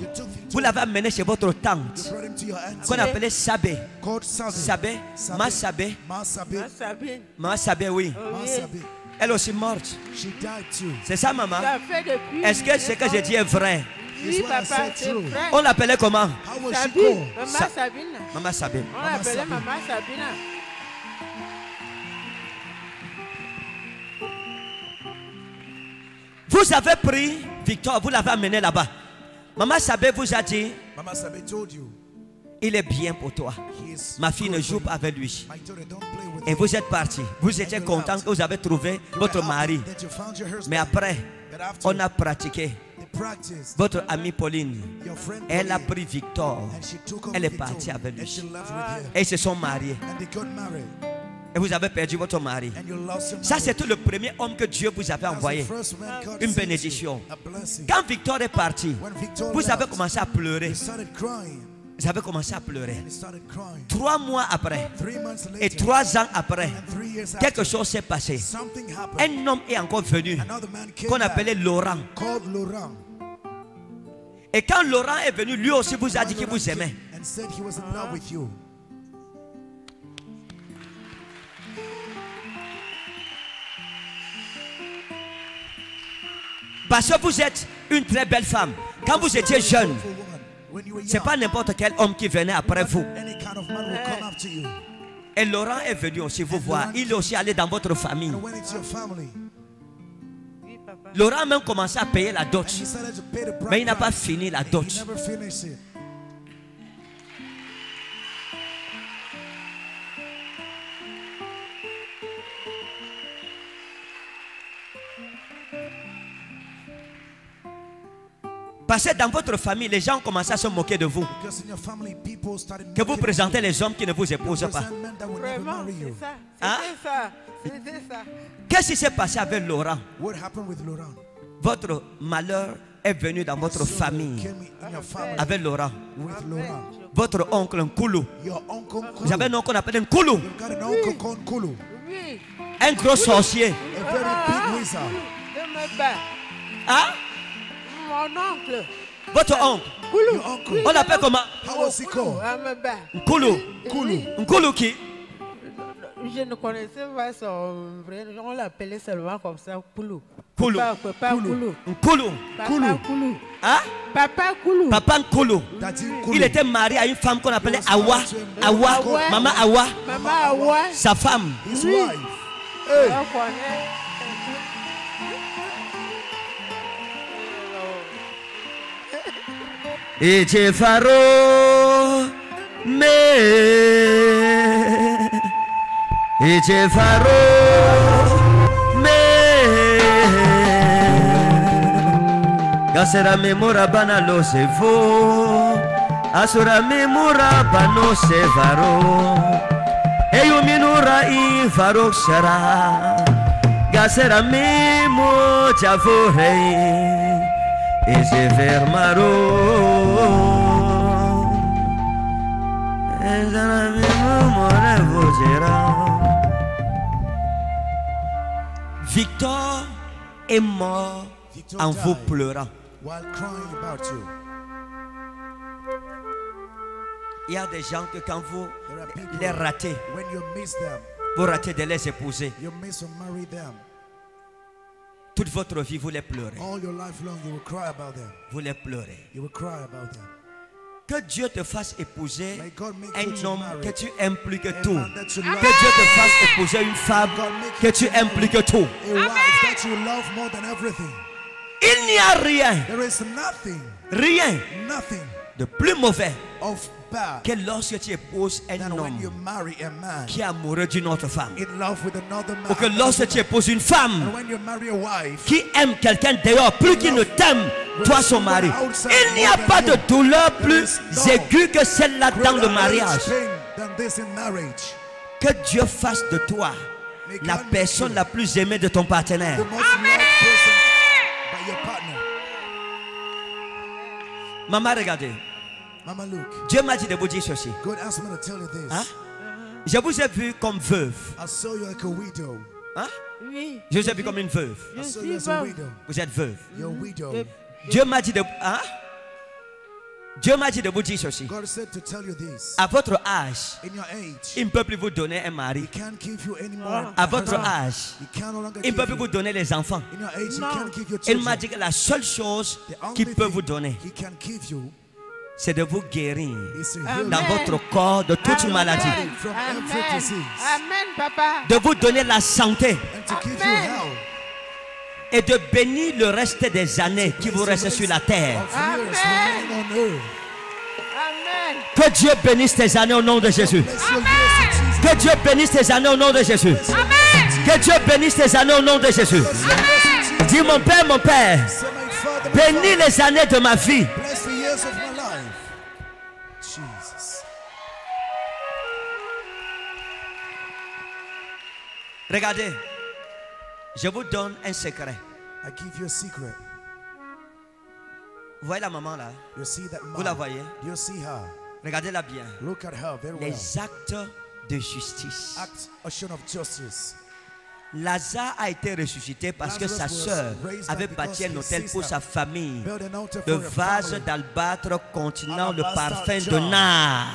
Speaker 1: Vous l'avez amené chez votre tante, qu'on appelait Sabé. Sabé, Ma Sabé,
Speaker 2: Ma
Speaker 5: Sabine.
Speaker 1: Sabé, oui.
Speaker 5: Oh.
Speaker 1: Elle aussi morte.
Speaker 2: She died too.
Speaker 1: C'est ça, maman? Est-ce que ce que j'ai dit est vrai?
Speaker 5: Oui, papa.
Speaker 1: On l'appelait comment?
Speaker 5: Sabine. Maman
Speaker 1: Sa-
Speaker 5: Sabine.
Speaker 1: Maman Sabé.
Speaker 5: On l'appelait
Speaker 2: Sabine.
Speaker 5: Maman Sabine.
Speaker 1: Vous avez pris Victor, vous l'avez amené là-bas. Maman Sabé vous a dit,
Speaker 2: Mama Sabe told you.
Speaker 1: il est bien pour toi. Ma fille ne joue pas avec lui. Et vous êtes parti. Vous étiez content que vous avez trouvé votre mari. Mais après, on a pratiqué. Votre amie Pauline, elle a pris Victor. Elle est partie avec lui. Et ils se sont mariés. Et vous avez perdu votre mari. Ça,
Speaker 2: marriage.
Speaker 1: c'était le premier homme que Dieu vous avait envoyé. Une bénédiction. Quand Victor est parti, vous avez commencé à pleurer. Vous avez commencé à pleurer. Trois mois après et trois ans après, quelque chose s'est passé. Un homme est encore venu qu'on appelait Laurent. Et quand Laurent est venu, lui aussi vous a dit qu'il vous aimait. Parce que vous êtes une très belle femme. Quand vous étiez jeune, c'est
Speaker 2: young,
Speaker 1: pas n'importe quel homme qui venait après vous. Et Laurent est venu aussi vous voir. Il est aussi allé dans votre famille. Laurent a même commencé à payer la dot. Mais il n'a pas fini la dot. Parce que dans votre famille, les gens ont commencé à se moquer de vous. Que vous présentez les hommes qui ne vous épousent pas.
Speaker 5: Vraiment, ça.
Speaker 1: Hein?
Speaker 5: Ça.
Speaker 1: Qu'est-ce qui s'est passé avec Laurent?
Speaker 2: What happened with Laurent?
Speaker 1: Votre malheur est venu dans votre famille avec Laurent.
Speaker 2: with Laurent.
Speaker 1: Votre oncle Nkulu.
Speaker 2: Your uncle
Speaker 1: Vous avez un
Speaker 2: Kulu.
Speaker 1: nom qu'on appelle Nkulu.
Speaker 2: Kulu,
Speaker 5: Oui.
Speaker 1: Un gros sorcier.
Speaker 2: a very big wizard.
Speaker 5: Je me bats.
Speaker 1: Hein?
Speaker 5: Mon oncle.
Speaker 1: Votre oncle.
Speaker 2: Your uncle.
Speaker 1: On l'appelle comment?
Speaker 2: How was he called?
Speaker 1: Nkulu.
Speaker 2: Kulu.
Speaker 1: Nkulu qui?
Speaker 5: Je ne connaissais pas son vrai nom. On l'appelait seulement comme ça, Koulou.
Speaker 1: Koulou.
Speaker 5: Papa, papa Koulou.
Speaker 1: Nkulu.
Speaker 5: Papa
Speaker 2: Koulou.
Speaker 5: Koulou.
Speaker 1: Hein?
Speaker 5: Papa Koulou.
Speaker 1: Papa
Speaker 2: Kulu.
Speaker 1: Il était marié à une femme qu'on appelait Awa. Awa.
Speaker 5: Awa.
Speaker 1: Maman Awa.
Speaker 5: Maman Awa.
Speaker 1: Sa femme.
Speaker 2: His
Speaker 5: Oui.
Speaker 2: wife.
Speaker 5: On connaît.
Speaker 1: Eche faro me. Eche faro me. Gasera memora bana lo se fo. Asura memora bano se faro. Eyu minura i faro shara Gasera memo jafo hey et se fermarò. E sarà mio amore vocerà. Victor est mort
Speaker 2: Victor
Speaker 1: en vous pleurant.
Speaker 2: While crying about you.
Speaker 1: Il y a des gens que quand vous les ratez,
Speaker 2: when you miss them,
Speaker 1: vous ratez de les épouser.
Speaker 2: you miss to marry them.
Speaker 1: Toute votre vie, vous les pleurez.
Speaker 2: All your life long, you will cry about them.
Speaker 1: Vous les pleurez.
Speaker 2: You will cry about them.
Speaker 1: Que Dieu te fasse épouser un homme que tu aimes plus que tout. Que Dieu te fasse épouser une femme que tu aimes plus que tout.
Speaker 2: a wife that you love more than everything.
Speaker 1: Il n'y a rien,
Speaker 2: There is nothing,
Speaker 1: rien
Speaker 2: nothing
Speaker 1: de plus mauvais
Speaker 2: of
Speaker 1: que lorsque tu épouses un homme
Speaker 2: man
Speaker 1: qui est amoureux d'une autre femme.
Speaker 2: in love with another man.
Speaker 1: Ou que lorsque tu épouses une femme
Speaker 2: And when you marry a wife,
Speaker 1: qui aime quelqu'un dehors plus qu'il ne t'aime, toi son mari. Il n'y a pas de douleur plus aiguë que celle-là dans le mariage. Que Dieu fasse de toi la personne la plus aimée de ton partenaire.
Speaker 2: Partner.
Speaker 1: Maman, regardez.
Speaker 2: Mama Luke,
Speaker 1: Dieu m'a dit de vous dire ceci.
Speaker 2: God asked me to tell you this.
Speaker 1: Hein? Je vous ai vu comme veuve.
Speaker 2: I saw you like a widow.
Speaker 1: Hein?
Speaker 5: Oui.
Speaker 1: Je vous ai vu comme une veuve.
Speaker 2: I
Speaker 5: Je
Speaker 2: saw
Speaker 5: suis
Speaker 2: you as a
Speaker 5: veuve.
Speaker 2: widow.
Speaker 1: Vous êtes veuve.
Speaker 2: You're a widow.
Speaker 5: De-
Speaker 1: Dieu m'a dit de hein? Dieu m'a dit de vous dire ceci.
Speaker 2: God said to tell you this.
Speaker 1: À votre âge,
Speaker 2: In your age,
Speaker 1: il ne peut plus vous donner un mari.
Speaker 2: He can't give you any more.
Speaker 1: À votre âge,
Speaker 2: He can no longer
Speaker 1: il ne peut plus vous donner les enfants.
Speaker 2: In your age, He
Speaker 5: No.
Speaker 2: can't give you
Speaker 1: Il m'a dit que la seule chose qu'il peut vous donner,
Speaker 2: He can give you
Speaker 1: c'est de vous guérir
Speaker 5: Amen.
Speaker 1: dans votre corps de toute
Speaker 5: Amen.
Speaker 1: maladie.
Speaker 5: Amen. Amen, papa.
Speaker 1: De vous donner la santé
Speaker 5: Amen.
Speaker 1: et de bénir le reste des années qui vous restent sur la terre.
Speaker 5: Amen.
Speaker 1: Que Dieu bénisse tes années au nom de Jésus. Que Dieu bénisse tes années au nom de Jésus. Que Dieu bénisse tes années au nom de Jésus. Dis mon Père, mon Père, bénis les années de ma vie. Regardez, je vous donne un secret.
Speaker 2: I give you a secret.
Speaker 1: Vous voyez la maman là?
Speaker 2: You see that
Speaker 1: Vous la voyez?
Speaker 2: You see her?
Speaker 1: Regardez-la bien.
Speaker 2: Look at her very well.
Speaker 1: Les actes de justice.
Speaker 2: Act a shun of justice.
Speaker 1: Lazare a été ressuscité parce que sa sœur avait bâti un hôtel pour sa famille.
Speaker 2: Her
Speaker 1: vase d'albâtre contenant le parfum de nard.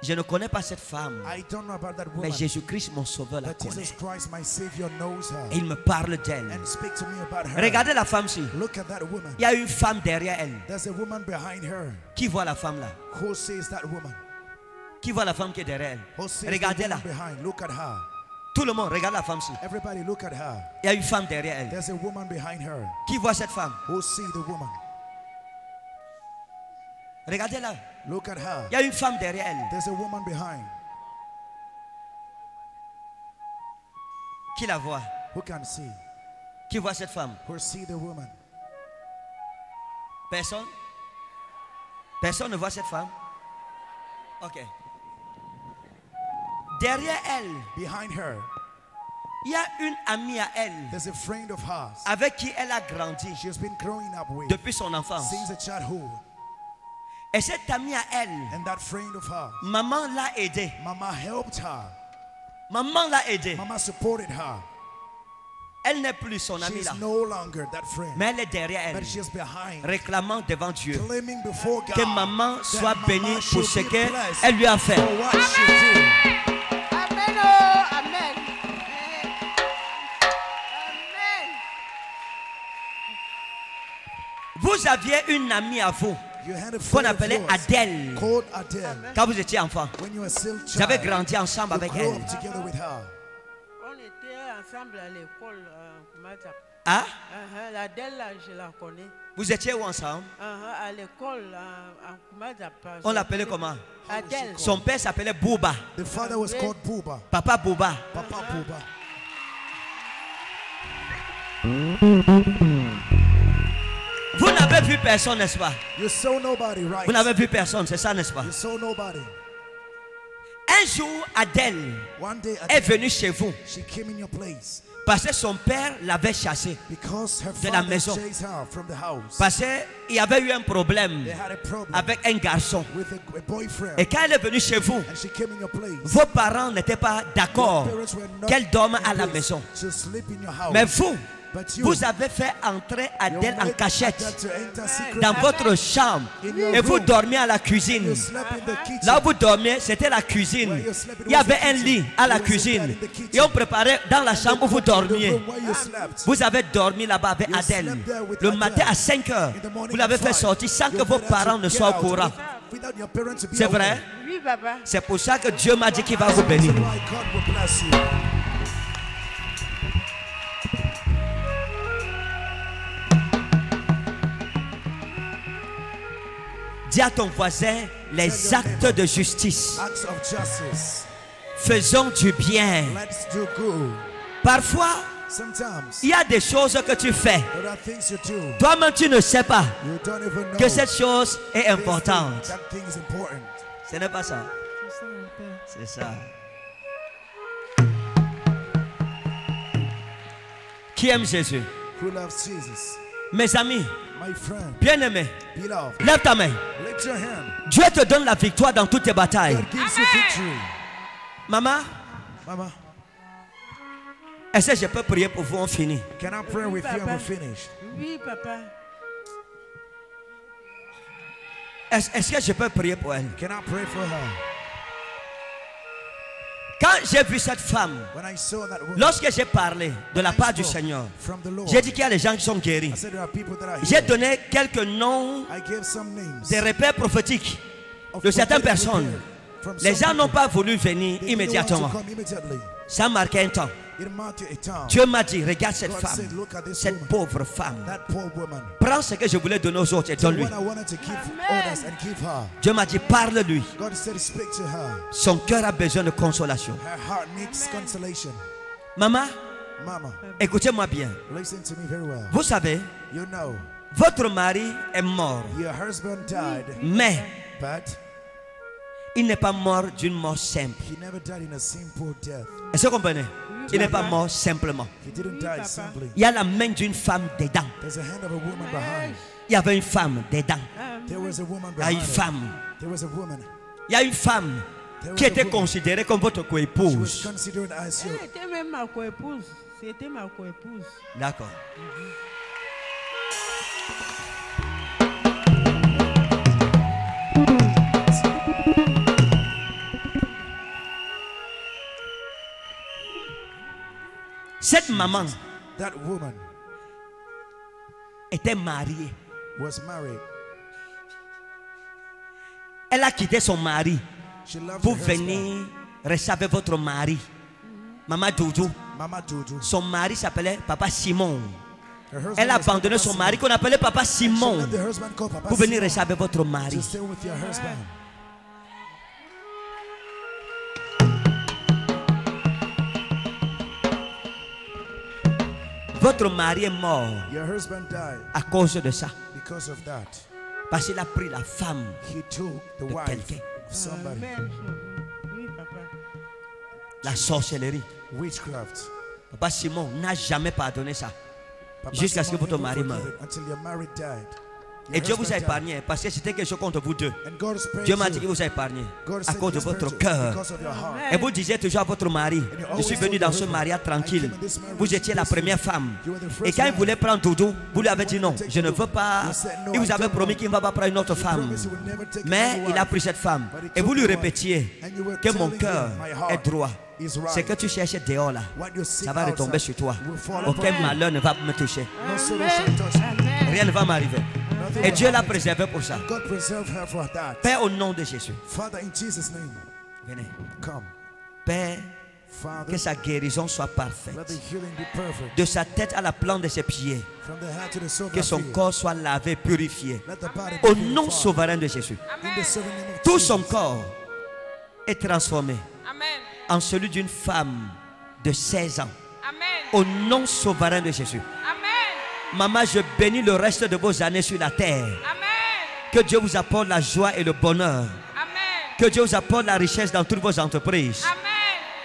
Speaker 1: Je ne connais pas cette femme,
Speaker 2: I don't know about that
Speaker 1: mais
Speaker 2: woman.
Speaker 1: Jésus-Christ, mon sauveur, la connaît.
Speaker 2: Jesus Christ, my Savior, knows her.
Speaker 1: Et il me parle d'elle.
Speaker 2: And speak to me about her.
Speaker 1: Regardez la femme-ci.
Speaker 2: Look at that woman.
Speaker 1: Il y a une femme derrière elle.
Speaker 2: There's a woman behind her.
Speaker 1: Qui voit la femme là?
Speaker 2: Who sees that woman?
Speaker 1: Qui voit la femme qui est derrière elle? Regardez-la. Tout le monde, regarde la femme-ci.
Speaker 2: Everybody look at her.
Speaker 1: Il y a une femme derrière elle.
Speaker 2: There's a woman behind her.
Speaker 1: Qui voit cette femme?
Speaker 2: Who see the woman?
Speaker 1: Regardez-la.
Speaker 2: Look at her.
Speaker 1: Il y a une femme derrière elle.
Speaker 2: There's a woman behind.
Speaker 1: Qui la voit?
Speaker 2: Who can see?
Speaker 1: Qui voit cette femme?
Speaker 2: Who see the woman?
Speaker 1: Personne? Personne ne voit cette femme? Ok. Derrière elle,
Speaker 2: Behind her,
Speaker 1: il y a une amie à elle
Speaker 2: there's a friend of hers.
Speaker 1: avec qui elle a grandi
Speaker 2: She's been growing up with
Speaker 1: depuis son enfance.
Speaker 2: since childhood.
Speaker 1: Et cette amie à elle,
Speaker 2: And that friend of hers,
Speaker 1: maman l'a aidée.
Speaker 2: Mama helped her.
Speaker 1: Maman l'a aidée.
Speaker 2: Mama supported her.
Speaker 1: Elle n'est plus son amie
Speaker 2: She's
Speaker 1: là.
Speaker 2: no longer that friend.
Speaker 1: Mais elle est derrière elle,
Speaker 2: But she's behind,
Speaker 1: réclamant devant Dieu
Speaker 2: claiming before God
Speaker 1: que maman
Speaker 2: that
Speaker 1: soit
Speaker 2: Mama
Speaker 1: bénie pour ce qu'elle lui a fait.
Speaker 5: Amen.
Speaker 1: Vous aviez une amie à vous qu'on appelait Adèle
Speaker 2: called Adele.
Speaker 1: quand vous étiez enfant.
Speaker 2: When you were still
Speaker 1: Vous avez
Speaker 2: child,
Speaker 1: grandi ensemble avec elle.
Speaker 5: On était ensemble à l'école. euh?
Speaker 1: Hein?
Speaker 5: Uh-huh, La Delle, là, je la connais.
Speaker 1: Vous étiez où ensemble?
Speaker 5: Uh-huh, à l'école, euh, s'appelle?
Speaker 1: On l'appelait comment?
Speaker 5: Adèle.
Speaker 1: Son père s'appelait Bouba.
Speaker 2: The father was called Booba.
Speaker 1: Papa Bouba.
Speaker 2: Papa Booba.
Speaker 1: N'avez vu personne, n'est-ce pas?
Speaker 2: You saw nobody, right?
Speaker 1: Vous n'avez vu personne, c'est ça, n'est-ce pas?
Speaker 2: You saw nobody.
Speaker 1: Un jour, Adèle
Speaker 2: One day,
Speaker 1: est venue chez vous
Speaker 2: she came in your place
Speaker 1: parce que son père l'avait chassée. De la maison.
Speaker 2: chased her from the house.
Speaker 1: Parce qu'il y avait eu un problème
Speaker 2: They had a problem
Speaker 1: avec un garçon.
Speaker 2: with a, a boyfriend.
Speaker 1: Et quand elle est venue chez vous,
Speaker 2: and she came in your place.
Speaker 1: vos parents n'étaient pas d'accord qu'elle dorme à la maison. Mais vous, vous avez fait entrer
Speaker 2: you
Speaker 1: Adèle en
Speaker 2: made
Speaker 1: cachette dans votre chambre et vous dormiez à la cuisine.
Speaker 2: You slept in the kitchen.
Speaker 1: Là où vous dormiez, c'était la cuisine. Il y avait un lit à la cuisine. Et on préparait dans la chambre où vous
Speaker 2: The
Speaker 1: dormiez.
Speaker 2: room where you slept.
Speaker 1: Vous avez dormi là-bas avec Adèle. Le matin à 5 heures, vous l'avez fait sortir sans que vos parents ne soient au courant. C'est vrai
Speaker 5: Oui, papa.
Speaker 1: C'est pour ça que Dieu m'a dit qu'il va vous bénir. Dis à ton voisin les actes de justice. Faisons du bien.
Speaker 2: Let's do good.
Speaker 1: Parfois,
Speaker 2: Sometimes
Speaker 1: il y a des choses que tu fais.
Speaker 2: there are things you do.
Speaker 1: Toi-même, tu ne sais pas que cette chose est importante. Ce n'est pas ça. C'est ça. Qui aime Jésus?
Speaker 2: Who loves Jesus?
Speaker 1: Mes amis,
Speaker 2: My friend,
Speaker 1: bien-aimés,
Speaker 2: beloved,
Speaker 1: lève ta main.
Speaker 2: lift your hand.
Speaker 1: Dieu te donne la victoire dans toutes tes batailles. Maman,
Speaker 2: Mama,
Speaker 1: est-ce que je peux prier pour vous? On finit.
Speaker 2: can I pray with you? And
Speaker 5: Papa.
Speaker 2: we're finished?
Speaker 5: Oui, papa.
Speaker 1: Est-ce est-ce que je peux prier pour elle?
Speaker 2: Can I pray for her?
Speaker 1: Quand j'ai vu cette femme, lorsque j'ai parlé de la part du Seigneur, j'ai dit qu'il y a des gens qui sont guéris. J'ai donné quelques noms des repères prophétiques de certaines personnes. Les gens n'ont pas voulu venir immédiatement. Ça marquait un temps. Dieu m'a dit, regarde cette
Speaker 2: God
Speaker 1: femme,
Speaker 2: said,
Speaker 1: cette pauvre femme.
Speaker 2: That poor woman.
Speaker 1: Prends ce que je voulais donner aux autres et donne-lui. Dieu m'a dit, parle-lui. Son cœur a besoin de consolation.
Speaker 2: Her heart needs consolation.
Speaker 1: Maman,
Speaker 2: Mama,
Speaker 1: écoutez-moi bien.
Speaker 2: listen to me very well.
Speaker 1: Vous savez,
Speaker 2: You know,
Speaker 1: votre mari est mort,
Speaker 2: your husband died,
Speaker 1: mais
Speaker 2: but
Speaker 1: il n'est pas mort d'une mort simple.
Speaker 2: He never died in a simple death.
Speaker 1: Est-ce que vous comprenez? Il n'est pas mort simplement. Il y a la main d'une femme dedans. Il y avait une femme dedans.
Speaker 2: Woman
Speaker 1: Il y a une femme. Il y a une femme qui était considérée comme votre coépouse.
Speaker 5: C'était même ma coépouse. C'était ma coépouse.
Speaker 1: D'accord. Cette maman
Speaker 2: That woman
Speaker 1: était mariée.
Speaker 2: was married.
Speaker 1: Elle a quitté son mari
Speaker 2: husband.
Speaker 1: venir rester avec votre mari. Maman Doudou.
Speaker 2: Mama.
Speaker 1: Son mari s'appelait Papa Simon. Elle a abandonné son mari qu'on appelait Papa Simon venir
Speaker 2: Simon
Speaker 1: rester avec votre mari. Votre mari est mort
Speaker 2: Your husband died
Speaker 1: à cause de ça.
Speaker 2: because of that.
Speaker 1: Parce qu'il a pris la femme.
Speaker 2: He took the
Speaker 1: De quelqu'un. La sorcellerie.
Speaker 2: Witchcraft.
Speaker 1: Papa Simon n'a jamais pardonné ça. Jusqu'à ce que votre mari meure. Et Dieu vous a épargné parce que c'était quelque chose contre vous deux. Dieu m'a
Speaker 2: you.
Speaker 1: dit qu'il vous a épargné à cause de votre cœur. Et vous disiez toujours à votre mari, je suis venu dans ce mariage tranquille. Vous étiez la première femme. Et quand il voulait prendre Doudou, vous lui avez dit non, je ne veux pas. Il vous avait promis qu'il ne va pas prendre une autre femme. Mais il a pris cette femme. Et vous lui répétiez que mon cœur est droit. Ce que tu cherches dehors là, ça va retomber sur toi. Aucun malheur ne va me toucher. Rien ne va m'arriver. Et Dieu l'a préservé pour ça. Père, au nom de Jésus,
Speaker 2: Father, in Jesus' name,
Speaker 1: venez. Père,
Speaker 2: Father,
Speaker 1: que sa guérison soit parfaite.
Speaker 2: let the healing be perfect.
Speaker 1: De sa tête à la plante de ses pieds. Que son corps soit lavé, purifié. Au nom souverain de Jésus. Tout son corps est transformé
Speaker 4: Amen.
Speaker 1: en celui d'une femme de 16 ans. Au nom souverain de Jésus. Maman, je bénis le reste de vos années sur la terre.
Speaker 4: Amen.
Speaker 1: Que Dieu vous apporte la joie et le bonheur.
Speaker 4: Amen.
Speaker 1: Que Dieu vous apporte la richesse dans toutes vos entreprises.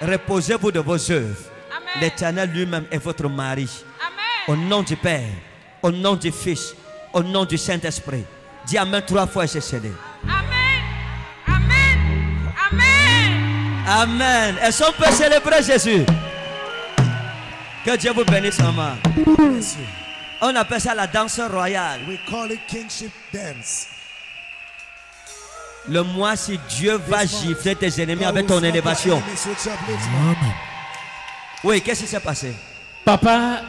Speaker 1: Reposez-vous de vos œuvres. L'Éternel lui-même est votre mari. Au nom du Père, au nom du Fils, au nom du Saint-Esprit. Dis Amen trois fois et c'est scellé.
Speaker 4: Amen. Amen. Amen.
Speaker 1: Amen. Est-ce qu'on peut célébrer Jésus? Que Dieu vous bénisse, maman. On appelle ça la danse royale.
Speaker 2: We call it kingship dance.
Speaker 1: Le mois si Dieu va gifler tes ennemis avec ton élévation. Oui, qu'est-ce qui s'est passé?
Speaker 3: Papa,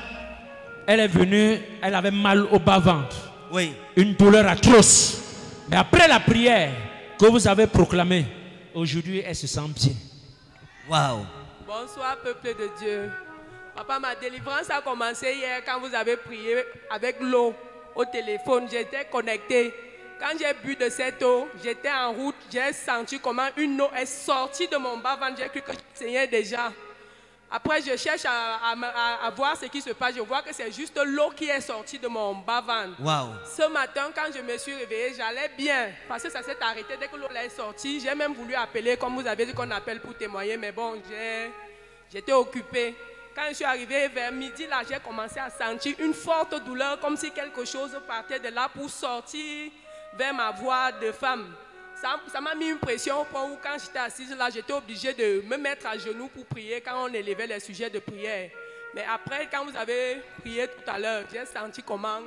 Speaker 3: elle est venue, elle avait mal au bas-ventre,
Speaker 1: Oui.
Speaker 3: une douleur atroce. Mais après la prière que vous avez proclamée, aujourd'hui, elle se sent bien.
Speaker 1: Waouh.
Speaker 6: Bonsoir, peuple de Dieu. Papa, ma délivrance a commencé hier quand vous avez prié avec l'eau au téléphone. J'étais connecté. Quand j'ai bu de cette eau, j'étais en route. J'ai senti comment une eau est sortie de mon bas-ventre. J'ai cru que je saignais déjà. Après, je cherche à, voir ce qui se passe. Je vois que c'est juste l'eau qui est sortie de mon bas-ventre.
Speaker 1: Waouh.
Speaker 6: Ce matin, quand je me suis réveillée, j'allais bien parce que ça s'est arrêté dès que l'eau est sortie. J'ai même voulu appeler, comme vous avez dit qu'on appelle pour témoigner, mais bon, j'étais occupée. Quand je suis arrivée vers midi, là, j'ai commencé à sentir une forte douleur, comme si quelque chose partait de là pour sortir vers ma voix de femme. Ça ça m'a mis une pression au point où quand j'étais assise là, j'étais obligée de me mettre à genoux pour prier quand on élevait les sujets de prière. Mais après, quand vous avez prié tout à l'heure, j'ai senti comment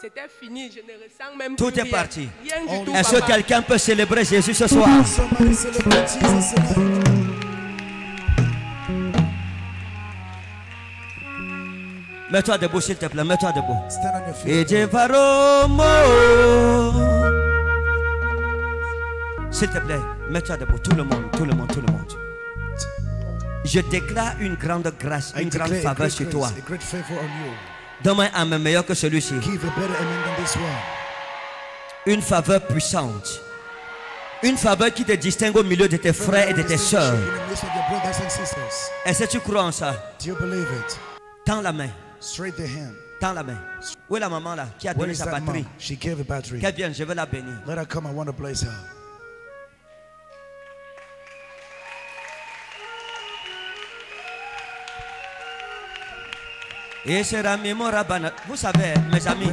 Speaker 6: c'était fini. Je ne ressens même
Speaker 1: Tout
Speaker 6: plus
Speaker 1: est
Speaker 6: rien.
Speaker 1: parti.
Speaker 6: Rien du tout,
Speaker 1: Est-ce que quelqu'un peut célébrer Jésus ce soir? Mets-toi debout, s'il te plaît. Mets-toi debout. Et. S'il te plaît, mets-toi debout. Tout le monde, tout le monde, tout le monde. Je déclare une grande grâce, une grande faveur sur toi. Donne-moi un meilleur que celui-ci. Une faveur puissante. Une faveur qui te distingue au milieu de tes frères et de tes
Speaker 2: sisters.
Speaker 1: Est-ce que tu crois en ça? Tends la main.
Speaker 2: Straight to him.
Speaker 1: Tends la main. Où est la maman là qui a donné sa batterie?
Speaker 2: She gave.
Speaker 1: Qu'elle vienne, je veux la bénir.
Speaker 2: Let her come, I want to
Speaker 1: Vous savez, mes amis.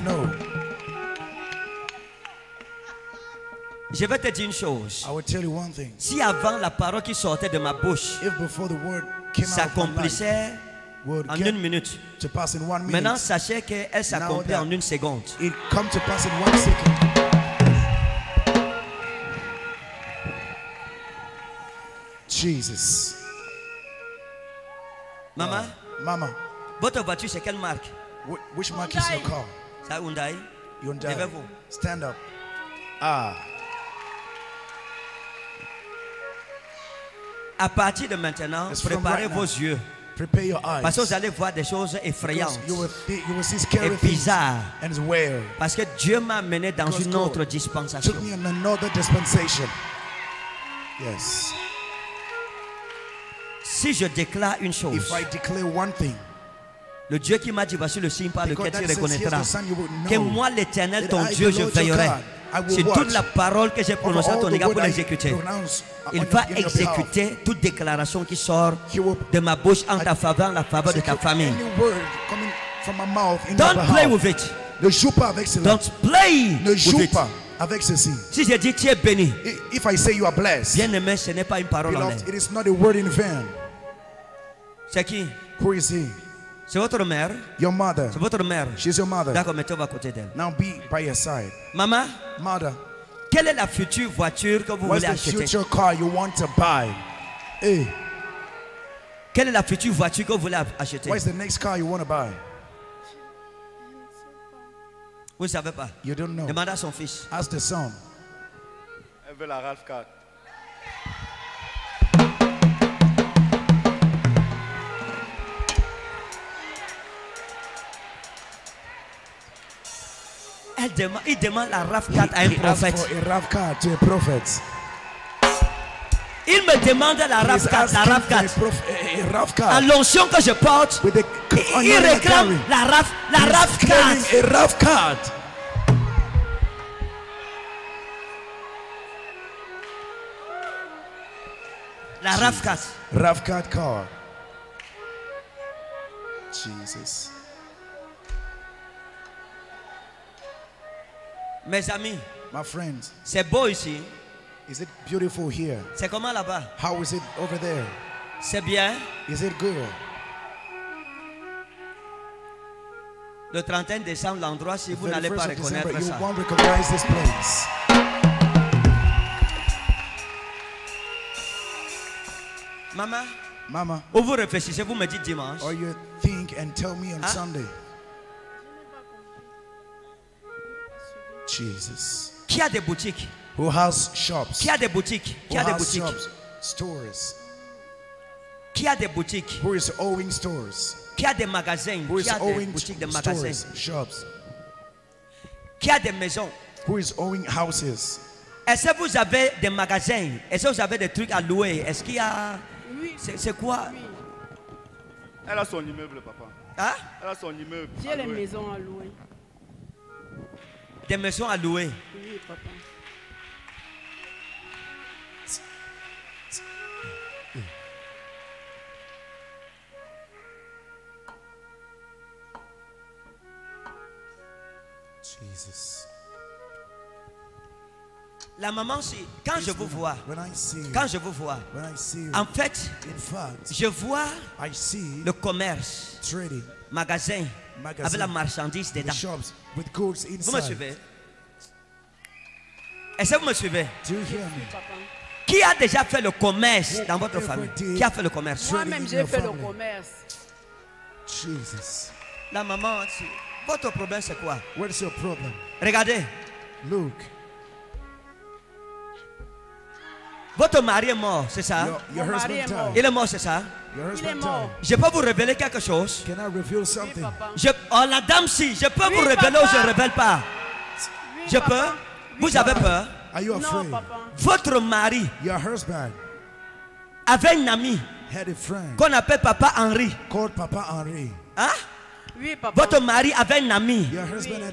Speaker 1: Je vais te dire une chose. Si avant la parole qui sortait de ma bouche s'accomplissait en
Speaker 2: get
Speaker 1: une minute,
Speaker 2: to pass in one minute,
Speaker 1: maintenant sachez qu'elle s'accomplit en une seconde.
Speaker 2: it come to pass in one second. Jesus.
Speaker 1: Maman,
Speaker 2: Mama,
Speaker 1: votre voiture c'est quelle marque?
Speaker 2: Wh- which mark is your car?
Speaker 1: Ça Hyundai
Speaker 2: Hyundai.
Speaker 1: Levez-vous.
Speaker 2: Stand up. Ah,
Speaker 1: À partir de maintenant,
Speaker 2: It's
Speaker 1: préparez
Speaker 2: right
Speaker 1: vos
Speaker 2: now.
Speaker 1: yeux.
Speaker 2: Prepare your eyes.
Speaker 1: Parce que vous allez voir des choses effrayantes
Speaker 2: you will, thi- you will see scary
Speaker 1: et bizarres.
Speaker 2: and weird.
Speaker 1: Parce que Dieu m'a mené dans
Speaker 2: Because
Speaker 1: une autre dispensation.
Speaker 2: Took me in another dispensation. Yes.
Speaker 1: Si je déclare une chose,
Speaker 2: If I declare one thing,
Speaker 1: le Dieu qui m'a dit voici le signe par lequel tu reconnaîtras que moi l'éternel ton Dieu je veillerai
Speaker 2: God, Watch
Speaker 1: toute la parole que j'ai prononcée à ton égard pour l'exécuter. Il va exécuter toute déclaration qui sort de ma bouche en ta faveur, en la faveur de ta famille. Don't play with it.
Speaker 2: Ne joue pas avec cela.
Speaker 1: Don't play
Speaker 2: Ne joue pas avec ceci.
Speaker 1: Si je dis tu es béni,
Speaker 2: If I say you are blessed,
Speaker 1: bien aimé, ce n'est pas une parole en l'air.
Speaker 2: it is not a word in vain.
Speaker 1: C'est qui?
Speaker 2: Who is he?
Speaker 1: C'est votre mère.
Speaker 2: Your mother.
Speaker 1: C'est votre mère.
Speaker 2: She's your mother.
Speaker 1: D'accord, mettez-vous à côté d'elle.
Speaker 2: Now be by your side.
Speaker 1: Maman.
Speaker 2: Mother.
Speaker 1: Quelle est la future voiture que vous voulez
Speaker 2: What's
Speaker 1: the?
Speaker 2: Future car you want to buy? Hey.
Speaker 1: Quelle est la future voiture que vous voulez acheter?
Speaker 2: What's the next car you want to buy?
Speaker 1: Vous ne savez pas.
Speaker 2: You don't know.
Speaker 1: Demandez à son fils.
Speaker 2: Ask the son.
Speaker 7: Elle veut la RAV4.
Speaker 1: Elle demande, il demande la RAF 4 à un prophète. Il me demande la
Speaker 2: He's
Speaker 1: RAF 4, la
Speaker 2: asking
Speaker 1: RAF
Speaker 2: for a,
Speaker 1: 4.
Speaker 2: prof- a, a RAV
Speaker 1: À l'onction que je porte,
Speaker 2: With the
Speaker 1: il, réclame la RAF, la RAF 4.
Speaker 2: Carrying a RAV card.
Speaker 1: La RAF 4.
Speaker 2: RAV card car. Jesus.
Speaker 1: Mes amis,
Speaker 2: My friends,
Speaker 1: c'est beau ici.
Speaker 2: is it beautiful here?
Speaker 1: C'est comment là-bas?
Speaker 2: How is it over there?
Speaker 1: C'est bien.
Speaker 2: Is it good?
Speaker 1: Le 31 décembre, l'endroit, si vous
Speaker 2: 31st
Speaker 1: n'allez pas
Speaker 2: of December,
Speaker 1: reconnaître
Speaker 2: you
Speaker 1: ça.
Speaker 2: won't recognize this place.
Speaker 1: Maman,
Speaker 2: Mama,
Speaker 1: où vous réfléchissez, vous me dites dimanche.
Speaker 2: or you think and tell me on
Speaker 1: Huh?
Speaker 2: Sunday. Jesus.
Speaker 1: Qui a des boutiques?
Speaker 2: Who has shops?
Speaker 1: Qui a des boutiques? Qui
Speaker 2: Who
Speaker 1: a des
Speaker 2: has
Speaker 1: boutiques?
Speaker 2: shops? Stores.
Speaker 1: Qui a des boutiques?
Speaker 2: Who is owing stores?
Speaker 1: Qui a des magasins?
Speaker 2: Who
Speaker 1: Qui
Speaker 2: is
Speaker 1: a des boutiques, des magasins?
Speaker 2: stores, shops?
Speaker 1: Qui a des maisons?
Speaker 2: Who is owing houses?
Speaker 1: Est-ce que vous avez des magasins? Est-ce que vous avez des trucs à louer? Est-ce qu'il y a... C'est c'est quoi?
Speaker 7: Elle a son immeuble, papa.
Speaker 1: Hein?
Speaker 7: Elle a son immeuble.
Speaker 5: J'ai les maisons à louer.
Speaker 1: Des maisons à louer.
Speaker 5: Oui, papa.
Speaker 2: Jesus.
Speaker 1: La maman, si, quand je vous vois,
Speaker 2: When I see you,
Speaker 1: quand je vous vois,
Speaker 2: when I see you,
Speaker 1: en fait,
Speaker 2: in fact,
Speaker 1: je vois
Speaker 2: I see
Speaker 1: le commerce,
Speaker 2: trading.
Speaker 1: magasin, Avec la marchandise dedans.
Speaker 2: shops with goods
Speaker 1: Vous me
Speaker 2: inside.
Speaker 1: suivez? Est-ce que vous me suivez?
Speaker 2: Do you hear me?
Speaker 1: Qui a déjà fait le commerce dans votre famille? Qui a fait le commerce?
Speaker 5: Moi-même,
Speaker 2: in
Speaker 5: j'ai
Speaker 2: your
Speaker 5: fait le
Speaker 2: family.
Speaker 5: commerce.
Speaker 2: Jesus.
Speaker 1: La maman, votre problème c'est quoi?
Speaker 2: What's your problem?
Speaker 1: Regardez,
Speaker 2: Look,
Speaker 1: votre mari est mort, c'est ça?
Speaker 2: Your, your
Speaker 5: Mon mari est
Speaker 2: died.
Speaker 5: mort.
Speaker 1: Il est mort, c'est ça? Je peux vous révéler quelque chose?
Speaker 2: Can I reveal something?
Speaker 1: je, oh, La dame, si, je peux
Speaker 5: Oui,
Speaker 1: vous révéler
Speaker 5: papa.
Speaker 1: ou je ne révèle pas?
Speaker 5: Oui,
Speaker 1: Je
Speaker 5: papa.
Speaker 1: peux?
Speaker 5: Oui,
Speaker 1: Vous avez peur?
Speaker 2: Are you
Speaker 5: Non,
Speaker 2: afraid?
Speaker 5: papa.
Speaker 1: Votre mari
Speaker 2: Your husband
Speaker 1: avait un ami
Speaker 2: had a friend
Speaker 1: qu'on appelle Papa Henri.
Speaker 2: called Papa Henri.
Speaker 1: Hein?
Speaker 5: Oui, papa.
Speaker 1: Votre mari avait un ami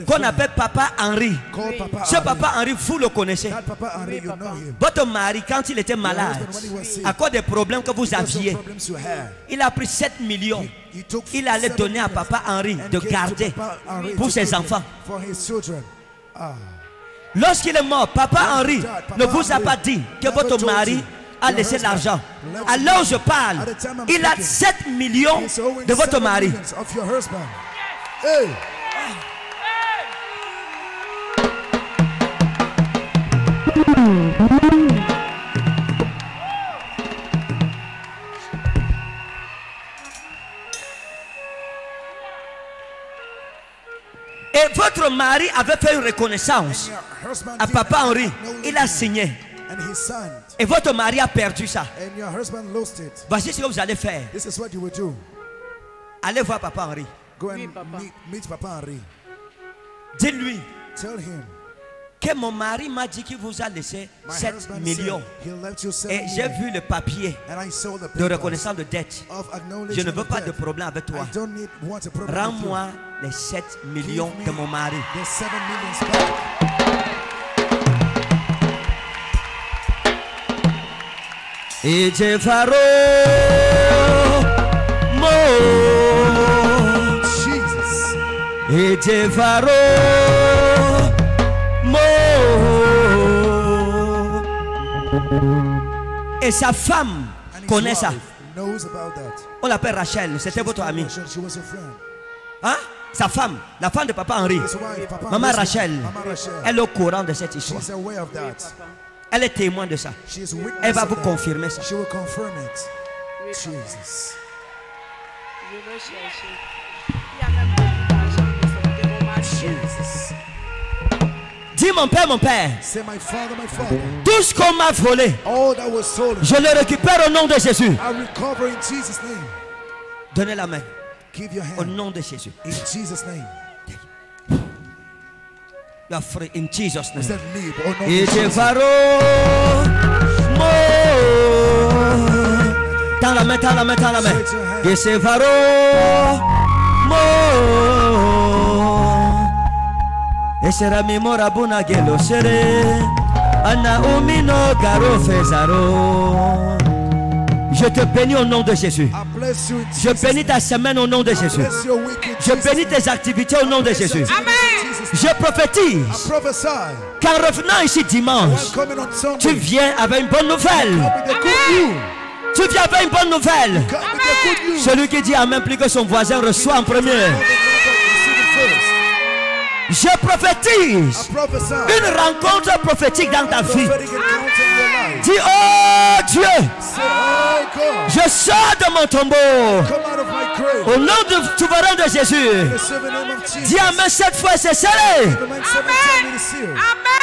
Speaker 1: qu'on appelle Papa Henri.
Speaker 2: Papa
Speaker 1: Ce. Papa Henri, vous le connaissez.
Speaker 2: That Papa Henri, you know him.
Speaker 1: Votre mari, quand il était malade, à cause des problèmes que vous aviez, il a pris 7 millions. Il allait donner à Papa Henri de garder pour ses enfants.
Speaker 2: For his children. Ah.
Speaker 1: Lorsqu'il est mort, Papa Henri ne vous a pas dit que votre mari
Speaker 2: you
Speaker 1: a laissé l'argent.
Speaker 2: left
Speaker 1: À l'heure où je parle, il a
Speaker 2: speaking,
Speaker 1: 7 millions de votre mari.
Speaker 2: Hey.
Speaker 1: Et votre mari avait fait une reconnaissance à Papa Henri. Il a signé. Et votre mari a perdu ça.
Speaker 2: And your husband lost it.
Speaker 1: Voici ce que vous allez faire.
Speaker 2: This is what you will do.
Speaker 1: Allez voir Papa Henri.
Speaker 2: Go and
Speaker 5: Oui, papa.
Speaker 2: meet, meet Papa Henri.
Speaker 1: Dites-lui
Speaker 2: Tell him.
Speaker 1: que mon mari m'a dit qu'il vous a laissé
Speaker 2: My
Speaker 1: 7
Speaker 2: husband
Speaker 1: millions.
Speaker 2: said he left you seven
Speaker 1: Et j'ai
Speaker 2: million.
Speaker 1: vu le papier
Speaker 2: And I saw the
Speaker 1: de reconnaissance de dette. Je ne veux pas de problème avec toi. Rends-moi les 7 millions de mon mari. Faro mo
Speaker 2: Jesus.
Speaker 1: faro mo Et sa femme connaît ça.
Speaker 2: wife knows about that.
Speaker 1: On l'appelle Rachel, c'était votre amie. Hein? Sa femme, la femme de papa Henri. Maman Rachel. elle est au courant de cette histoire. Elle est témoin de ça.
Speaker 2: She is witness
Speaker 1: Elle va vous confirmer ça.
Speaker 2: She will confirm it. Jesus.
Speaker 5: Je vais chercher. Il y a même beaucoup d'argent de son- de mon mari.
Speaker 2: Jesus.
Speaker 1: Dis mon père, mon père,
Speaker 2: Say, my father, my father.
Speaker 1: tout ce qu'on m'a volé,
Speaker 2: All that was stolen,
Speaker 1: je le récupère au nom de Jésus.
Speaker 2: I recover in Jesus' name.
Speaker 1: Donnez la main
Speaker 2: Give your
Speaker 1: au
Speaker 2: hand
Speaker 1: nom de Jésus.
Speaker 2: in Jesus' name.
Speaker 1: Main, tends la main, tends la main. Et je faro mo. Et sera mi mora buna gelo sere. Ana umino garo fezaro. Je te bénis au nom de Jésus. Je bénis ta semaine au nom de Jésus. Je bénis tes activités au nom de Jésus.
Speaker 2: Amen.
Speaker 1: Je prophétise qu'en revenant ici dimanche, tu viens avec une bonne nouvelle. Tu viens avec une bonne nouvelle. Celui qui dit Amen plus que son voisin reçoit en premier. Je prophétise une rencontre prophétique dans ta vie. Dis Oh Dieu,
Speaker 2: oh
Speaker 1: je sors de mon tombeau. Au nom du souverain de Jésus. Dis Amen cette fois, c'est
Speaker 2: is sealed.
Speaker 5: Amen.